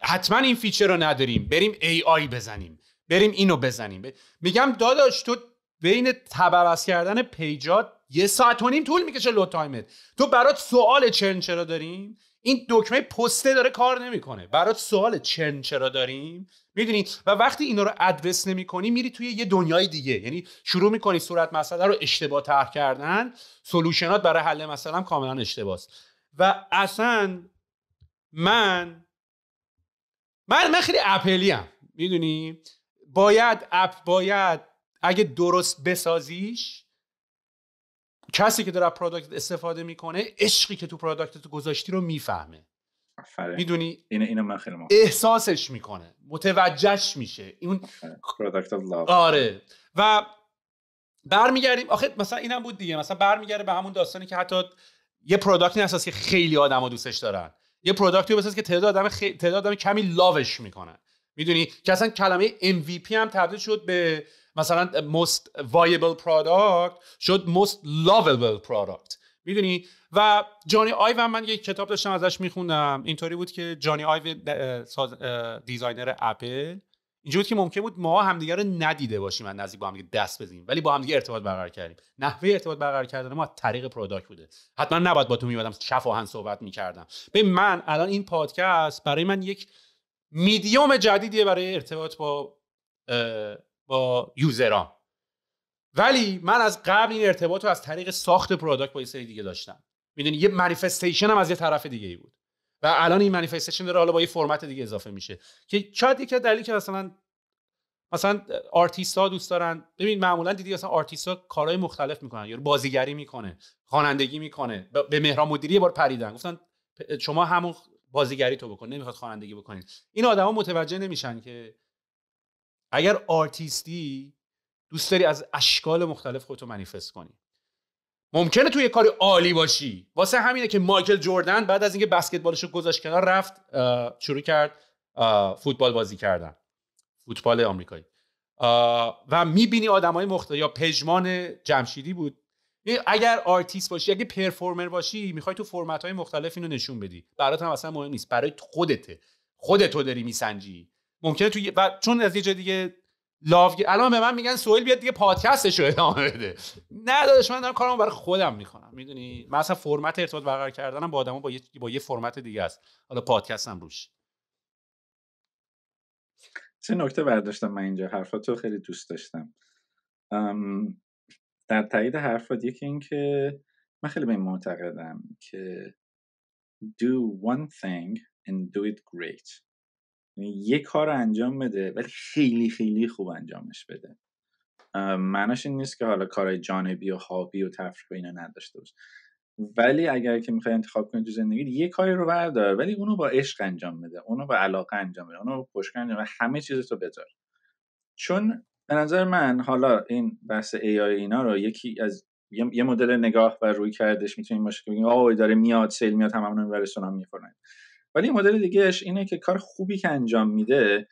حتما این feature رو نداریم. بریم AI بزنیم. بریم اینو بزنیم. میگم داداش تو بین tab عوض کردن page ات یه ساعت و نیم طول می‌کشه لو تایمت. تو برات سوال churn چرا داریم؟ این دکمه پسته داره کار نمی‌کنه. برات سوال churn چرا داریم؟ می‌دونی؟ و وقتی اینا رو ادرس نمی‌کنی میری توی یه دنیای دیگه. یعنی شروع می‌کنی صورت مسئله رو اشتباه طرح کردن solution ات برای حل مسئله هم کاملا اشتباهه و اصلا من من من خیلی اپلی ام می‌دونی؟ باید اپ باید اگه درست بسازیش کسی که داره product استفاده می‌کنه عشقی که تو product تو گذاشتی رو می‌فهمه. می‌دونی؟ اینو اینو من خیلی احساسش می‌کنه. متوجهش میشه. اون product آره. و برمیگردیم. آخه مثلا اینم بود دیگه. مثلا برمیگرده به همون داستانی که حتی یه product ی بساز که خیلی آدما دوستش دارن. یه product ی بساز که تعداد آدم خی... تعداد آدم کمی love ش می‌کنن. می‌دونی؟ که اصلا کلمه MVP هم تبدیل شد به مثلا most viable product شد most lovable product. می‌دونی؟ و جانی آیو من یک کتاب داشتم ازش میخوندم. اینطوری بود که جانی آیو designer اپل. اینجوری بود که ممکن بود ما همدیگه رو ندیده باشیم من نزدیک با هم دست بزنیم. ولی با همدیگه ارتباط برقرار کردیم. نحوه ارتباط برقرار کردن ما طریق product بوده. حتما نباید با تو میومدم شفاهن صحبت می‌کردم. به من الان این پادکست برای من یک میدیوم جدیدیه برای ارتباط با با user ام ولی من از قبل این ارتباط رو از طریق ساخت product با یه سری دیگه داشتم. می‌دونی یه manifestation هم از یه طرف دیگه ای بود. و الان این manifestation داره حالا با یه فرمت دیگه اضافه میشه. که شاید یکی دلیلی که مثلا مثلا آرتیست ها دوست دارن. ببین معمولا دیدی مثلا آرتیست ها کارهای مختلف می‌کنن. یا بازیگری می‌کنه خوانندگی می‌کنه. به مهران مدیری یه بار پریدن. گفتن شما همون بازیگری تو بکن. نمی‌خواد خوانندگی بکنید این آدما متوجه نمیشن که اگر آرتیستی دوست داری از اشکال مختلف خودتو منیفست کنی. ممکنه توی کاری عالی باشی. واسه همینه که مایکل جردن بعد از اینکه بسکتبالش رو گذاشت کنار رفت شروع کرد فوتبال بازی کردن. فوتبال آمریکایی. و می‌بینی آدمای مختلف یا پژمان جمشیدی بود. اگر آرتیست باشی اگه performer باشی می‌خوای تو فرمت های مختلف اینو نشون بدی. برات هم اصلا مهم نیست. برای خودته. خودتو داری میسنجی. ممکنه تو و چون از یه جای دیگه لاو الان به من میگن سوئیل بیاد دیگه پادکستش رو ادامه بده. نه داداش من دارم کارمو برای خودم می‌کنم. می‌دونی؟ من اصلا فرمت ارتباط برقرار کردنم با آدما با یه با یه فرمت دیگه است. حالا پادکستم روش. چه نکته برداشتم من اینجا؟ حرفاتو خیلی دوست داشتم. در تایید حرفات یکی این که من خیلی به این معتقدم که do one thing and do it great. یه کار انجام بده ولی خیلی خیلی خوب انجامش بده. معناش این نیست که حالا کارهای جانبی و هابی و تفریح و اینا نداشته باشه ولی اگر که می‌خوای انتخاب کنی تو زندگی یه کاری رو بردار ولی اونو با عشق انجام بده اونو با علاقه انجام بده اونو با پشت انجام بده همه چیز تو بذار. چون به نظر من حالا این بحث ای آی اینا رو یکی از یه مدل نگاه و روی کردش می‌تونیم باشه که بگیم داره میاد سیل میاد هممون رو برسونم می‌کنه ولی مدل دیگهش اینه که کار خوبی که انجام میده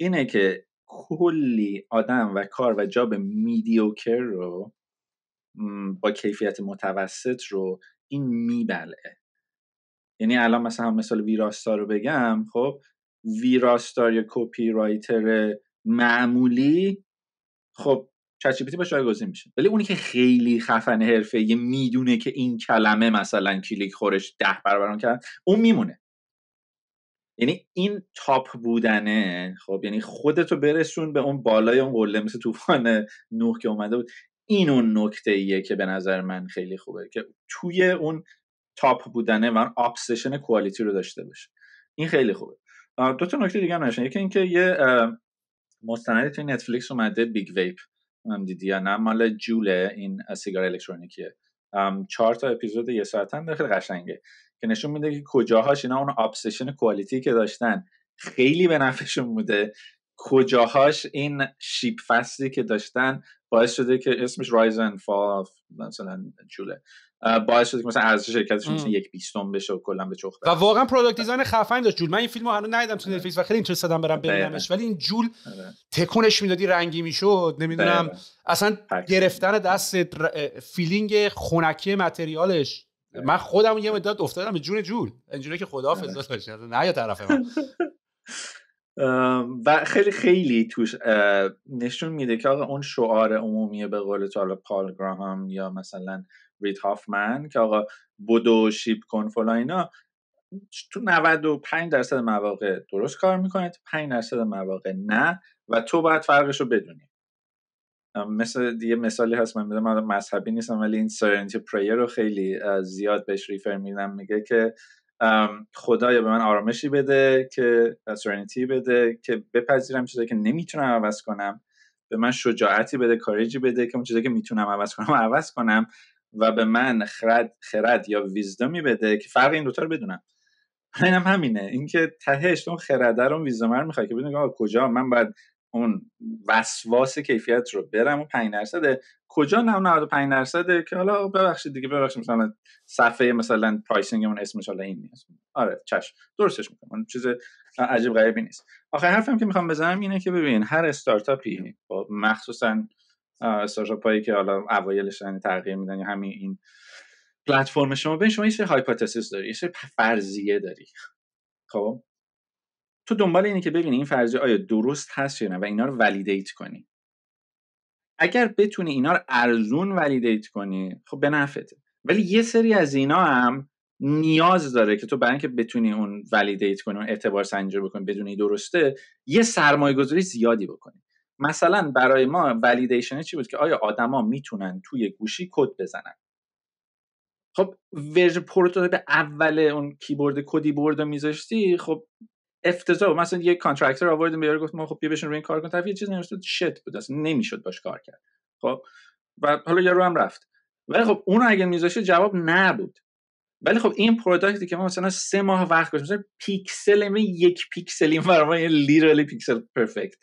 اینه که کلی آدم و کار و جاب میدیوکر رو با کیفیت متوسط رو این میبلعه. یعنی الان مثلا مثال ویراستار رو بگم خب ویراستار یا کپی رایتر معمولی خب چت باشه جایگزین میشه. ولی اونی که خیلی خفن حرفه یه می‌دونه که این کلمه مثلا کلیک خورش ده برابر کرد اون میمونه. یعنی این top بودنه خب؟ یعنی خودتو برسون به اون بالای اون قله مثل طوفان نوح که اومده بود. این اون نکته ایه که به نظر من خیلی خوبه که توی اون top بودنه و obsession quality رو داشته باشه. این خیلی خوبه. دو تا نکته دیگه هم یکی اینکه یه مستندی توی نتفلیکس اومده Big Vape هم دیدی یا نه؟ مال Juul ه این سیگار الکترونیکیه. چهار تا اپیزود یه ساعتن داره خیلی قشنگه. که نشون میده که کجاهاش اینا اون obsession quality که داشتن خیلی به نفعشون بوده. کجاهاش این ship fast ی که داشتن باعث شده که اسمش Rise and Fall مثلا Juul ه. باعث شده که مثلا ارزش شرکتشون مثلا یک بیستم بشه و کلا به چخ و واقعا product design خفن داشت. Juul. من این فیلمو هنوز ندیدم تو نتفلیکس و خیلی interest دارم برم ببینمش. ولی این Juul آره. تکونش می‌دادی رنگی می‌شد. نمی‌دونم. اصلا. گرفتن دست feeling خونکی material ش. من خودم یه مدت افتادم به جون Juul. اینجوری که خدا آره. فضا باشه نه یا طرف من. و خیلی خیلی توش نشون میده که آقا اون شعار عمومی به قول تو پال گراهام یا مثلا رید هافمن که آقا بدو شیپ کن فلا اینا تو 95 درصد مواقع درست کار می‌کنه تو 5 درصد مواقع نه و تو باید فرقش رو بدونی. مثل دیگه مثالی هست من می‌دونم مذهبی نیستم ولی این سرنتی پریر رو خیلی زیاد بهش ریفر میدم میگه که خدایا به من آرامشی بده که سرنیتی بده که بپذیرم چیزایی که نمی‌تونم عوض کنم. به من شجاعتی بده courage ی بده که اون چیزایی که می‌تونم عوض کنم عوض کنم. و به من خرد, خرد یا wisdom ی بده که فرق این دوتا رو بدونم. اینم همینه. اینکه تهش اون خرده رو wisdom می‌خواد که آقا کجا؟ من باید اون وسواس کیفیت رو برم و 5 درصده کجا نه 95 درصده که حالا ببخشید دیگه ببخشید مثلا صفحه مثلا pricing اون اسمش حالا این نیست. آره چشم درستش می‌کنم. چیز عجیب غریبی نیست. آخر حرفم که می‌خوام بزنم اینه که ببین هر استارتاپی مخصوصا استارتاپ هایی که حالا اوایلش یعنی تغییر میدن یا همین این پلتفرم شما ببین شما یه سری hypothesis داری یه سری فرضیه داری. خب؟ تو دنبال اینه که ببینی این فرضیه آیا درست هست یا نه و اینا رو validate کنی. اگر بتونی اینا رو ارزون validate کنی خب به نفعته. ولی یه سری از اینا هم نیاز داره که تو برای اینکه بتونی اون validate کنی اون اعتبار سنجی بکنی بدونی درسته یه سرمایه گذاری زیادی بکنی. مثلا برای ما validation چی بود که آیا آدما می‌تونن توی گوشی کد بزنن؟ خب version prototype اول اون کیبورد Codeyboard رو میذاشتی خب افتضاح. مثلا یه contractor آوردیم به گفت ما خب بیا بشین روی این کار کن. طرف یه چیز نوشته shit بود. اصلا نمی‌شد باش کار کرد. خب؟ و حالا یارو هم رفت. ولی خب اون اگه میذاشته جواب نبود. ولی خب این product ی که ما مثلا سه ماه وقت گذاشتیم مثلا pixel by pixel این برای literally pixel perfect.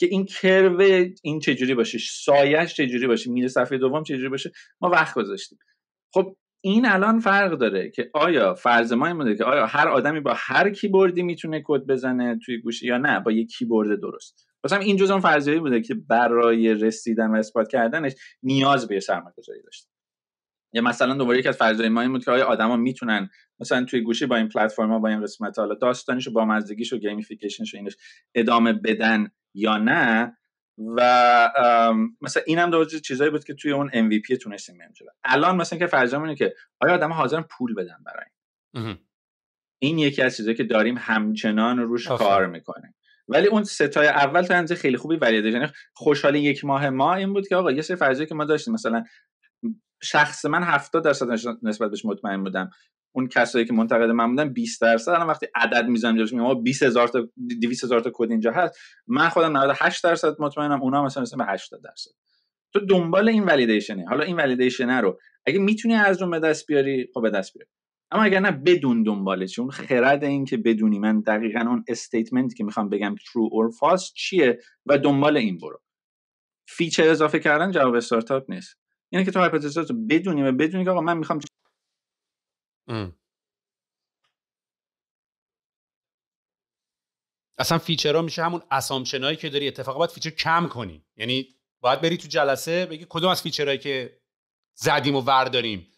که این curve این چجوری باشه سایش چجوری باشه میره صفحه دوم چجوری باشه ما وقت گذاشتیم. خب این الان فرق داره که آیا فرض ما این بوده که آیا هر آدمی با هر کیبوردی می‌تونه کد بزنه توی گوشی یا نه؟ با یک کیبورد درست. مثلا این جزء اون فرضیه‌ای بوده که برای رسیدن و اثبات کردنش نیاز به سرمایه‌گذاری داشته. یا مثلا دوباره یکی از فرضیه ما این بود که آیا آدما می‌تونن مثلا توی گوشی با این پلتفرم‌ها با این قسمت حالا داستانش و بامزگیش و gamification ش و اینش ادامه بدن یا نه؟ و مثلا اینم دوباره چیزایی بود که توی اون MVP تونستیم بریم جلو. الان مثلا که فرضیه اینه که آیا آدم حاضرن پول بدن برای این؟ این یکی از چیزایی که داریم همچنان روش آفر کار می‌کنه ولی اون ستای اول تا اندازه خیلی خوبی یعنی خوشحال یک ماه ما این بود که آقا یه سری فرضیه که ما داشتیم. مثلا شخص من 70 درصد نسبت بهش مطمئن بودم. اون کسایی که منتقد من بودن 20 درصد. الان وقتی عدد می‌زنم جلوش میگم آقا 20000 تا 200000 تا کد اینجا هست. من خودم 98 درصد مطمئنم اونا مثلا مثلا به 80 درصد. تو دنبال این ولیدیشنه حالا این ولیدیشنه رو اگه می‌تونی از اون به دست بیاری خب به دست بیاری اما اگر نه بدون دنباله چون اون خرد این که بدونی. من دقیقا اون استیتمنتی که می‌خوام بگم true or false چیه و دنبال این برو. feature اضافه کردن جواب استارتاپ نیست. یعنی که تو hypothesis رو بدونی و بدونی که آقا من می‌خوام اصلا feature ها میشه همون assumption هایی که داری اتفاقا باید feature کم کنی. یعنی باید بری تو جلسه بگی کدوم از feature هایی که زدیم و ورداریم؟